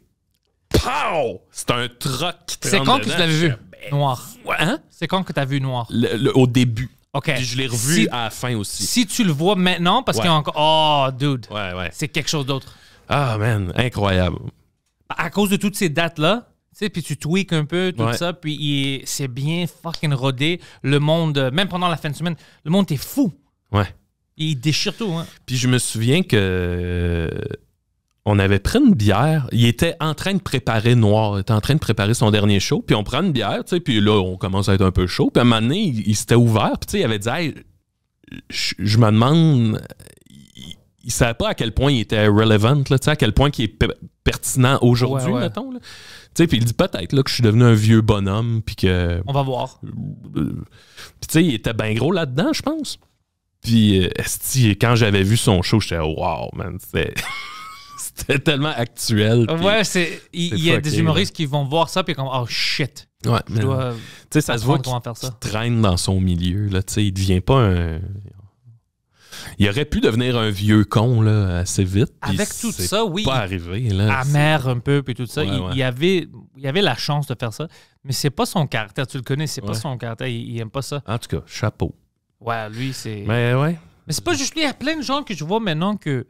Pow! C'est un troc qui te c'est quand que tu l'avais vu? Fais, ben, Noir. hein? C'est quand que tu as vu Noir? Le- le- au début. OK. Puis je l'ai revu Si- à la fin aussi. Si tu le vois maintenant, parce Ouais. qu'il y a encore. Oh, dude. Ouais, ouais. C'est quelque chose d'autre. Ah, man, incroyable. À cause de toutes ces dates-là, tu sais, puis tu tweaks un peu, tout Ouais. ça, puis il- c'est bien fucking rodé. Le monde, euh, même pendant la fin de semaine, le monde est fou. Ouais. Il déchire tout, hein. Puis je me souviens que euh, on avait pris une bière. Il était en train de préparer Noir. Il était en train de préparer son dernier show. Puis on prend une bière, tu sais. Puis là, on commence à être un peu chaud. Puis à un moment donné, il, il s'était ouvert. Puis tu sais, il avait dit, Hey, je, je me demande. Il, il savait pas à quel point il était relevant, là, tu sais, à quel point il est pe- pertinent aujourd'hui, Ouais, ouais. mettons. là. Tu sais, puis il dit peut-être là, que je suis devenu un vieux bonhomme. Puis que On va voir. euh, Puis tu sais, il était bien gros là-dedans, je pense. Puis euh, quand j'avais vu son show, j'étais wow, man, c'était c'était tellement actuel. Ouais, c'est. Il y a des humoristes qui vont voir ça, puis comme, oh shit. Ouais, Je man. dois. Tu sais, ça se voit qu'il ça. qu'il traîne dans son milieu, là, tu sais, il devient pas un il aurait pu devenir un vieux con là, assez vite. Avec tout ça, oui. pas arrivé là. amer un peu, puis tout ça. Ouais, il, ouais. il avait, il avait la chance de faire ça, mais c'est pas son caractère. Tu le connais, c'est pas son caractère. Il, il aime pas ça. En tout cas, chapeau. Ouais, lui, c'est. Mais, Mais ouais. c'est pas juste lui. Il y a plein de gens que je vois maintenant que.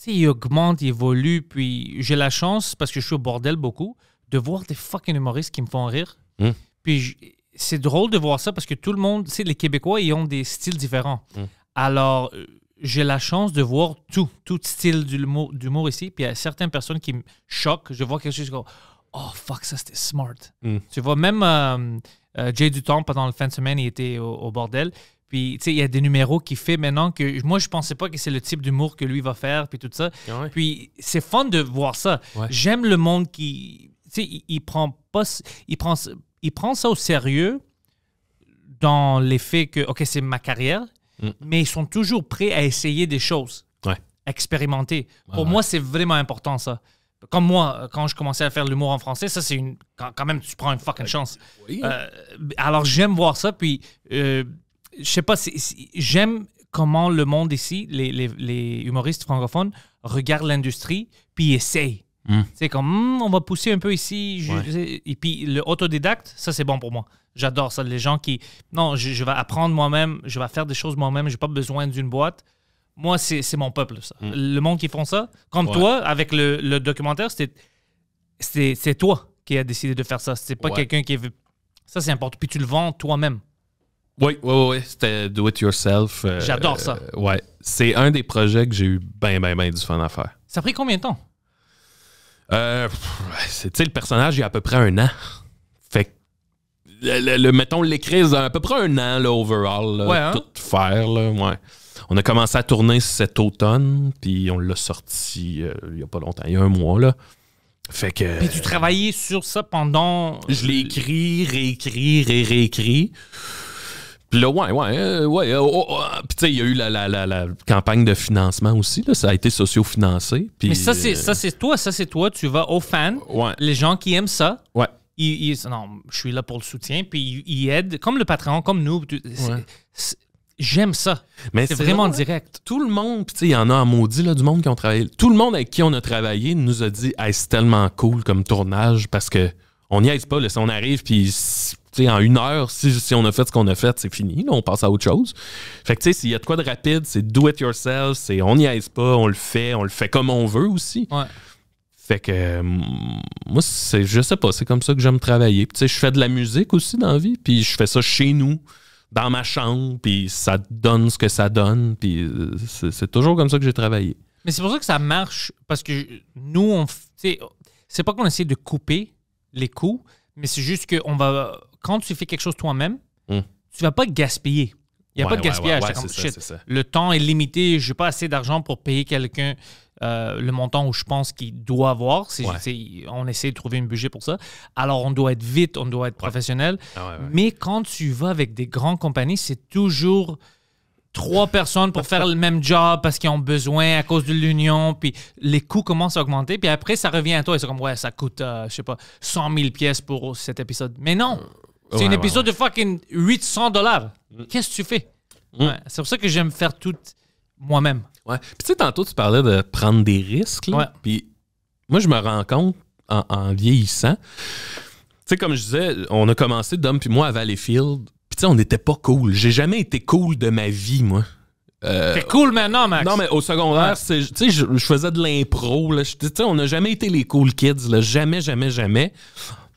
Sais, il augmente, il évolue, puis j'ai la chance, parce que je suis au bordel beaucoup, de voir des fucking humoristes qui me font rire. Mm. Puis c'est drôle de voir ça parce que tout le monde, tu sais, les Québécois, ils ont des styles différents. Mm. Alors, euh, j'ai la chance de voir tout, tout style d'humour ici. Puis il y a certaines personnes qui me choquent. Je vois quelque chose, je go, oh fuck, ça c'était smart. Mm. Tu vois, même euh, euh, Jay Dutombe, pendant le fin de semaine, il était au, au bordel. Puis, tu sais, il y a des numéros qu'il fait maintenant que moi, je pensais pas que c'est le type d'humour que lui va faire, puis tout ça. Ouais. Puis c'est fun de voir ça. Ouais. J'aime le monde qui, tu sais, il, il prend pas, il prend, il prend ça au sérieux dans l'effet que, ok, c'est ma carrière, Mm. mais ils sont toujours prêts à essayer des choses, Ouais. expérimenter. Pour moi, c'est vraiment important ça. Comme moi, quand je commençais à faire l'humour en français, ça c'est une, quand, quand même, tu prends une fucking chance. Oui. Euh, alors j'aime voir ça, puis euh, je sais pas, j'aime comment le monde ici, les, les- les humoristes francophones, regardent l'industrie, puis essayent. Mm. C'est comme, Hmm, on va pousser un peu ici. je- Ouais. Et puis, le autodidacte, ça, c'est bon pour moi. J'adore ça. Les gens qui, non, je, je vais apprendre moi-même, je vais faire des choses moi-même, j'ai pas besoin d'une boîte. Moi, c'est mon peuple, ça. Le monde qui font ça, comme Mm. Ouais. toi, avec le, le documentaire, c'est toi qui as décidé de faire ça. C'est pas Ouais. quelqu'un qui veut. Ça, c'est important. Puis tu le vends toi-même. Oui, oui, oui, c'était do it yourself. euh, J'adore ça. euh, ouais, c'est un des projets que j'ai eu ben, ben, ben du fun à faire. Ça a pris combien de temps? Euh, tu sais, le personnage, il y a à peu près un an. Fait que, le, le- le- mettons, l'écrire, à peu près un an, là, overall. là, Ouais, hein? Tout faire, là, ouais. On a commencé à tourner cet automne, puis on l'a sorti euh, il y a pas longtemps, il y a un mois, là. Fait que... Puis tu travaillais sur ça pendant. Je l'ai écrit, réécrit, ré réécrit. Puis là, ouais, ouais, euh, ouais. euh, oh, oh, puis tu sais, il y a eu la, la, la, la campagne de financement aussi, là. Ça a été socio-financé. puis, Mais ça, c'est euh, ça, c'est toi. Ça, c'est toi. Tu vas aux fans. Ouais, Les gens qui aiment ça, ouais. ils, ils- non, je suis là pour le soutien. Puis ils, aident, comme le patron, comme nous. Ouais. J'aime ça. Mais C'est vraiment direct. Tout le monde, puis tu sais, il y en a en maudit, là, du monde qui ont travaillé. Tout le monde avec qui on a travaillé nous a dit, hey, c'est tellement cool comme tournage parce que on n'y aise pas, là, si on arrive, puis en une heure, si, si on a fait ce qu'on a fait, c'est fini, là, on passe à autre chose. Fait que tu sais, s'il y a de quoi de rapide, c'est do it yourself, c'est on n'y aise pas, on le fait, on le fait comme on veut aussi. Ouais. Fait que euh, moi, c'est, je sais pas, c'est comme ça que j'aime travailler. Puis, tu sais, je fais de la musique aussi dans la vie, puis je fais ça chez nous, dans ma chambre, puis ça donne ce que ça donne, puis euh, c'est, toujours comme ça que j'ai travaillé. Mais c'est pour ça que ça marche, parce que nous, on, f- tu sais, c'est pas qu'on essaie de couper les coûts, mais c'est juste que on va, quand tu fais quelque chose toi-même, Mm. tu vas pas gaspiller. Il n'y a Ouais, pas de gaspillage. ouais, ouais, ça, ça. Le temps est limité, j'ai pas assez d'argent pour payer quelqu'un euh, le montant où je pense qu'il doit avoir. On essaie de trouver un budget pour ça. Alors, on doit être vite, on doit être professionnel. Ah. Mais quand tu vas avec des grandes compagnies, c'est toujours trois personnes pour faire le même job parce qu'ils ont besoin à cause de l'union, puis les coûts commencent à augmenter, puis après, ça revient à toi et c'est comme, ouais, ça coûte, euh, je sais pas, 100 000 pièces pour cet épisode. Mais non! C'est ouais, un ouais, épisode de fucking 800 dollars. Qu'est-ce que tu fais? Mm. C'est pour ça que j'aime faire tout moi-même. Ouais. Puis tu sais, tantôt, tu parlais de prendre des risques. là. Puis moi, je me rends compte en, en vieillissant. Tu sais, comme je disais, on a commencé, Dom puis moi, à Valleyfield. Puis tu sais, on n'était pas cool. J'ai jamais été cool de ma vie, moi. Euh, C'est cool maintenant, Max. non, mais au secondaire, tu sais, je, je faisais de l'impro. Tu sais, on n'a jamais été les cool kids. Là. Jamais, jamais, jamais.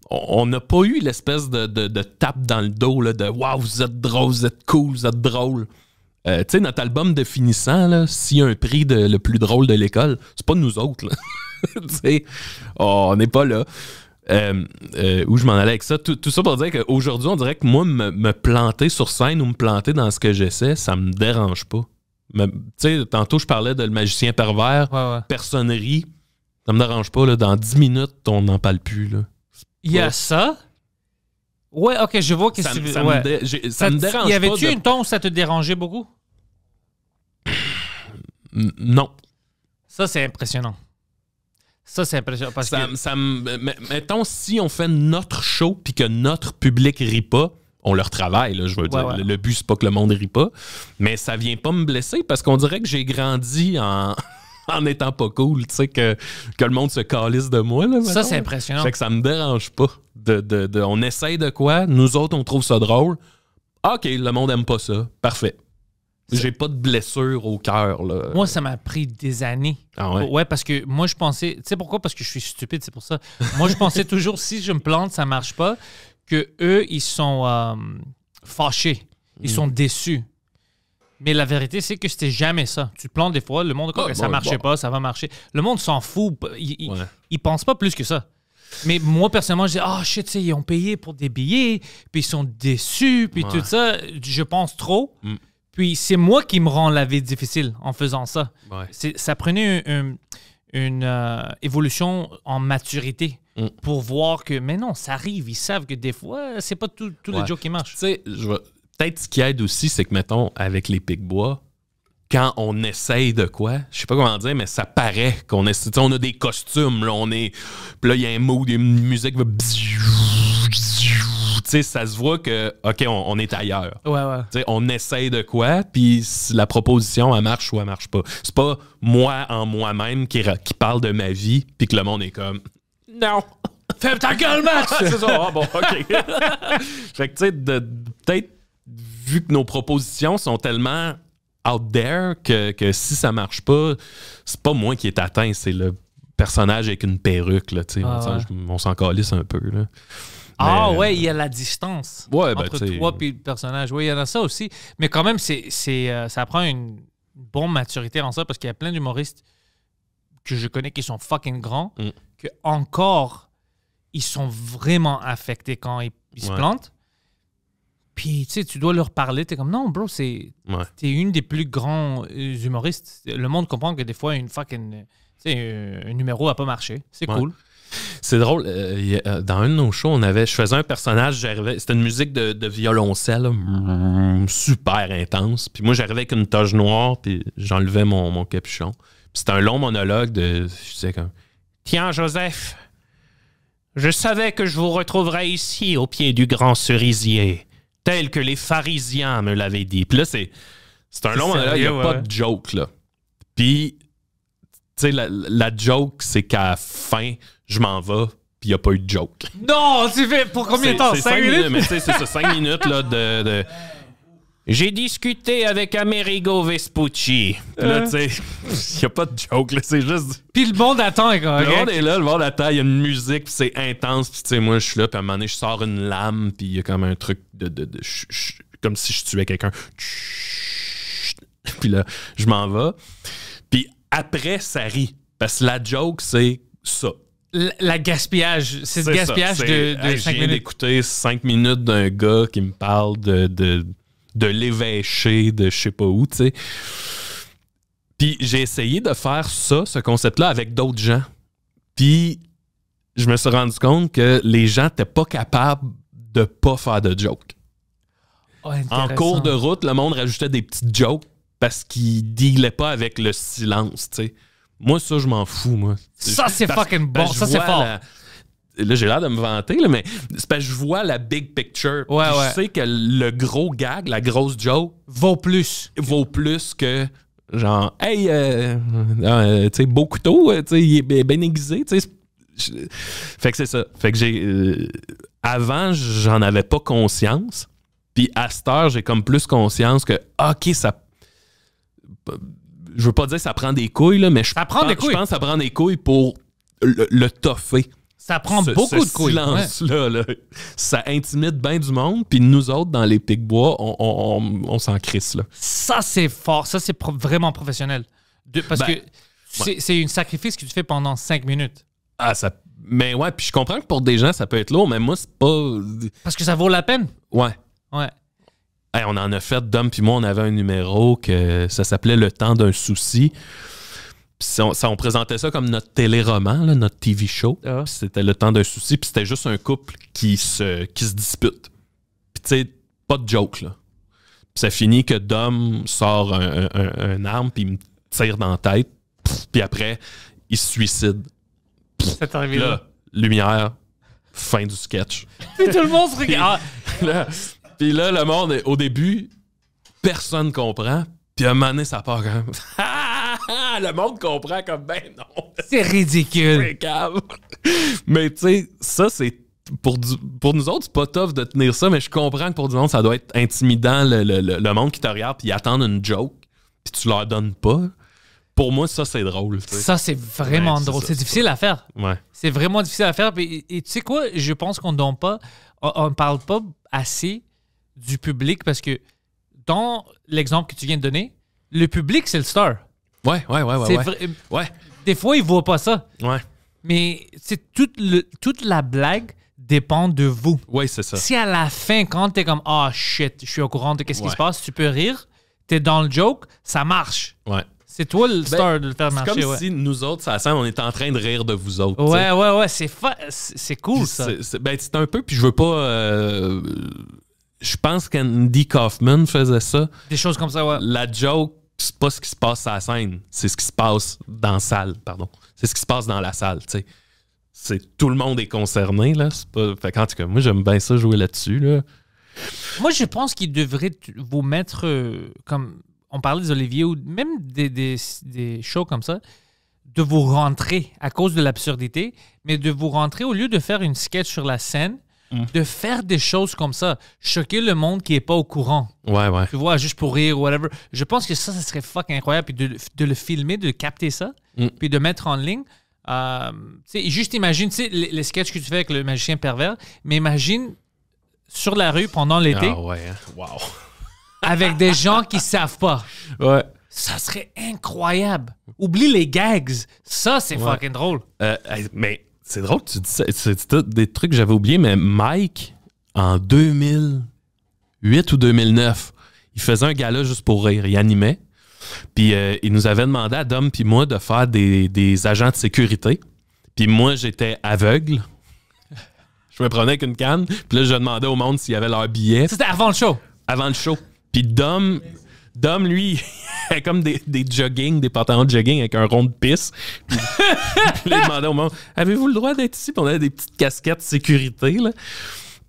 On n'a pas eu l'espèce de, de, de tape dans le dos là, de Waouh, vous êtes drôle, vous êtes cool, vous êtes drôle. Euh, tu sais, notre album de finissant, là, s'il y a un prix de le plus drôle de l'école, c'est pas nous autres. là. Tu sais, on n'est pas là. Euh, euh, où je m'en allais avec ça. Tout, tout ça pour dire qu'aujourd'hui, on dirait que moi, me, me planter sur scène ou me planter dans ce que j'essaie, ça me dérange pas. Tu sais, tantôt, je parlais de le magicien pervers, Ouais, ouais. personnerie. Ça me dérange pas. Là. Dans 10 minutes, on n'en parle plus. Là. Il y a ça? Ouais, ok, je vois Ça, que tu ça ouais. me, dé- j'ai- ça Ça me dérange y avait-tu de- une temps où ça te dérangeait beaucoup? Non. Ça, c'est impressionnant. Ça, c'est impressionnant. Parce Ça, que ça mettons, si on fait notre show puis que notre public rit pas, on leur travaille, là, je veux dire. ouais. Le, le but, c'est pas que le monde rit pas. Mais ça vient pas me blesser parce qu'on dirait que j'ai grandi en, en étant pas cool, tu sais, que, que le monde se calisse de moi. Là, ça, c'est impressionnant. Fait que ça me dérange pas. De, de- de- on essaye de quoi, nous autres, on trouve ça drôle. OK, le monde aime pas ça. Parfait. J'ai pas de blessure au cœur. Moi, ça m'a pris des années. Ah ouais? Ouais, parce que moi, je pensais. Tu sais pourquoi? Parce que je suis stupide, c'est pour ça. Moi, je pensais toujours, si je me plante, ça marche pas, que eux, ils sont euh, fâchés. Ils Mm. sont déçus. Mais la vérité, c'est que c'était jamais ça. Tu te plantes des fois, le monde, ça bon, marchait bon. pas, ça va marcher. Le monde s'en fout. Il, Ouais. il pense pas plus que ça. Mais moi, personnellement, je dis, ah, shit, tu sais, ils ont payé pour des billets, puis ils sont déçus, puis Ouais. tout ça. Je pense trop. Mm. Puis c'est moi qui me rends la vie difficile en faisant ça. Ouais. Ça prenait un- un- une euh, évolution en maturité Mm. pour voir que, mais non, ça arrive. Ils savent que des fois, c'est pas tout- Ouais. jours qui marchent. Tu sais, peut-être ce qui aide aussi, c'est que, mettons, avec les pics-bois, quand on essaye de quoi, je sais pas comment dire, mais ça paraît qu'on essaie. On a des costumes, là, on est. Puis là, il y a un a une musique va. Sais, ça se voit que, OK, on, on est ailleurs. Ouais, ouais. Tu sais, on essaye de quoi, puis la proposition, elle marche ou elle marche pas. C'est pas moi en moi-même qui, parle de ma vie, puis que le monde est comme non. Fais ta gueule, Max! c'est ça. Ah, bon, OK. fait que, tu sais, peut-être, vu que nos propositions sont tellement out there que, que si ça marche pas, c'est pas moi qui est atteint, c'est le personnage avec une perruque, là, tu sais. Ah, on s'en- ouais. calisse un peu, là. Ah Mais, ouais, il y a la distance Ouais, ben, entre toi et le personnage. Oui, il y en a ça aussi. Mais quand même, c'est, c'est, euh, ça prend une bonne maturité en ça parce qu'il y a plein d'humoristes que je connais qui sont fucking grands, Mm. que encore, ils sont vraiment affectés quand ils, ils se plantent. Puis, tu sais, tu dois leur parler. T'es comme, non, bro, c'est, Ouais. t'es une des plus grands euh, humoristes. Le monde comprend que des fois, une fucking, tu sais, un, numéro a pas marché. C'est Ouais. cool. C'est drôle. euh, euh, dans un de nos shows, on avait, je faisais un personnage, j'arrivais, c'était une musique de, de violoncelle, mm, super intense. Puis moi, j'arrivais avec une toge noire, puis j'enlevais mon, mon capuchon. Puis c'était un long monologue de, je disais comme, Tiens, Joseph, je savais que je vous retrouverais ici, au pied du grand cerisier, tel que les pharisiens me l'avaient dit. Puis là, c'est, c'est un long monologue, il n'y a pas de joke, là. Puis tu sais, la, la joke, c'est qu'à la fin, je m'en vais, puis il n'y a pas eu de joke. Non, tu fais pour combien de temps? c'est 5 cinq minutes? Mais tu sais, c'est ça, 5 minutes là, de. de- J'ai discuté avec Amerigo Vespucci. Puis Là, tu sais, il n'y a pas de joke, là, c'est juste. Puis le monde attend, quoi. Le monde est là, le monde attend, il y a une musique, puis c'est intense, puis tu sais, moi, je suis là, puis à un moment donné, je sors une lame, puis il y a comme un truc de. de, de- comme si je tuais quelqu'un. Puis là, je m'en vais. Après, ça rit. Parce que la joke, c'est ça. La, la gaspillage, c'est le gaspillage ça. de, de Hey, 5 Je viens minutes. d'écouter 5 minutes d'un gars qui me parle de, de, de l'évêché de je sais pas où, tu sais. Puis j'ai essayé de faire ça, ce concept-là, avec d'autres gens. Puis je me suis rendu compte que les gens n'étaient pas capables de pas faire de jokes. Oh, En cours de route, le monde rajoutait des petites jokes parce qu'ils dealaient pas avec le silence, tu sais. Moi, ça, je m'en fous, moi. Ça, c'est fucking bon. Ça, c'est fort. la- Là, j'ai l'air de me vanter, là, mais c'est parce que je vois la big picture. Ouais, ouais. Je sais que le gros gag, la grosse joke, Vaut plus. vaut plus que genre, hey, euh, euh, tu sais, beau couteau, euh, tu sais, il est bien aiguisé, tu sais. Je- Fait que c'est ça. Fait que j'ai. euh, avant, j'en avais pas conscience. Puis à cette heure, j'ai comme plus conscience que, OK, ça. Je veux pas dire que ça prend des couilles, là, mais je Ça prend pense, des couilles. je pense que ça prend des couilles pour le, le toffer. Ça prend Ce- beaucoup ce de couilles. ouais. là, ça intimide bien du monde. Puis nous autres, dans les pics-bois, on, on, on- on s'en crisse, là. Ça, c'est fort. Ça, c'est pro- vraiment professionnel. De- parce Ben, que c'est c'est un sacrifice que tu fais pendant 5 minutes. Ah, ça. Mais ouais, puis je comprends que pour des gens, ça peut être lourd, mais moi, c'est pas. Parce que ça vaut la peine. Ouais. Ouais. Hey, on en a fait, Dom puis moi, on avait un numéro que ça s'appelait Le temps d'un souci. On, ça, on présentait ça comme notre téléroman, là, notre TV show. Ah. C'était Le temps d'un souci, puis c'était juste un couple qui se, qui se dispute. Puis tu sais, pas de joke, là. Ça finit que Dom sort un, un- un arme, puis il me tire dans la tête. Puis après, il se suicide. C'est arrivé là. lumière, fin du sketch. Puis tout le monde se regarde. Ah, puis là, le monde, au début, personne comprend. Puis à un moment donné, ça part comme. le monde comprend comme ben non. c'est ridicule. Mais tu sais, ça, c'est. Pour, du- pour nous autres, c'est pas tough de tenir ça, mais je comprends que pour du monde, ça doit être intimidant, le, le- le- le monde qui te regarde, puis ils attendent une joke, puis tu leur donnes pas. Pour moi, ça, c'est drôle. Ça, c'est vraiment Ouais, drôle. C'est difficile à faire. Ouais. C'est vraiment difficile à faire. Et, et tu sais quoi? Je pense qu'on donne pas, on, on parle pas assez du public parce que dans l'exemple que tu viens de donner, le public, c'est le star. Ouais, ouais, ouais, ouais. C'est ouais. vrai- Ouais, Des fois, ils voient pas ça. ouais. Mais c'est toute, le- toute la blague dépend de vous. Ouais, c'est ça. Si à la fin, quand t'es comme ah shit, je suis au courant de qu'est-ce qui Ouais. se passe, tu peux rire, t'es dans le joke, ça marche. Ouais. C'est toi le star de le faire C'est marcher. comme ouais. si nous autres, ça scène, on était en train de rire de vous autres. ouais, ouais, ouais, c'est fa- c'est c'est cool ça. c'est- c'est- ben, c'est un peu, puis je veux pas. euh, je pense qu'Andy Kaufman faisait ça. Des choses comme ça, ouais. La joke, c'est pas ce qui se passe à la scène, c'est ce qui se passe dans la salle, pardon. C'est ce qui se passe dans la salle, tu sais. c'est tout le monde est concerné, là. C'est pas... Fait qu'en tout cas, moi, j'aime bien ça jouer là-dessus, là. Moi, je pense qu'il devrait vous mettre euh, comme on parlait des Olivier ou même des, des, des shows comme ça, de vous rentrer à cause de l'absurdité, mais de vous rentrer au lieu de faire une sketch sur la scène, Mm. de faire des choses comme ça, choquer le monde qui est pas au courant. Ouais, ouais. Tu vois, juste pour rire ou whatever. Je pense que ça, ça serait fuck incroyable. Puis de, de le filmer, de capter ça, Mm. puis de mettre en ligne. Euh, tu sais, juste imagine, tu sais, les, les sketchs que tu fais avec le magicien pervers, mais imagine sur la rue pendant l'été Ah ouais, hein. wow. avec des gens qui savent pas. Ouais. Ça serait incroyable. Oublie les gags. Ça, c'est Ouais. fucking drôle. Euh, mais c'est drôle que tu dis ça. C'est des trucs que j'avais oubliés, mais Mike, en 2008 ou 2009, il faisait un gala juste pour rire. Il animait. Puis euh, il nous avait demandé à Dom puis moi de faire des, des agents de sécurité. Puis moi, j'étais aveugle. Je me prenais avec une canne. Puis là, je demandais au monde s'il y avait leur billet C'était avant le show. avant le show. Puis Dom, Dom, lui, il a comme des, des jogging, des pantalons de jogging avec un rond de pisse. Puis, puis il demandait au monde Avez-vous le droit d'être ici? Puis on avait des petites casquettes sécurité. Là.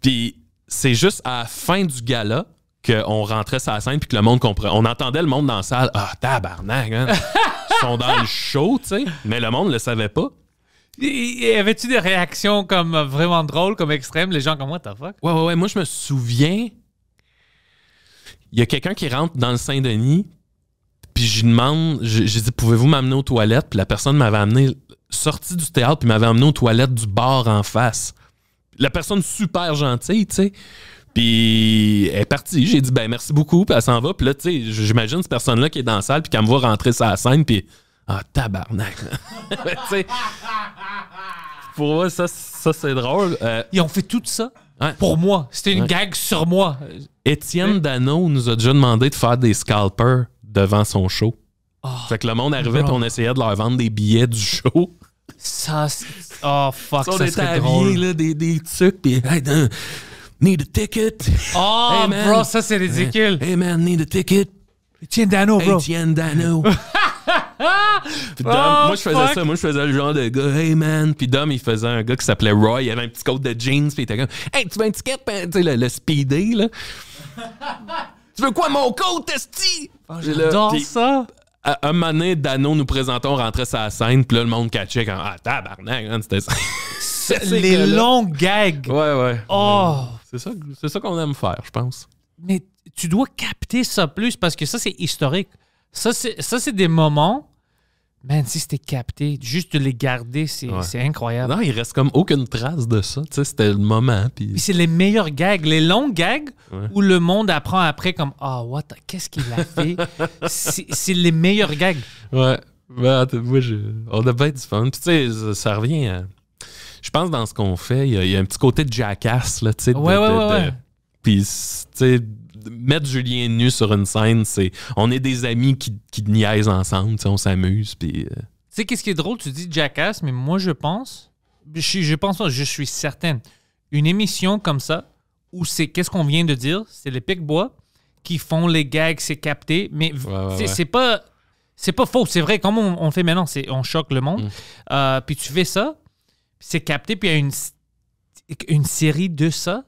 Puis c'est juste à la fin du gala qu'on rentrait sur la scène puis que le monde comprenait. On entendait le monde dans la salle Ah, tabarnak, hein? Ils sont dans le show, tu sais. Mais le monde ne le savait pas. Avait-tu des réactions comme vraiment drôles, comme extrêmes? Les gens comme moi, t'as fuck? Ouais, ouais, ouais. Moi, je me souviens. Il y a quelqu'un qui rentre dans le Saint-Denis, puis je lui demande, j'ai dit, pouvez-vous m'amener aux toilettes? Puis la personne m'avait amené, sorti du théâtre, puis m'avait amené aux toilettes du bar en face. La personne super gentille, tu sais. Puis elle est partie. J'ai dit, ben merci beaucoup, puis elle s'en va. Puis là, tu sais, j'imagine cette personne-là qui est dans la salle, puis qu'elle me voit rentrer sur la scène, puis ah, tabarnak. tu sais. Pour moi, ça, ça c'est drôle. Euh, Ils ont fait tout ça? Ouais. pour moi. C'était une Ouais. gag sur moi. Étienne Dano nous a déjà demandé de faire des scalpers devant son show. Fait que le monde arrivait et on essayait de leur vendre des billets du show. Ça, c'est- oh fuck, on ça était serait habillés, drôle. là, des, des trucs, pis hey, need a ticket. Oh, Hey, man. bro, ça c'est ridicule. Hey man, need a ticket. Tiens, Dano, bro. Étienne Dano. Puis Dom- Oh, moi, je faisais fuck. ça. Moi, je faisais le genre de gars, hey man. Puis Dom, il faisait un gars qui s'appelait Roy. Il avait un petit coat de jeans. Puis il était comme, hey, tu veux un ticket? Ben, Tu sais, le, le speedé, là. tu veux quoi, mon coat, Esti? Là, J'adore ça. à un moment donné, Dano nous présentait, on rentrait sur la scène, puis là, le monde catchait comme Ah, tabarnak, man, c'était ça. Les longs gags. Ouais, ouais. Oh. C'est ça, ça qu'on aime faire, je pense. Mais tu dois capter ça plus parce que ça, c'est historique. Ça, c'est des moments. Man, si c'était capté, juste de les garder, c'est Ouais. incroyable. Non, il reste comme aucune trace de ça. Tu sais, c'était le moment, Puis puis. c'est les meilleurs gags, les longs gags Ouais. où le monde apprend après comme Ah, what, the- qu'est-ce qu'il a fait? c'est les meilleurs gags. Ouais. Ben, moi, je... on a bien du fun. Puis, tu sais, ça, ça revient à. Je pense dans ce qu'on fait, il y, a- il y a un petit côté de jackass, là, tu sais. Ouais, ouais, de- de- ouais. Puis, tu sais, mettre Julien nu sur une scène, c'est. On est des amis qui, qui niaisent ensemble, tu sais, on s'amuse, puis. euh, Tu sais, qu'est-ce qui est drôle? Tu dis Jackass, mais moi, je pense, je, je pense pas, je suis certaine, une émission comme ça, où c'est, qu'est-ce qu'on vient de dire? C'est les Pic-Bois qui font les gags, c'est capté, mais v- Ouais, ouais, c'est, ouais. pas... C'est pas faux, c'est vrai. Comme on, on fait maintenant, c'est on choque le monde. Mm. Euh, puis tu fais ça, c'est capté, puis il y a une, une série de ça.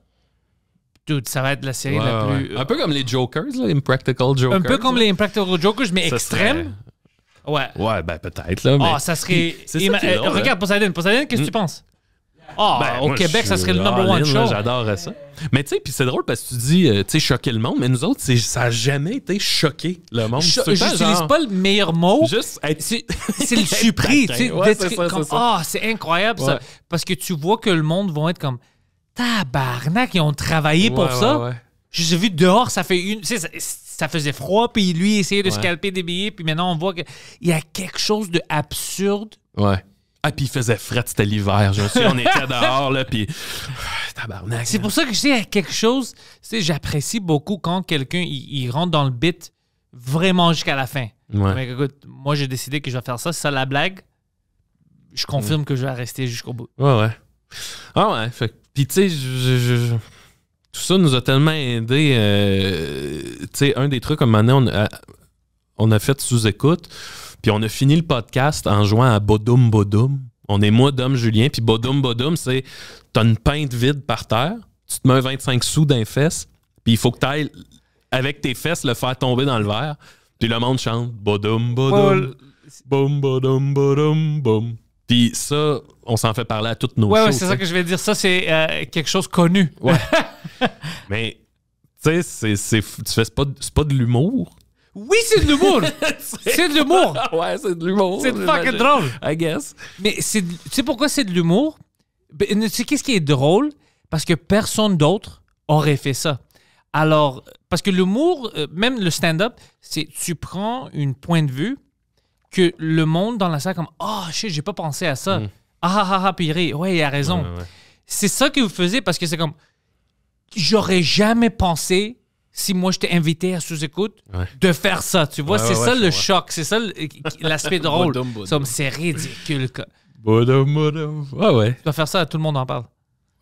Dude, ça va être la série ouais, la ouais. plus. Un peu comme les Jokers, là, Impractical Jokers. un peu comme les Impractical Jokers, mais Ça extrême. Ouais. serait- Ouais, ben peut-être, là. Mais... Ah, ça serait. Ça Ima- est euh, drôle, hein. regarde, Poseidon. Poseidon, qu'est-ce que tu penses? Ah, Ben, au moi, Québec, ça serait le number one show. J'adorerais ça. Mais tu sais, puis c'est drôle parce que tu dis, euh, tu sais, choquer le monde, mais nous autres, ça n'a jamais été choquer le monde. Je J'utilise genre, pas le meilleur mot. Juste être. C'est le surpris. tu sais. Ah, c'est incroyable ça. Parce que tu vois que le monde va être comme tabarnak, ils ont travaillé pour Ouais, ça. ouais, ouais. Je l'ai vu dehors, ça fait une. tu sais, Ça, ça faisait froid, puis lui essayait de Ouais. scalper des billets, puis maintenant on voit qu'il y a quelque chose de absurde. Ouais. Ah, puis il faisait fret, c'était l'hiver. Je souviens, on était dehors, là, puis. Tabarnak. C'est pour ça que je sais, il y a quelque chose. Tu sais, j'apprécie beaucoup quand quelqu'un il, il rentre dans le bit vraiment jusqu'à la fin. Ouais. Mais écoute, moi j'ai décidé que je vais faire ça. C'est ça la blague. Je confirme que je vais rester jusqu'au bout. Ouais, ouais. Ah, ouais. Fait, que- puis, tu sais, je- je- je- tout ça nous a tellement aidé. euh, tu sais, un des trucs, comme moment donné, on a, on a fait sous-écoute, puis on a fini le podcast en jouant à Bodum Bodum. On est moi, Dom, Julien, puis Bodum, Bodum, c'est t'as une pinte vide par terre, tu te mets un 25 sous d'un fesse, puis il faut que t'ailles avec tes fesses le faire tomber dans le verre, puis le monde chante Bodum, Bodum, boum, Bodum, Bodum, boum. Puis ça, on s'en fait parler à toutes nos Ouais, shows, ouais, c'est ça que je vais dire. Ça, c'est euh, quelque chose connu. Ouais. Mais, tu sais, c'est- c'est- tu fais c'est pas, c'est pas de l'humour? Oui, c'est de l'humour. c'est de l'humour. ouais, c'est de l'humour. C'est fucking drôle. I guess. Mais c'est, tu sais pourquoi c'est de l'humour? Tu sais qu'est-ce qui est drôle? Parce que personne d'autre aurait fait ça. Alors, parce que l'humour, euh, même le stand-up, c'est tu prends une point de vue que le monde dans la salle comme ah shit j'ai pas pensé à ça Mm. ah ah ah ah puis il ouais il a raison Ouais, ouais. c'est ça que vous faisiez parce que c'est comme j'aurais jamais pensé si moi j'étais invité à sous-écoute de faire ça tu vois c'est ça le choc c'est ça l'aspect drôle. C'est comme, c'est ridicule quoi. Ouais. tu dois faire ça tout le monde en parle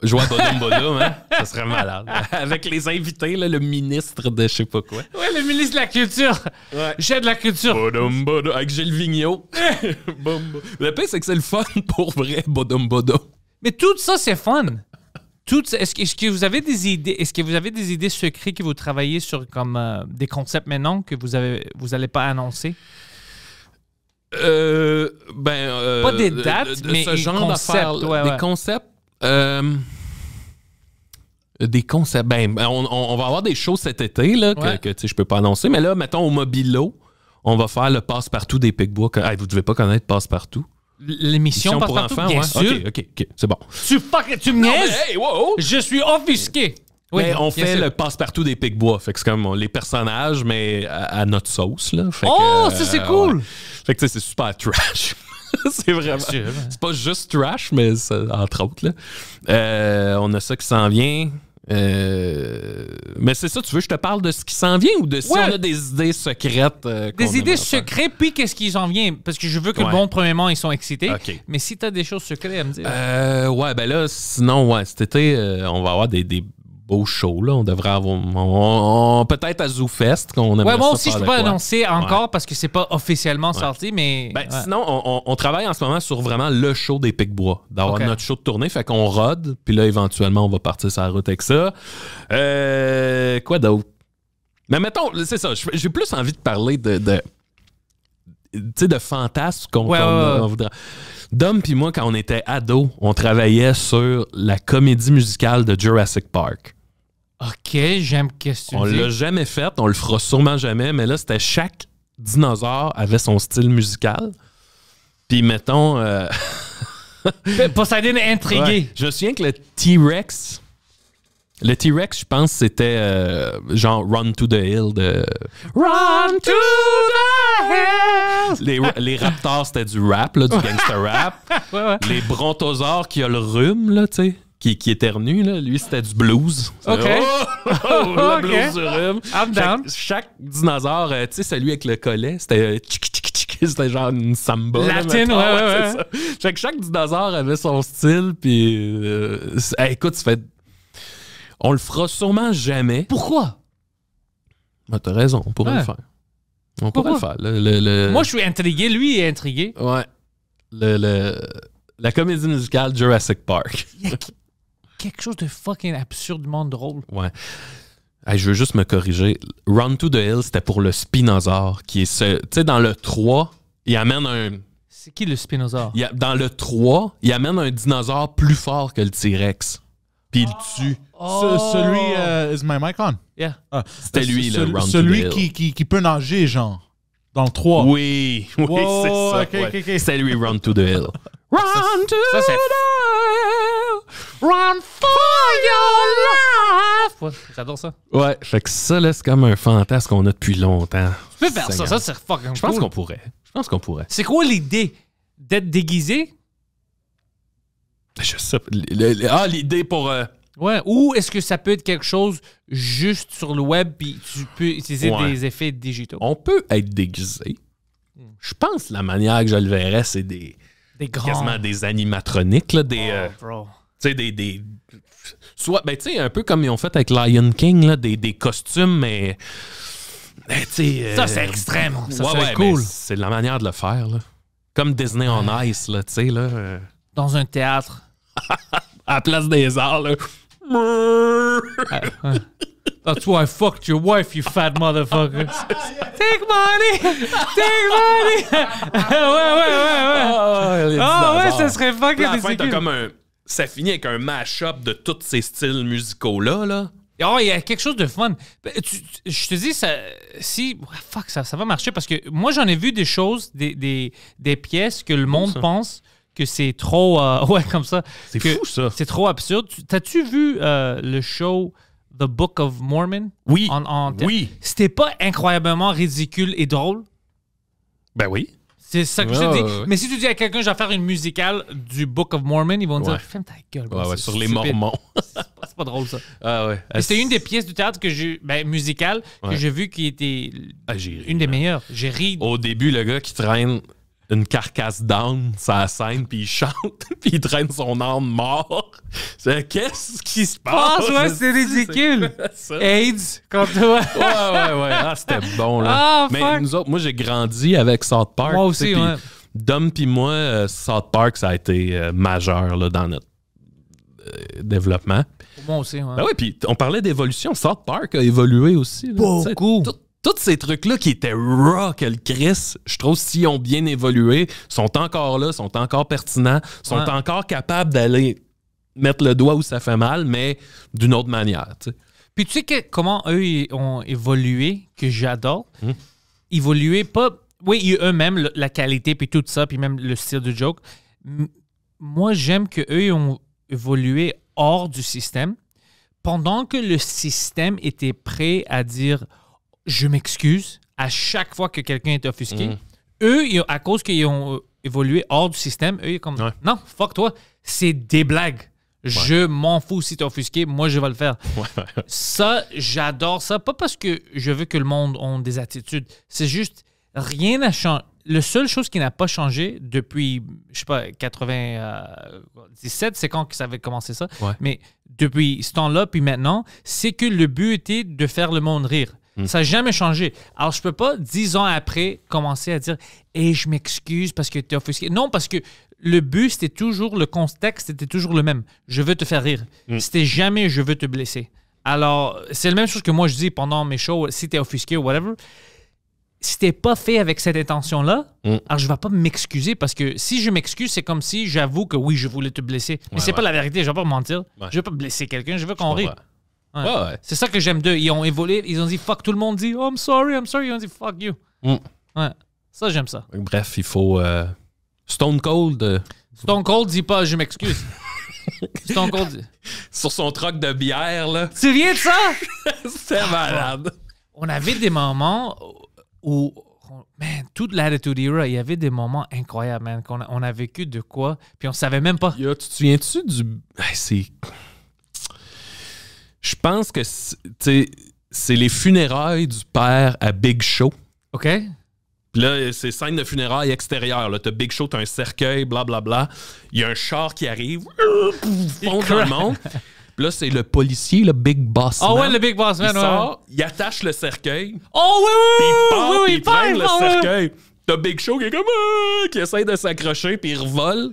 Jouer à Bodum Bodum, hein? Ça serait malade. Avec les invités, là, le ministre de je sais pas quoi. ouais le ministre de la culture Ouais. j'ai de la culture Bodum Bodum. Avec Gilles Vigneault. Le pire, c'est que c'est le fun pour vrai, Bodum Bodum. mais tout ça c'est fun tout ça- est-ce que, est-ce que vous avez des idées est-ce que vous avez des idées secrètes que vous travaillez sur comme euh, des concepts maintenant que vous avez vous allez pas annoncer? Euh, ben. euh, Pas des de- dates, de mais ce genre concept, ouais, des ouais. concepts. euh, des concepts. Ben, ben, on, va avoir des shows cet été, là, que, Ouais. que, je peux pas annoncer. Mais là, mettons, au Mobilo, on va faire le passe-partout des Picbois. Hey, vous devez pas connaître passe-partout. l'émission passe pour partout enfants, bien ouais. sûr OK, OK. C'est bon. tu fuck tu me Non, niaises? mais hey, wow! je suis offusqué Oui, mais on fait sûr. le passe-partout des Picbois. Fait que c'est comme les personnages, mais à, à notre sauce, là. Fait Oh, ça c'est cool ouais. Fait que tu sais, c'est super trash. c'est vraiment. sûr. C'est pas juste trash, mais c'est- entre autres. Là. Euh, on a ça qui s'en vient. Euh, mais c'est ça, tu veux que je te parle de ce qui s'en vient ou de si Ouais. on a des idées secrètes? euh, Des idées secrètes, puis qu'est-ce qu'ils en viennent? Parce que je veux que Ouais. le monde, premièrement, ils sont excités. Mais si tu as des choses secrètes à me dire. Euh, ouais, ben là, sinon, ouais, cet été, euh, on va avoir des, des beaux shows. Là. On devrait avoir. on- on- Peut-être à ZooFest qu'on ouais, moi aussi, je peux pas quoi. annoncer encore parce que c'est pas officiellement sorti, mais. Ben, ouais. Sinon, on, travaille en ce moment sur vraiment le show des Picbois, d'avoir notre show de tournée. Fait qu'on rode, puis là, éventuellement, on va partir sur la route avec ça. Euh, quoi d'autre? Mais mettons, c'est ça, j'ai plus envie de parler de. de tu sais, de fantasmes qu'on voudrait. Dom puis moi, quand on était ados, on travaillait sur la comédie musicale de Jurassic Park. Ok, j'aime qu'est-ce que On l'a jamais fait, on le fera sûrement jamais, mais là, c'était chaque dinosaure avait son style musical. Puis mettons. euh, Poseidon est intrigué. ouais, je me souviens que le T-Rex. Le T-Rex, je pense, c'était euh, genre Run to the Hill de. Run to the hills! Les, les Raptors, c'était du rap, là, du gangster rap. Ouais, ouais. Les Brontosaures qui a le rhume, là, tu sais, qui, qui éternue, là, lui, c'était du blues. Ok. Oh, oh, le blues du. I'm down. Chaque, chaque dinosaure, euh, tu sais, celui avec le collet, c'était euh, c'était genre une samba. Latine, ouais, ouais, ça. Chaque, chaque dinosaure avait son style, puis euh, hey, écoute, ça fait. On le fera sûrement jamais. Pourquoi? Ah, T'as raison, on pourrait Ouais. le faire. On pourrait le faire. Le, le- le- Moi, je suis intrigué. Lui est intrigué. Ouais. Le, le- la comédie musicale Jurassic Park. Quelque chose de fucking absurdement drôle. Ouais. Hey, je veux juste me corriger. Run to the Hill, c'était pour le Spinosaure, qui est ce. Tu sais, dans le 3, il amène un. C'est qui le spinosaure? il a- dans le 3, il amène un dinosaure plus fort que le T-Rex. Puis il le tue. Ce- celui, euh, is my mic on? Yeah. Ah, C'était lui, ce- le celui- Run to Celui the Hill. qui, qui, qui peut nager, genre, dans le 3. Oui, oui, Wow, c'est ça. ok, ouais. ok, ok. C'était lui, Run to the Hill. Run to ça, the. Run for your life! Ouais, j'adore ça. Ouais, fait que ça, là, c'est comme un fantasme qu'on a depuis longtemps. Tu peux faire ça, Seigneur. ça c'est fucking Je pense cool. qu'on pourrait. Je pense qu'on pourrait. C'est quoi l'idée? D'être déguisé? Je sais pas. Le- le- ah, l'idée pour. euh, Ouais. Ou est-ce que ça peut être quelque chose juste sur le web puis tu peux utiliser Ouais. des effets digitaux? on peut être déguisé. Je pense que la manière que je le verrais, c'est des Des grands. quasiment des animatroniques, là, des, euh, Oh, bro. tu sais, des, des soit, ben, tu sais, un peu comme ils ont fait avec Lion King, là, des, des costumes, mais, ben, tu sais, Ça, euh, c'est extrême. Ça, ouais, cool. C'est la manière de le faire, là. Comme Disney on Ice, là, tu sais, là. euh, dans un théâtre. À la place des arts, là. That's why I fucked your wife, you fat motherfucker. Take money! Take money! ouais, ouais, ouais, ouais. Ah, Ah ouais, ça serait fucking la fin, t'as ridicule. comme un. Ça finit avec un mash-up de tous ces styles musicaux-là, là. Oh, il y a quelque chose de fun. Ben, tu- je te dis, ça, si. Fuck, ça, ça va marcher parce que moi, j'en ai vu des choses, des, des, des pièces que le monde ça. pense que c'est trop. euh, ouais, comme ça. C'est fou, ça. C'est trop absurde. Tu- T'as-tu vu euh, le show The Book of Mormon? Oui. En, en Oui. C'était pas incroyablement ridicule et drôle? Ben oui. C'est ça que je te dis. ouais. Mais si tu dis à quelqu'un, je vais faire une musicale du Book of Mormon, ils vont Ouais. dire, ferme ta gueule. bro, Ouais, ouais, c'est sur les. Mormons. C'est pas, drôle, ça. Ah ouais. C'était une des pièces du théâtre que j'ai, ben, musicale que j'ai vu qui était Ah, ri, une des meilleures. J'ai ri. Au début, le gars qui traîne une carcasse d'âne la scène, puis il chante, puis il traîne son âne mort. C'est qu'est-ce qui se Ah, passe? ouais, c'est ridicule. AIDS, quand toi. Ouais, ouais, ouais. Ah, c'était bon, là. Ah, Mais fuck. nous autres, moi, j'ai grandi avec South Park. Moi aussi, ouais. Dom puis moi, euh, South Park, ça a été euh, majeur là, dans notre euh, développement. Moi aussi, ouais. Ben oui, puis on parlait d'évolution. South Park a évolué aussi. là. Beaucoup. Tout- Tous ces trucs-là qui étaient raw que le Chris, je trouve, s'ils ont bien évolué, sont encore là, sont encore pertinents, sont Ouais. encore capables d'aller mettre le doigt où ça fait mal, mais d'une autre manière. Puis tu sais que, comment eux ont évolué, que j'adore. Hmm. Évoluer, pas. Oui, eux-mêmes, la qualité, puis tout ça, puis même le style de joke. Moi, j'aime qu'eux ont évolué hors du système. Pendant que le système était prêt à dire je m'excuse à chaque fois que quelqu'un est offusqué, Mhm. eux, ils- à cause qu'ils ont euh, évolué hors du système, eux, ils sont comme Ouais. non, fuck toi, c'est des blagues. Je m'en fous si t'es offusqué, moi je vais le faire. Ça, j'adore ça. Pas parce que je veux que le monde ait des attitudes. C'est juste, rien n'a changé. La seule chose qui n'a pas changé depuis, je sais pas, 97, c'est quand que ça avait commencé ça. Ouais. Mais depuis ce temps-là, puis maintenant, c'est que le but était de faire le monde rire. Ça n'a jamais changé. Alors, je peux pas, dix ans après, commencer à dire Et je m'excuse parce que tu es offusqué. Non, parce que le but, c'était toujours, le contexte était toujours le même. Je veux te faire rire. C'était jamais je veux te blesser. Alors, c'est la même chose que moi je dis pendant mes shows, si tu es offusqué ou whatever. Si t'es pas fait avec cette intention-là, Mm. alors je vais pas m'excuser parce que si je m'excuse, c'est comme si j'avoue que oui, je voulais te blesser. Mais Ouais, c'est ouais. pas la vérité, je vais pas mentir. Ouais. Je veux pas blesser quelqu'un, je veux qu'on rit. Ouais. Ouais. Ouais, ouais. C'est ça que j'aime d'eux. Ils ont évolué, ils ont dit fuck, tout le monde dit oh, I'm sorry, I'm sorry. Ils ont dit fuck you. Mm. Ouais. Ça, j'aime ça. Bref, il faut. euh, Stone Cold, euh, Stone Cold dit pas je m'excuse. Stone Cold dit. sur son troc de bière, là, Tu viens de ça? c'était malade. On avait des moments où, man, toute l'attitude era, il y avait des moments incroyables, man, qu'on a, on a vécu de quoi, puis on savait même pas. Yo, tu te souviens-tu du. Hey, c'est. Je pense que c'est les funérailles du père à Big Show. OK? Puis là, c'est scène de funérailles extérieures. Là, t'as Big Show, t'as un cercueil, blablabla. Il y a un char qui arrive, fond dans le monde. Puis là, c'est le policier, le Big Boss. Oh man. ouais, le Big Boss Il Man. ouais. sort, il attache le cercueil, Oh puis oui, il oui, part, oui, oui, puis oui, il traîne le part, cercueil. T'as Big Show qui est comme Ah qui essaie de s'accrocher, puis il revole.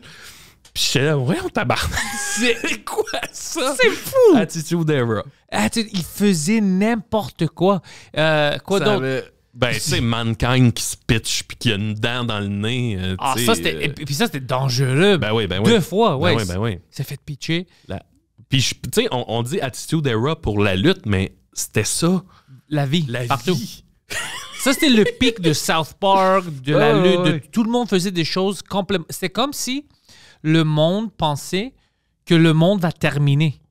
Puis j'étais là, ouais, on tabarnak. C'est quoi ça? C'est fou! Attitude Era. Ah, tu- il faisait n'importe quoi. Euh, quoi d'autre? avait- Ben, tu sais, Mankind qui se pitch puis qui a une dent dans le nez. euh, Ah, ça, c'était. euh, et puis ça, c'était dangereux. Ben oui, ben oui. Deux fois, ouais. Ben oui, ben oui. Il s'est fait pitcher. La- Puis, tu sais, on, on dit Attitude Era pour la lutte, mais c'était ça, La vie. la partout. vie. Ça, c'était le pic de South Park, de la lutte. ouais, de- ouais. tout le monde faisait des choses complètement. C'était comme si le monde pensait que le monde va terminer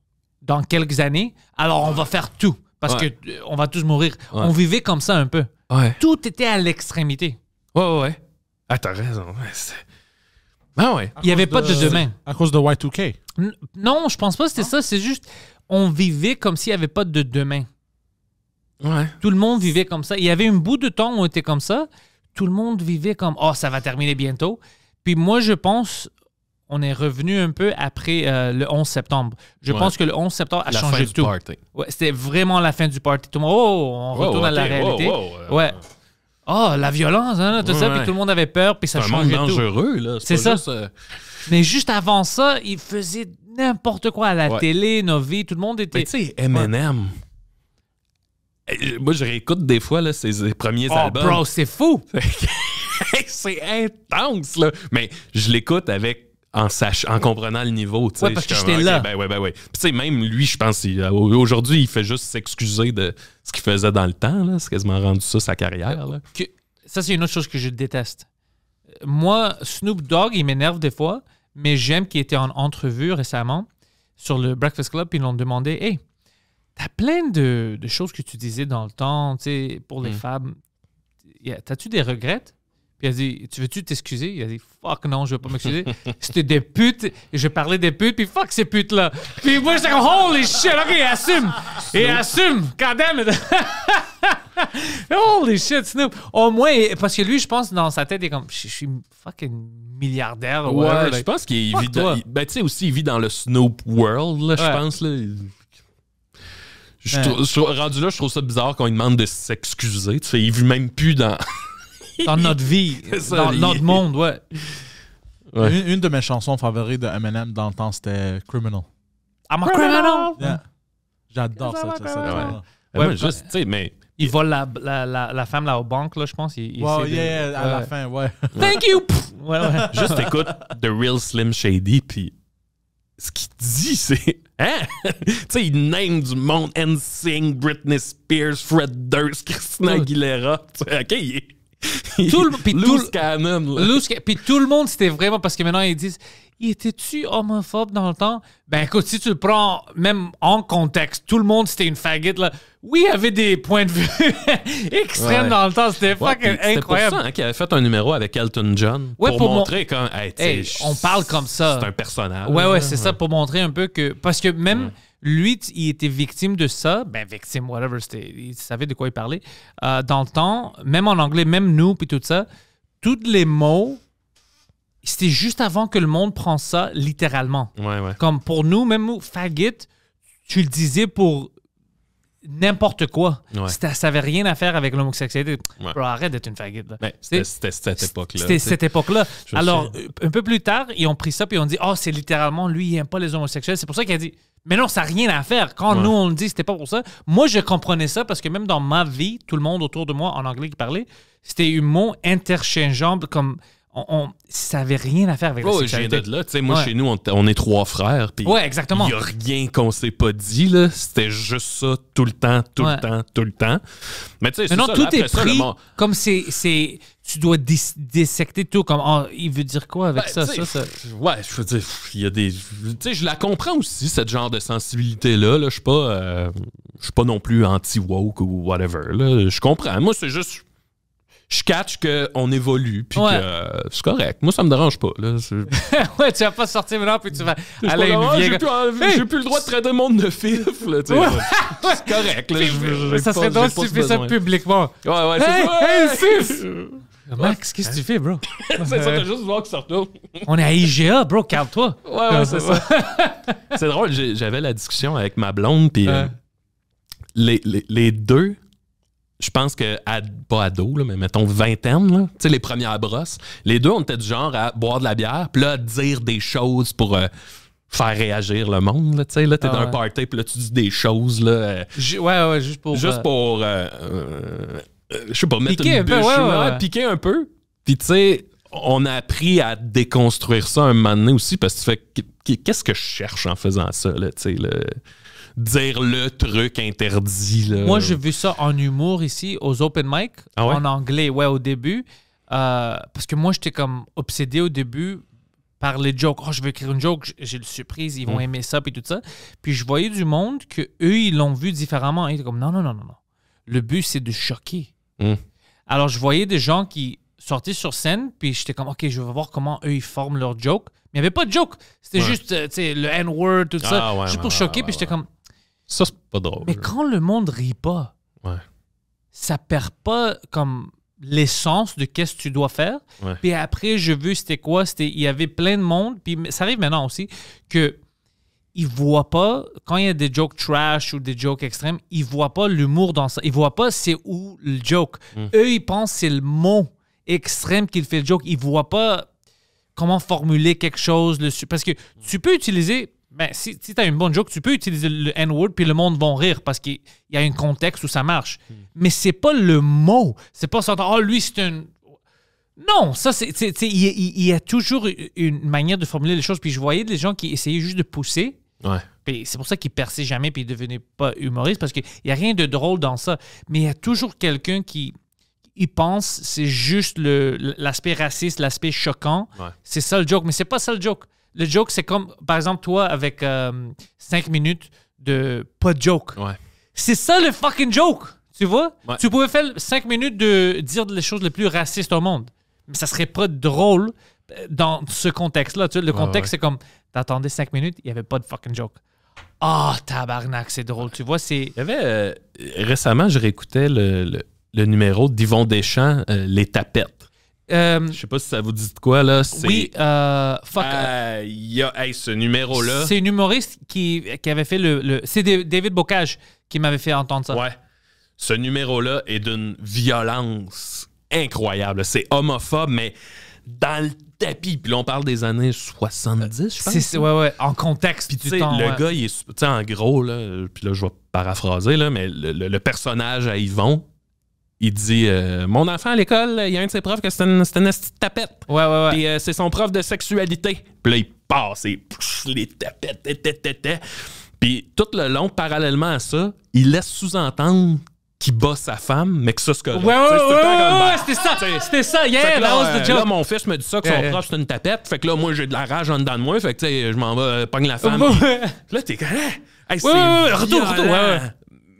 dans quelques années. Alors, on va faire tout. Parce Ouais. que euh, on va tous mourir. Ouais. On vivait comme ça un peu. Ouais. Tout était à l'extrémité. Ouais, ouais, ouais. Ah, t'as raison. ouais, Ben ouais. Il n'y avait pas de demain. À cause de Y2K. N- Non, je pense pas que c'était ça. C'est juste, on vivait comme s'il n'y avait pas de demain. Ouais. Tout le monde vivait comme ça. Il y avait un bout de temps où on était comme ça. Tout le monde vivait comme oh ça va terminer bientôt. Puis moi je pense on est revenu un peu après euh, le 11 septembre. Je Ouais. pense que le 11 septembre a La changé fin du tout. Ouais, c'était vraiment la fin du party. Tout le monde oh on Wow, retourne à la réalité. wow, wow, euh, ouais. Oh la violence hein, tout ça puis tout le monde avait peur puis ça monde changeait tout. dangereux, là. C'est ça. juste, euh, Mais juste avant ça, il faisait n'importe quoi à la télé, nos vies, tout le monde était. Tu sais, Eminem. Eh, Moi, je réécoute des fois là, ses, ses premiers oh, albums. bro, c'est fou. c'est intense, là. Mais je l'écoute avec. En, sach en comprenant le niveau. tu sais. Ouais, parce que j'étais là. Ben ouais, ben ouais. Puis tu sais, même lui, je pense, aujourd'hui, il fait juste s'excuser de ce qu'il faisait dans le temps. là. C'est quasiment rendu ça sa carrière. Là. que- ça, c'est une autre chose que je déteste. Moi, Snoop Dogg, il m'énerve des fois, mais j'aime qu'il était en entrevue récemment sur le Breakfast Club, puis ils l'ont demandé Hey, t'as plein de, de choses que tu disais dans le temps, tu sais, pour les Mm. femmes. T'as-tu des regrets Puis il a dit Tu veux-tu t'excuser? Il a dit Fuck, non, je veux pas m'excuser. C'était des putes, je parlais des putes, puis fuck ces putes-là. Puis moi, j'étais comme Holy shit, ok, assume Et assume God damn it Holy shit, Snoop. Au moins, parce que lui, je pense, dans sa tête, il est comme, je suis fucking milliardaire. ou Ouais, whatever, je like. pense qu'il vit dans, il- ben, tu sais aussi il vit dans le Snoop World là, je Ouais. pense là. Je Ouais. rendu là, je trouve ça bizarre qu'on lui demande de s'excuser. Tu sais, il vit même plus dans. Dans notre vie, ça, dans notre monde, ouais. Ouais. Une, une de mes chansons favorites de Eminem dans le temps, c'était Criminal. I'm a criminal. Yeah. J'adore cette Ouais. Ouais, Ouais, juste, tu sais, mais. Il vole la, la, la, la femme là au banque, là, je pense. Il, il Wow, essaie de- yeah, à la fin, ouais. Thank you! Ouais, ouais. Juste écoute The Real Slim Shady, puis ce qu'il dit, c'est. Hein? tu sais, il name du monde NSYNC, Britney Spears, Fred Durst, Christina. Aguilera. Tu sais, OK, il est. Tout le- puis tout. Loose- Puis tout le monde, c'était vraiment parce que maintenant, ils disent était-tu homophobe dans le temps Ben écoute, si tu le prends même en contexte, tout le monde, c'était une faggot. Là. Oui, il y avait des points de vue extrêmes Ouais. dans le temps. C'était Ouais, fucking incroyable. ça hein, qu'il avait fait un numéro avec Elton John. Ouais, pour, pour mon- montrer comme. Hey, Hey, on parle comme ça. C'est un personnage. Ouais, ouais, c'est ça pour montrer un peu que. Parce que même lui, il était victime de ça. Ben, victime, whatever, il savait de quoi il parlait. Euh, dans le temps, même en anglais, même nous, puis tout ça, tous les mots, c'était juste avant que le monde prenne ça littéralement. Ouais, ouais. Comme pour nous, même nous, faggot, tu le disais pour n'importe quoi. Ouais. Ça avait rien à faire avec l'homosexualité. Ouais. Bro, arrête d'être une faggot. Ben, c'était cette époque-là. c'était cette époque-là. Alors, sais. un peu plus tard, ils ont pris ça puis ils ont dit Oh, c'est littéralement lui, il aime pas les homosexuels. C'est pour ça qu'il a dit Mais non, ça n'a rien à faire. Quand Ouais. nous, on le dit, c'était pas pour ça. Moi, je comprenais ça parce que même dans ma vie, tout le monde autour de moi en anglais qui parlait, c'était un mot interchangeable comme. On, on- ça avait rien à faire avec la Oh, viens sexualité. de là. Moi, Ouais. chez nous, on, on est trois frères. Ouais, exactement. Il n'y a rien qu'on s'est pas dit, là. C'était juste ça tout le temps, tout Ouais. le temps, tout le temps. Mais tu sais, c'est Maintenant, ça, tout là, est pris comme c'est. c'est- Tu dois dis- dissecter tout. Comme, Ah, il veut dire quoi avec Ben, ça, ça, ça? Ouais, je veux dire, il y a des. Tu sais, je la comprends aussi, cette genre de sensibilité-là. Là. Je suis pas. euh, je suis pas non plus anti-woke ou whatever. Là. Je comprends. Moi, c'est juste. Je catch qu'on évolue, puis Ouais. que euh, c'est correct. Moi, ça me dérange pas. Là. C'est- ouais, tu vas pas sortir maintenant puis tu vas C'est aller vieille. J'ai plus, Hey! plus le droit de traiter le monde de fif. Là, tu sais. Ouais. C'est correct. Là, je- ça pas- serait drôle si tu fais ça publiquement. Ouais, ouais, c'est Hey, ça. hey! Max, qu'est-ce que tu fais, bro? c'est ça, t'as juste voir que ça retourne. On est à IGA, bro, calme-toi. Ouais, ouais, c'est ça. c'est drôle, j'avais la discussion avec ma blonde, puis euh, les, les, les deux, je pense que, à- pas ado, là, mais mettons vingtaine, là, tu sais, les premières brosses, les deux, on était du genre à boire de la bière, puis là, à dire des choses pour euh, faire réagir le monde, là, tu sais, là, t'es Ah dans un party, puis là, tu dis des choses, là, euh, ouais, ouais, juste pour. juste euh, pour, je sais pas, mettre Piquer une un peu, bûche, ouais, ouais, ouais. piquer un peu. Puis tu sais, on a appris à déconstruire ça un moment donné aussi parce que tu fais qu- qu'est-ce que je cherche en faisant ça, là, tu sais, le- dire le truc interdit. Là. Moi, j'ai vu ça en humour ici, aux open mic, Ah ouais? en anglais, ouais, au début. Euh, parce que moi, j'étais comme obsédé au début par les jokes. Oh, je vais écrire une joke, j'ai le surprise, ils vont aimer ça, puis tout ça. Puis je voyais du monde que eux, ils l'ont vu différemment. Ils étaient comme, non, non, non, non, non. Le but, c'est de choquer. Mm. Alors, je voyais des gens qui sortaient sur scène, puis j'étais comme, OK, je vais voir comment eux, ils forment leur joke. Mais il n'y avait pas de joke. C'était Ouais. juste, euh, tu sais, le N-word, tout ça. Ah, ouais, juste pour ouais, choquer, puis j'étais comme, Ça, c'est pas drôle. mais quand le monde rit pas, Ouais. ça perd pas comme l'essence de qu'est-ce que tu dois faire. Ouais. Puis après, je vu c'était quoi, c'était il y avait plein de monde, puis ça arrive maintenant aussi que ils voient pas quand il y a des jokes trash ou des jokes extrêmes, ils voient pas l'humour dans ça. Ils voient pas c'est où le joke. Mm. Eux, ils pensent c'est le mot extrême qui fait le joke. Ils voient pas comment formuler quelque chose. le parce que tu peux utiliser. Ben, si si tu as une bonne joke, tu peux utiliser le N-word puis le monde va rire parce qu'il y a un contexte où ça marche. Mais c'est pas le mot. C'est pas ça. Oh, lui, c'est un. Non, ça, c'est. Il y, a- toujours une manière de formuler les choses. Puis je voyais des gens qui essayaient juste de pousser. Ouais. Puis c'est pour ça qu'il perçait jamais puis il devenait pas humoriste parce qu'il n'y a rien de drôle dans ça. Mais il y a toujours quelqu'un qui il pense c'est juste l'aspect raciste, l'aspect choquant. Ouais. C'est ça le joke, mais c'est pas ça le joke. Le joke c'est comme par exemple toi avec 5 minutes de pas de joke. Ouais. C'est ça le fucking joke. Tu vois? Ouais. Tu pouvais faire 5 minutes de dire les choses les plus racistes au monde. Mais ça serait pas drôle euh, dans ce contexte-là. Tu vois, le contexte, ouais. c'est comme t'attendais 5 minutes, il n'y avait pas de fucking joke. Ah, tabarnak, c'est drôle. Tu vois, c'est. Il y avait. euh, récemment, je réécoutais le, le- le numéro d'Yvon Deschamps, euh, Les Tapettes. Euh, Je sais pas si ça vous dit de quoi, là. Oui, euh, fuck. Euh, il y a, hey, ce numéro-là. c'est une humoriste qui, qui avait fait le. le- c'est Da- David Bocage qui m'avait fait entendre ça. Ouais. Ce numéro-là est d'une violence incroyable. C'est homophobe, mais dans le tapis. Puis là, on parle des années 70, je pense. C'est, ouais, ouais, en contexte Puis tu sais, le ouais. gars, il est, tu sais, en gros, là, puis là, je vais paraphraser, là, mais le, le- le personnage à Yvon, il dit euh, Mon enfant à l'école, il y a un de ses profs que c'est une, c'est une tapette. Ouais, ouais, ouais. Puis euh, c'est son prof de sexualité. Puis là, il passe et pff, les tapettes, té, té. Puis tout le long, parallèlement à ça, il laisse sous-entendre qu'il bat sa femme, mais que ça, c'est correct. Ouais, ouais, ouais, ouais, c'était ça. C'était ça. Yeah, là, was euh, là, mon fils me dit ça que son prof c'est une tapette. Fait que là, moi, j'ai de la rage en dedans de moi. Fait que, tu sais, je m'en vais pogne la femme. Là, t'es comme? Hey, c'est Ouais, ouais, ouais, retour, retour.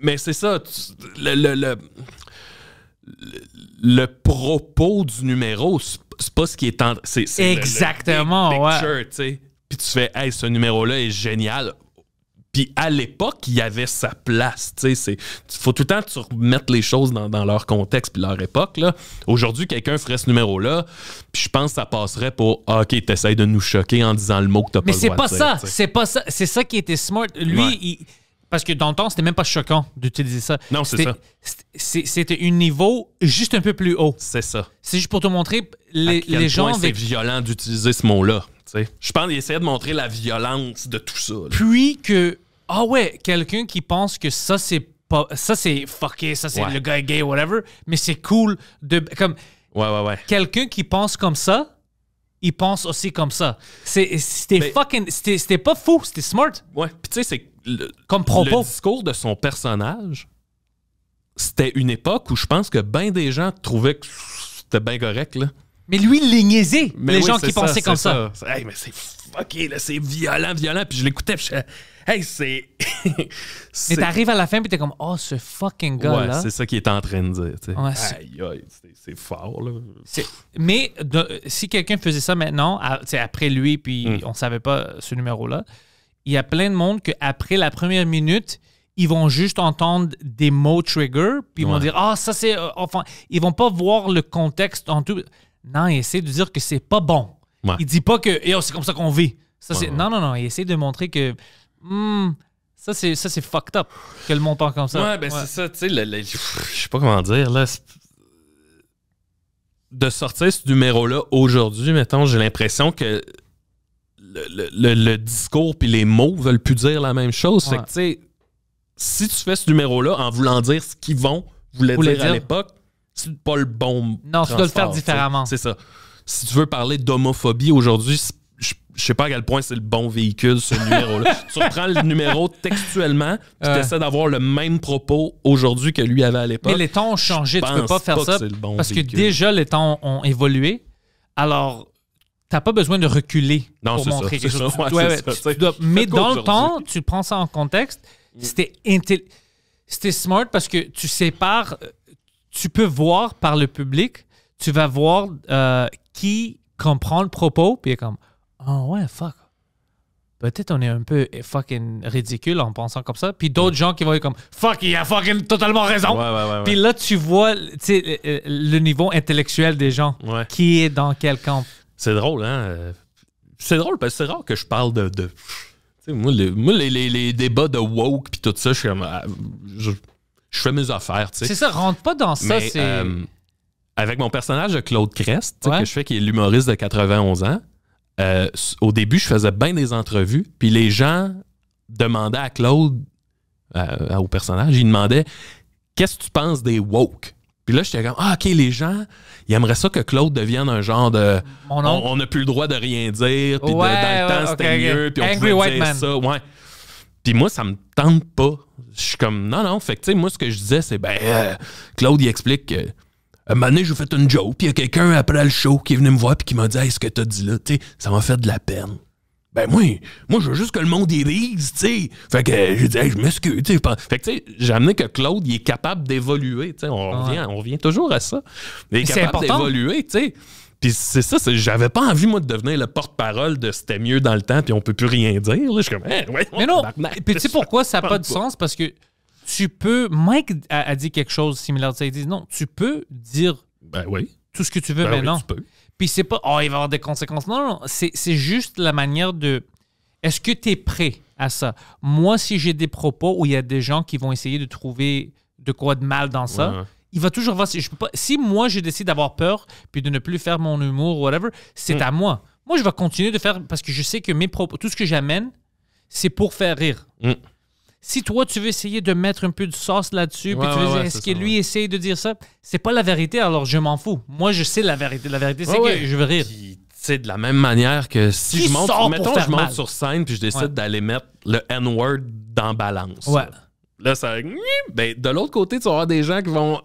Mais c'est ça. le, le, propos du numéro, c'est pas ce qui est en. c'est- c'est le- le Exactement, ouais. picture, tu sais. Puis tu fais, hey, ce numéro-là est génial. Puis à l'époque, il y avait sa place. Tu sais, il faut tout le temps que tu remettes les choses dans, dans leur contexte puis leur époque. là. Aujourd'hui, quelqu'un ferait ce numéro-là, puis je pense que ça passerait pour ah, OK, t'essayes de nous choquer en disant le mot que t'as pas Mais c'est pas de dire, ça. C'est pas ça. C'est ça qui était smart. Lui, Ouais. il- parce que dans le temps, c'était même pas choquant d'utiliser ça. Non, c'est ça. c'était- un niveau juste un peu plus haut. C'est ça. C'est juste pour te montrer À les, quel les gens c'est avec violent d'utiliser ce mot-là. Je pense qu'il essayait de montrer la violence de tout ça. là. puis que ah ouais, quelqu'un qui pense que ça c'est pas ça c'est fucké, ça c'est Ouais. le gars gay whatever, mais c'est cool de comme Ouais, ouais, ouais. quelqu'un qui pense comme ça, il pense aussi comme ça. C'était fucking c'était pas fou, c'était smart Ouais. Puis tu sais, c'est le, comme propos. le discours de son personnage, c'était une époque où je pense que bien des gens trouvaient que c'était bien correct, là. Mais lui il les niaisait, Mais les oui, gens qui pensaient comme ça. C'est- Hey, mais c'est fucké, là, c'est violent, violent. Puis je l'écoutais, puis je Hey, c'est. Mais t'arrives à la fin puis t'es comme oh ce fucking gars Ouais, c'est ça qu'il est en train de dire. tu sais. Ouais, c'est- aïe, aïe, c'est- fort, là. Mais de- si quelqu'un faisait ça maintenant, à- après lui, puis Mm. on savait pas ce numéro-là, il y a plein de monde qu'après la première minute, ils vont juste entendre des mots trigger, puis ils vont dire Ah, ça c'est. euh, Enfin, ils vont pas voir le contexte en tout. Non, il essaie de dire que c'est pas bon. Ouais. Il dit pas que Yo, c'est comme ça qu'on vit. Ça. Ouais. Non, non, non. Il essaie de montrer que. Hmm, ça, c'est, ça, c'est fucked up que le monde comme ça. Ouais, ben c'est ça, tu sais, je sais pas comment dire, là. De sortir ce numéro-là aujourd'hui, mettons, j'ai l'impression que le, le- discours puis les mots veulent plus dire la même chose. Fait Ouais. que, tu sais, si tu fais ce numéro-là en voulant dire ce qu'ils vont, voulaient dire, à l'époque, c'est pas le bon. Non, tu dois le faire différemment. C'est ça. Si tu veux parler d'homophobie aujourd'hui, je je sais pas à quel point c'est le bon véhicule, ce numéro-là. tu reprends le numéro textuellement, tu Ouais. essaies d'avoir le même propos aujourd'hui que lui avait à l'époque. Mais les temps ont changé, tu peux pas faire pas ça bon parce que déjà les temps ont évolué. Alors, t'as pas besoin de reculer Non, pour montrer ça, quelque chose. ça, ouais, Ouais, c'est ouais, ça, tu- tu sais. tu dois- mais dans le temps, tu prends ça en contexte. C'était intelli- c'était smart parce que tu sépares, euh, tu peux voir par le public, tu vas voir euh, qui comprend le propos, puis il est comme, oh ouais, fuck. Peut-être on est un peu fucking ridicule en pensant comme ça. Puis d'autres gens qui vont être comme, fuck, il a fucking totalement raison. Ouais. Puis là, tu vois le niveau intellectuel des gens. Qui est dans quel camp. C'est drôle, hein? C'est drôle parce que c'est rare que je parle de. de- moi, les, moi, les, les- les débats de woke puis tout ça, je suis comme. ah, Je, je fais mes affaires, tu sais. C'est ça, rentre pas dans ça. C'est euh, avec mon personnage de Claude Crest, Ouais. que je fais qui est l'humoriste de 91 ans, euh, au début, je faisais bien des entrevues, puis les gens demandaient à Claude, euh, au personnage, ils demandaient Qu'est-ce que tu penses des woke Puis là, j'étais comme Ah, ok, les gens, ils aimeraient ça que Claude devienne un genre de. Mon On n'a plus le droit de rien dire, puis de- dans le temps, c'était mieux, puis on Angry pouvait dire man. ça. Ouais. Puis moi, ça me tente pas. Je suis comme, non, non. Fait que, tu sais, moi, ce que je disais, c'est, ben, euh, Claude, il explique que. Un moment donné, j'ai fait une joke, puis il y a quelqu'un après le show qui est venu me voir, puis qui m'a dit, hey, ce que t'as dit là, tu sais, ça m'a fait de la peine. Ben, moi, moi, je veux juste que le monde y rise, tu sais. Fait que euh, j'ai dit, hey, je m'excuse, tu sais. Fait que, tu sais, j'ai amené que Claude, il est capable d'évoluer, tu sais. On, Ouais. revient, on revient toujours à ça. Il est C'est capable important. d'évoluer, tu sais. Puis c'est ça, j'avais pas envie, moi, de devenir le porte-parole de c'était mieux dans le temps, puis on peut plus rien dire. Je suis comme, ouais, Mais non, puis tu sais pourquoi ça n'a pas de sens? Parce que tu peux. Mike a, a dit quelque chose similaire ça. Il dit non, tu peux dire Ben oui. tout ce que tu veux Ben oui, maintenant. tu peux. Puis c'est pas, oh, il va y avoir des conséquences. Non, non, c'est c'est juste la manière de. Est-ce que tu es prêt à ça? Moi, si j'ai des propos où il y a des gens qui vont essayer de trouver de quoi de mal dans ça, ouais. il va toujours voir. Si, je peux pas, si moi, je décide d'avoir peur puis de ne plus faire mon humour ou whatever, c'est Mm. à moi. Moi, je vais continuer de faire parce que je sais que mes propos, tout ce que j'amène, c'est pour faire rire. Mm. Si toi, tu veux essayer de mettre un peu de sauce là-dessus, puis tu veux ouais, dire, est-ce c'est que ça, lui essaye de dire ça? C'est pas la vérité, alors je m'en fous. Moi, je sais la vérité. La vérité, c'est que je veux rire. Puis, tu sais, de la même manière que si Qui je monte, mettons, je monte sur scène, puis je décide Ouais. d'aller mettre le N-word dans balance. Ouais. Là, ça. Ben, de l'autre côté, tu vas avoir des gens qui vont,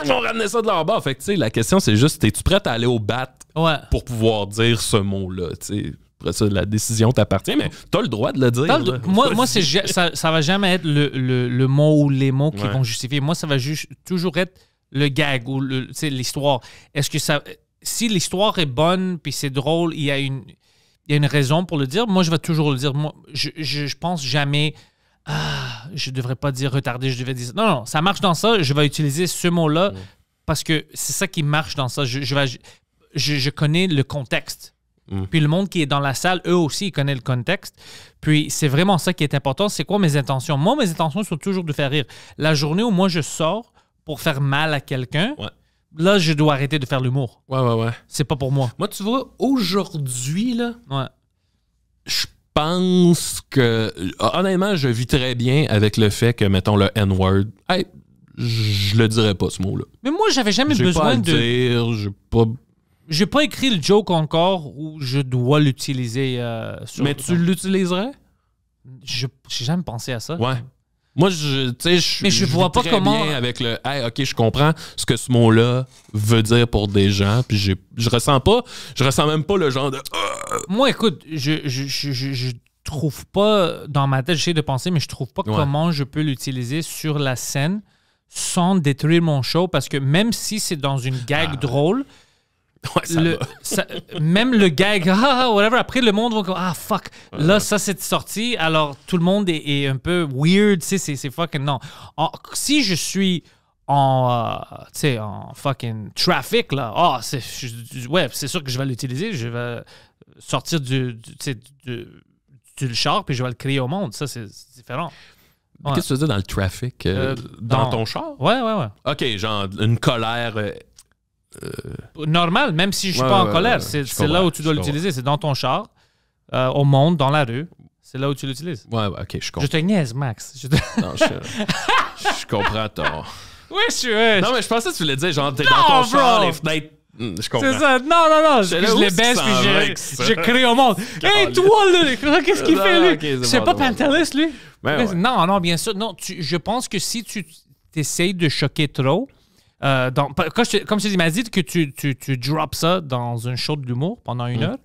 qui vont ramener ça de leur bas. Fait que, tu sais, la question, c'est juste, es-tu prêt à aller au bat Ouais. pour pouvoir dire ce mot-là? Tu sais, après ça, la décision t'appartient, mais t'as le droit de le dire. Le- moi, moi c'est, ça, ça va jamais être le, le- le mot ou les mots qui Ouais. vont justifier. Moi, ça va juste toujours être le gag ou l'histoire. Est-ce que ça. Si l'histoire est bonne puis c'est drôle, il y a une. Il y a une raison pour le dire. Moi, je vais toujours le dire. Moi, je, je, je pense jamais. Ah, je devrais pas dire retardé, je devais dire. Non, non, ça marche dans ça. Je vais utiliser ce mot-là parce que c'est ça qui marche dans ça. Je, je, vais- je, je connais le contexte. Mm. Puis le monde qui est dans la salle, eux aussi, ils connaissent le contexte. Puis c'est vraiment ça qui est important. C'est quoi mes intentions? Moi, mes intentions sont toujours de faire rire. La journée où moi je sors pour faire mal à quelqu'un, Ouais. là, je dois arrêter de faire l'humour. Ouais, ouais, ouais. C'est pas pour moi. Moi, tu vois, aujourd'hui, là, Ouais. je pense que. Honnêtement, je vis très bien avec le fait que, mettons, le N-word. Hey, je le dirais pas, ce mot-là. Mais moi, j'avais jamais J'ai pas à besoin de. dire, j'ai pas. J'ai pas écrit le joke encore où je dois l'utiliser. euh, sur- Mais tu l'utiliserais? Je j'ai jamais pensé à ça. Ouais. Moi, je, tu sais, je Mais je vis vois pas très comment- bien avec le. Hey, ok, je comprends ce que ce mot-là veut dire pour des gens, puis j'ai- je ressens pas, je ressens même pas le genre de. Ah! Moi, écoute, je, je, je, je- je trouve pas, dans ma tête, j'essaie de penser, mais je trouve pas Ouais. comment je peux l'utiliser sur la scène sans détruire mon show, parce que même si c'est dans une gag drôle, Ouais, ça le- va. ça- même le gag, ah, ah, whatever, après le monde va comme, ah, fuck, là, ça, c'est sorti, alors tout le monde est, est un peu weird, tu sais, c'est- fucking, non. En- si je suis en, euh, en fucking traffic, là, ah, ouais, c'est sûr que je vais l'utiliser, je vais sortir du, du, du, du char, puis je vais le créer au monde, ça, c'est différent. Ouais. Qu'est-ce que tu veux dire dans le trafic? euh, Euh, dans, dans- ton char? Ouais, ouais, ouais. Ok, genre une colère. Euh, Normal, même si je suis Ouais, pas en colère, ouais, c'est je là où tu dois je l'utiliser, c'est dans ton char, euh, au monde, dans la rue, c'est là où tu l'utilises. Ouais, ok, je Je comprends. te niaise, Max. Je te- Non, je, je comprends ton. Oui, je suis. Non, mais je pensais que tu voulais dire, genre, t'es dans ton char, les fenêtres. Hmm, Je comprends. C'est ça. Non, non, non. Je, je les baisse puis je, je crie au monde. Hey, Caliste. toi, là, qu'est-ce qu'il fait, lui? c'est bon, pas. Pantelis, lui? Ben ouais. Non, non, bien sûr. Non, tu- je pense que si tu essayes de choquer trop, euh, pa- quand je te- comme je dit, m'a dit que tu, tu, tu drops ça dans un show de l'humour pendant une Mm. heure,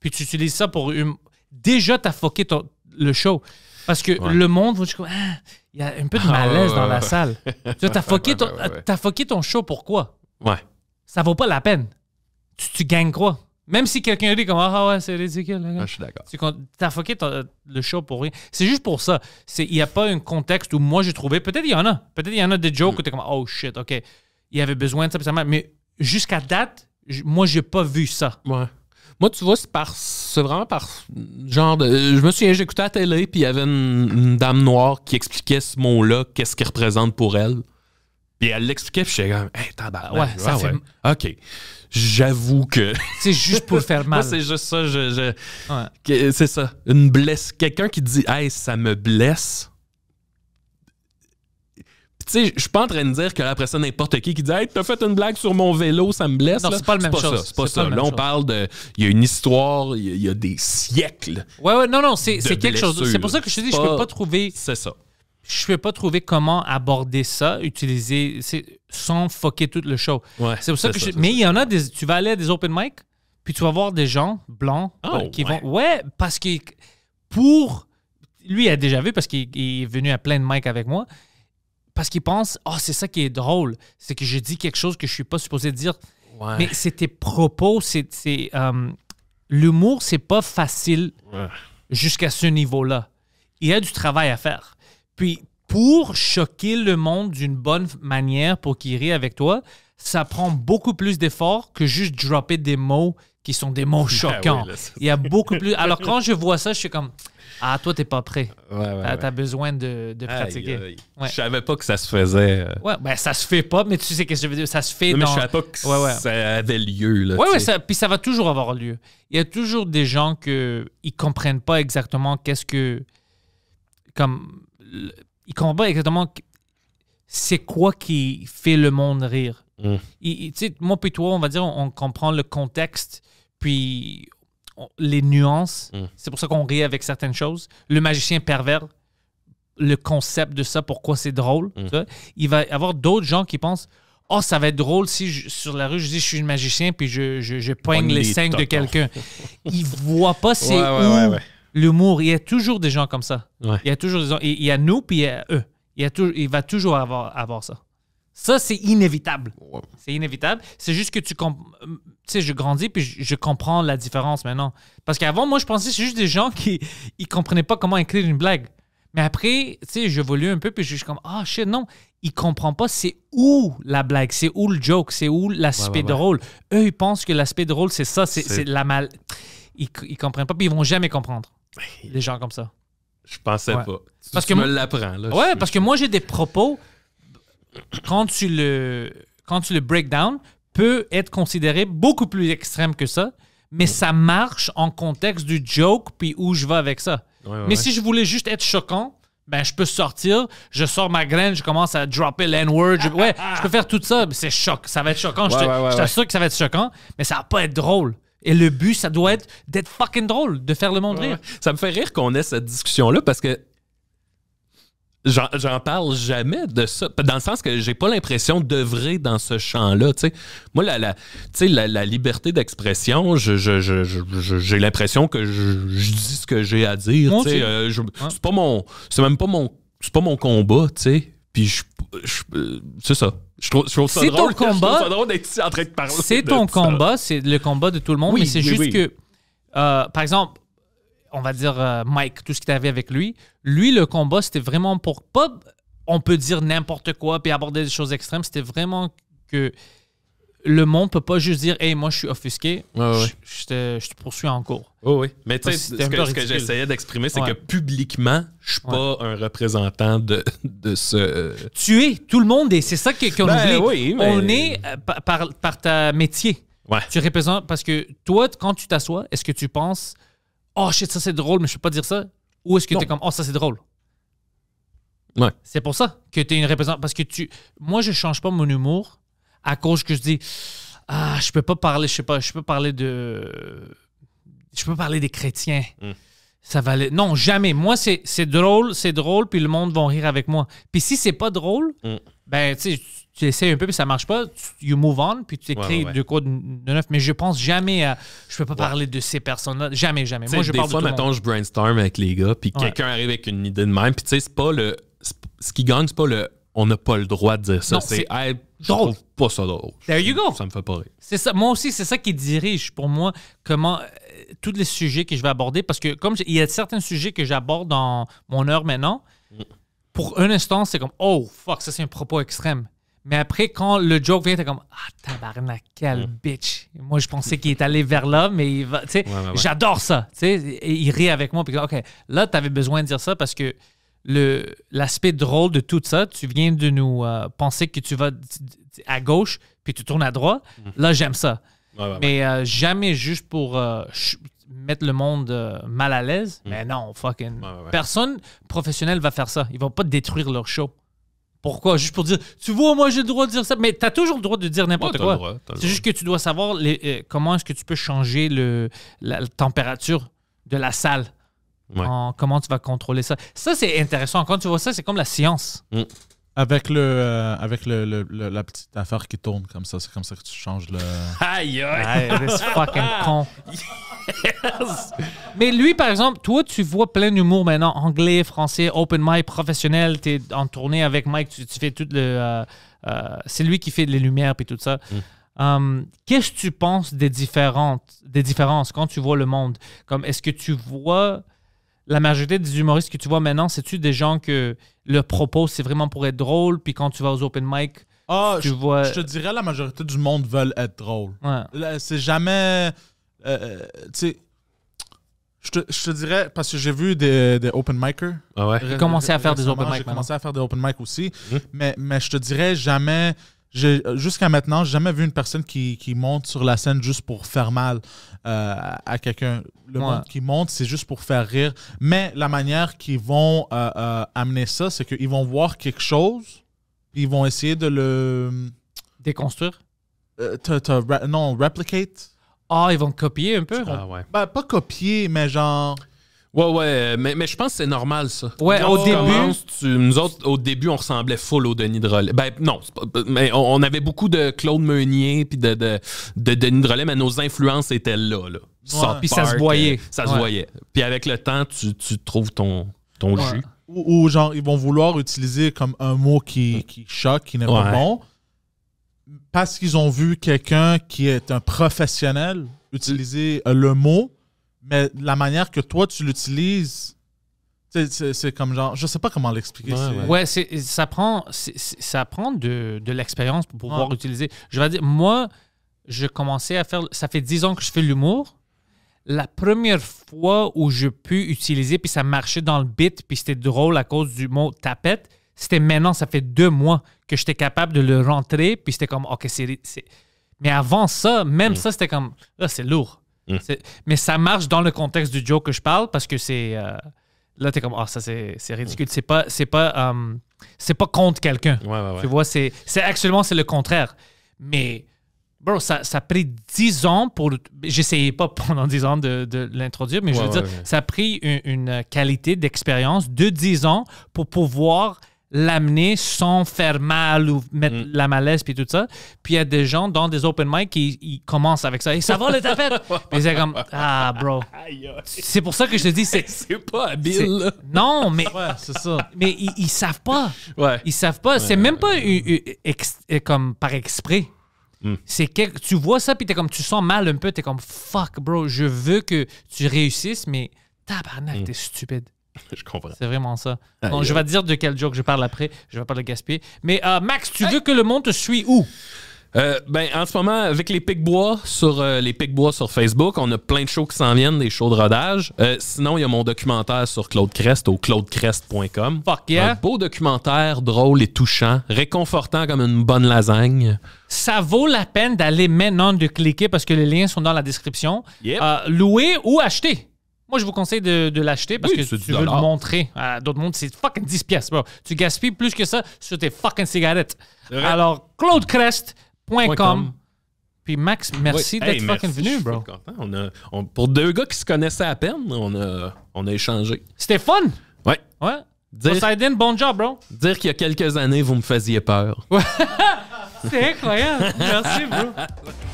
puis tu utilises ça pour une... Déjà, t'as fucké ton- le show. Parce que Ouais. le monde Ah, il y a un peu de Ah, malaise dans ouais, la ouais. salle. Tu fucké, Ouais, ton- ton show, pourquoi? Ouais. Ça vaut pas la peine. Tu, tu gagnes quoi? Même si quelqu'un dit comme Ah ouais, c'est ridicule. Ah, je suis d'accord. Qu'on- T'as ton- le show pour rien. C'est juste pour ça. Il n'y a pas un contexte où moi j'ai trouvé. Peut-être il y en a. Peut-être il y en a des jokes où t'es comme Oh shit, ok. Il avait besoin de ça. Mais jusqu'à date, moi j'ai pas vu ça. Ouais. Moi, tu vois, c'est par. C'est vraiment par. Genre de. Je me souviens, j'écoutais à la télé, puis il y avait une, une dame noire qui expliquait ce mot-là, qu'est-ce qu'il représente pour elle. Puis elle l'expliquait, puis j'étais comme, hey, tabarnak. Ouais, ça fait- OK. J'avoue que. C'est juste pour faire mal. C'est juste ça. Je, Ouais. c'est ça. Une blesse. Quelqu'un qui dit, hey, ça me blesse. Tu sais, je suis pas en train de dire que après ça, n'importe qui qui dit Hey, t'as fait une blague sur mon vélo, ça me blesse. Non, c'est pas la même chose. C'est pas pas ça. la Là, on chose. parle de. Il y a une histoire, il y a, il y a des siècles. Ouais, ouais, non, non, c'est quelque chose. C'est pour ça que je te dis, je Pas- peux pas trouver, C'est ça. je peux pas trouver comment aborder ça, utiliser, sans fucker tout le show. Ouais, c'est pour ça que ça, je- mais il y en a des, tu vas aller à des open mic, puis tu vas voir des gens blancs Oh, euh, qui ouais. vont, ouais, parce que pour, lui il a déjà vu parce qu'il il est venu à plein de mic avec moi, parce qu'il pense, oh c'est ça qui est drôle, c'est que je dis quelque chose que je suis pas supposé dire. Ouais. Mais c'est tes propos, c'est. c'est, euh, L'humour, c'est pas facile Ouais. jusqu'à ce niveau-là. Il y a du travail à faire. Puis, pour choquer le monde d'une bonne manière, pour qu'il rie avec toi, ça prend beaucoup plus d'efforts que juste dropper des mots qui sont des mots choquants. oui, là, c'est- Il y a beaucoup plus. Alors, quand je vois ça, je suis comme Ah, toi, t'es pas prêt. Ouais, ouais, T'as ouais. besoin de, de pratiquer. Aïe, aïe. Ouais. Je savais pas que ça se faisait. euh. Ouais, ben ça se fait pas, mais tu sais qu'est-ce que je veux dire. Ça se fait Non, mais dans. je savais pas que ça avait lieu. Là, Ouais, ouais, ça, puis ça va toujours avoir lieu. Il y a toujours des gens que ils comprennent pas exactement qu'est-ce que comme ils comprennent pas exactement c'est quoi qui fait le monde rire. Il- il- tu sais, moi puis toi, on va dire, on, on comprend le contexte, puis on- les nuances. Mm. C'est pour ça qu'on rit avec certaines choses. Le magicien pervers, le concept de ça, pourquoi c'est drôle. Mm. Il va y avoir d'autres gens qui pensent Oh, ça va être drôle si je- sur la rue je dis je suis un magicien puis je, je, je poigne les seins de quelqu'un. Ils voient pas c'est Ouais, l'humour. Il y a toujours des gens comme ça. Il y a toujours des gens. Il y a nous puis il y a eux. Il, y a tou- il va toujours avoir, avoir ça. Ça, c'est inévitable. Ouais. C'est inévitable. C'est juste que tu comp- euh, tu sais, je grandis puis je, je comprends la différence maintenant. Parce qu'avant, moi, je pensais que c'est juste des gens qui ils comprenaient pas comment écrire une blague. Mais après, tu sais, j'évolue un peu puis je suis comme ah shit non, ils comprennent pas c'est où la blague, c'est où le joke, c'est où l'aspect Ouais, drôle. Eux, ils pensent que l'aspect drôle c'est ça, c'est la mal. Ils, ils comprennent pas puis ils vont jamais comprendre. Les gens comme ça. Je pensais Ouais. pas. Tu, Parce tu que me l'apprends. Là. Ouais, Je- parce que moi, j'ai des propos, quand tu le, quand tu le break down, peut être considéré beaucoup plus extrême que ça, mais ça marche en contexte du joke, puis où je vais avec ça. Ouais, ouais, mais si je voulais juste être choquant, ben je peux sortir, je sors ma graine, je commence à dropper l'N-word. je- Ouais, je peux faire tout ça, mais c'est choc. Ça va être choquant. je t'assure que ça va être choquant, mais ça va pas être drôle. Et le but, ça doit être d'être fucking drôle, de faire le monde rire. Ça me fait rire qu'on ait cette discussion-là parce que j'en parle jamais de ça. Dans le sens que j'ai pas l'impression d'œuvrer dans ce champ-là. Moi, la, la, la, la liberté d'expression, je- je- je- je- je- j'ai l'impression que je, dis ce que j'ai à dire. Euh, C'est pas mon. C'est même pas mon. C'est pas mon combat, tu sais. Puis je. euh, c'est ça. Je trouve, je trouve ça C'est ton drôle. Combat. drôle d'être en train de parler. C'est ton combat, c'est le combat de tout le monde, Oui, mais c'est oui, juste oui. que, euh, par exemple, on va dire euh, Mike, tout ce qui t'avait avec lui, lui, le combat, c'était vraiment pour pas, on peut dire n'importe quoi puis aborder des choses extrêmes, c'était vraiment que le monde peut pas juste dire, hey, moi, je suis offusqué, Ouais, ouais. je, te, je te poursuis en cours. Oui, oui. Mais tu sais, ce que que, ce j'essayais d'exprimer, c'est Ouais. que publiquement, je suis pas un représentant de, de ce. Tu es, tout le monde est, c'est ça que- qu'on Ben oublie. oui, mais- On est euh, par, par, par ta métier. Tu représentes parce que toi, quand tu t'assois, est-ce que tu penses Oh shit, ça c'est drôle, mais je peux pas dire ça Ou est-ce que tu es comme Oh, ça c'est drôle? Ouais. C'est pour ça que tu es une représentante. Parce que tu. Moi, je change pas mon humour à cause que je dis Ah, je peux pas parler, je sais pas, je peux parler de. Je peux parler des chrétiens. Mm. Ça va aller. Non, jamais. Moi, c'est c'est drôle, c'est drôle, puis le monde va rire avec moi. Puis si c'est pas drôle, Mm. ben, tu sais, tu- essaies un peu, puis ça marche pas, tu you move on, puis tu écris Ouais, ouais, ouais. de quoi de, neuf. Mais je pense jamais à. Je peux pas parler de ces personnes-là. Jamais, jamais. Moi, je des parle fois, de tout le mettons, monde. je brainstorm avec les gars, puis quelqu'un arrive avec une idée de même, puis tu sais, c'est pas le. Ce qui gagne, c'est pas le. On n'a pas le droit de dire ça. C'est. Hey, je drôle. trouve pas ça drôle. There you go. Ça me fait pas rire. C'est ça. Moi aussi, c'est ça qui dirige pour moi comment euh, tous les sujets que je vais aborder. Parce que comme il y a certains sujets que j'aborde dans mon heure maintenant, pour un instant, c'est comme oh fuck, ça c'est un propos extrême. Mais après, quand le joke vient, t'es comme ah tabarnak, quel bitch. Moi, je pensais qu'il est allé vers là, mais il va. Tu sais, Ouais, ouais, ouais. j'adore ça. Tu sais, et il rit avec moi. Puis ok, là, t'avais besoin de dire ça parce que le l'aspect drôle de tout ça. Tu viens de nous euh, penser que tu vas à gauche, puis tu tournes à droite. Là, j'aime ça. Mais euh, jamais juste pour euh, mettre le monde mal à l'aise. Mais non, fucking. Personne professionnel va faire ça. Ils vont pas détruire leur show. Pourquoi? Juste pour dire, tu vois, moi j'ai le droit de dire ça. Mais tu as toujours le droit de dire n'importe Ouais, quoi. C'est juste que tu dois savoir les- euh, comment est-ce que tu peux changer le, la, la température de la salle. Ouais. En- comment tu vas contrôler ça. Ça, c'est intéressant. Quand tu vois ça, c'est comme la science. Avec, le, euh, avec le, le- le- la petite affaire qui tourne comme ça, c'est comme ça que tu changes le. Aïe, aïe. This fucking con. Mais lui, par exemple, toi, tu vois plein d'humour maintenant, anglais, français, open mic, professionnel, tu es en tournée avec Mike, tu, tu fais tout le... euh, euh, c'est lui qui fait les lumières et tout ça. Um, Qu'est-ce que tu penses des, différentes, des différences quand tu vois le monde? Comme, est-ce que tu vois... La majorité des humoristes que tu vois maintenant, c'est-tu des gens que le propos, c'est vraiment pour être drôle, puis quand tu vas aux open mic, Ah, tu je, vois... je te dirais la majorité du monde veulent être drôle. Ouais. C'est jamais. euh, euh, tu sais. Je te, je te dirais, parce que j'ai vu des, des open micers. Ah ouais? J'ai commencé à faire des open mic J'ai commencé à faire des open mic aussi. Mais, mais je te dirais jamais. J'ai- Jusqu'à maintenant, j'ai jamais vu une personne qui, qui monte sur la scène juste pour faire mal euh, à quelqu'un. Le Ouais. monde qui monte, c'est juste pour faire rire. Mais la manière qu'ils vont euh, euh, amener ça, c'est qu'ils vont voir quelque chose, ils vont essayer de le. Déconstruire? euh, te- te ra- non, replicate. Ah, ils vont copier un peu? Ah ouais. Ben, pas copier, mais genre. Ouais, ouais, mais, mais je pense que c'est normal, ça. Ouais, Quand au tu début- commences, tu- nous autres, au début, on ressemblait full au Denis Drolet. Ben, non, c'est pas- mais on, on avait beaucoup de Claude Meunier puis de, de, de Denis Drolet, mais nos influences étaient là. là. South Puis ça se voyait. euh, Ça se Ouais. voyait. Puis avec le temps, tu, tu trouves ton, ton Ouais. jus. Ou, ou genre, ils vont vouloir utiliser comme un mot qui, qui choque, qui n'est pas bon, parce qu'ils ont vu quelqu'un qui est un professionnel utiliser euh, le mot, mais la manière que toi tu l'utilises, c'est- comme genre, je sais pas comment l'expliquer. Ouais, c'est- ouais. Ouais, c'est, ça prend, ça prend de, de l'expérience pour pouvoir Ouais. utiliser. Je vais dire, moi, je commençais à faire, ça fait 10 ans que je fais l'humour. La première fois où je peux utiliser, puis ça marchait dans le beat, puis c'était drôle à cause du mot tapette, c'était maintenant, ça fait deux mois que j'étais capable de le rentrer, puis c'était comme, OK, c'est. c'est- Mais avant ça, même ça, c'était comme, là, c'est lourd. Mm. Mais ça marche dans le contexte du joke que je parle parce que c'est. euh, Là, t'es comme, ah, ça, c'est ridicule. C'est pas, c'est pas, euh, c'est pas contre quelqu'un. Ouais, ouais, ouais. Tu vois, c'est, actuellement, c'est le contraire. Mais, bro, ça, ça a pris 10 ans pour. J'essayais pas pendant 10 ans de, de l'introduire, mais je veux dire, ça a pris une, une qualité d'expérience de 10 ans pour pouvoir l'amener sans faire mal ou mettre Mm. la malaise puis tout ça. Puis il y a des gens dans des open mic qui ils commencent avec ça. Et ça va le tapette? puis c'est comme, ah, bro. C'est pour ça que je te dis, c'est. C'est pas habile. Non, mais, Ouais, c'est ça. mais ils, ils savent pas. Ouais. Ils savent pas. c'est même pas eu- eu- ex- euh, comme par exprès. Hmm. C'est que tu vois ça puis t'es comme tu sens mal un peu. T'es comme fuck, bro. Je veux que tu réussisses, mais tabarnak, Hmm. t'es stupide. Je comprends. C'est vraiment ça. Bon, je vais te dire de quel joke je parle après. Je vais pas le gaspiller. Mais euh, Max, tu veux que le monde te suit où? Euh, ben, en ce moment, avec les Pics-Bois sur euh, les Pics-Bois sur Facebook, on a plein de shows qui s'en viennent, des shows de rodage. Euh, sinon, il y a mon documentaire sur Claude Crest au claudecrest.com. Fuck yeah. Un beau documentaire, drôle et touchant, réconfortant comme une bonne lasagne. Ça vaut la peine d'aller maintenant de cliquer parce que les liens sont dans la description. Yep. Euh, louer ou acheter? Moi, je vous conseille de, de l'acheter parce Oui, que tu veux le montrer à d'autres mondes. C'est fucking 10 pièces, bro. Tu gaspilles plus que ça sur tes fucking cigarettes. Alors, claudecrest.com. .com. Puis Max, merci Oui. d'être Hey, fucking merci, venu, je suis bro. content. On a, on- pour deux gars qui se connaissaient à peine, on a, on a échangé. C'était fun. Ouais. Ouais. Dire, Poseidon, bon job, bro. dire qu'il y a quelques années, vous me faisiez peur. C'est incroyable. merci, bro.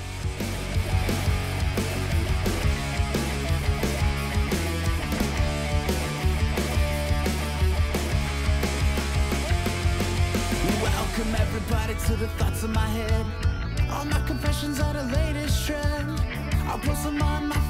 to the thoughts in my head. All my confessions are the latest trend. I'll post them on my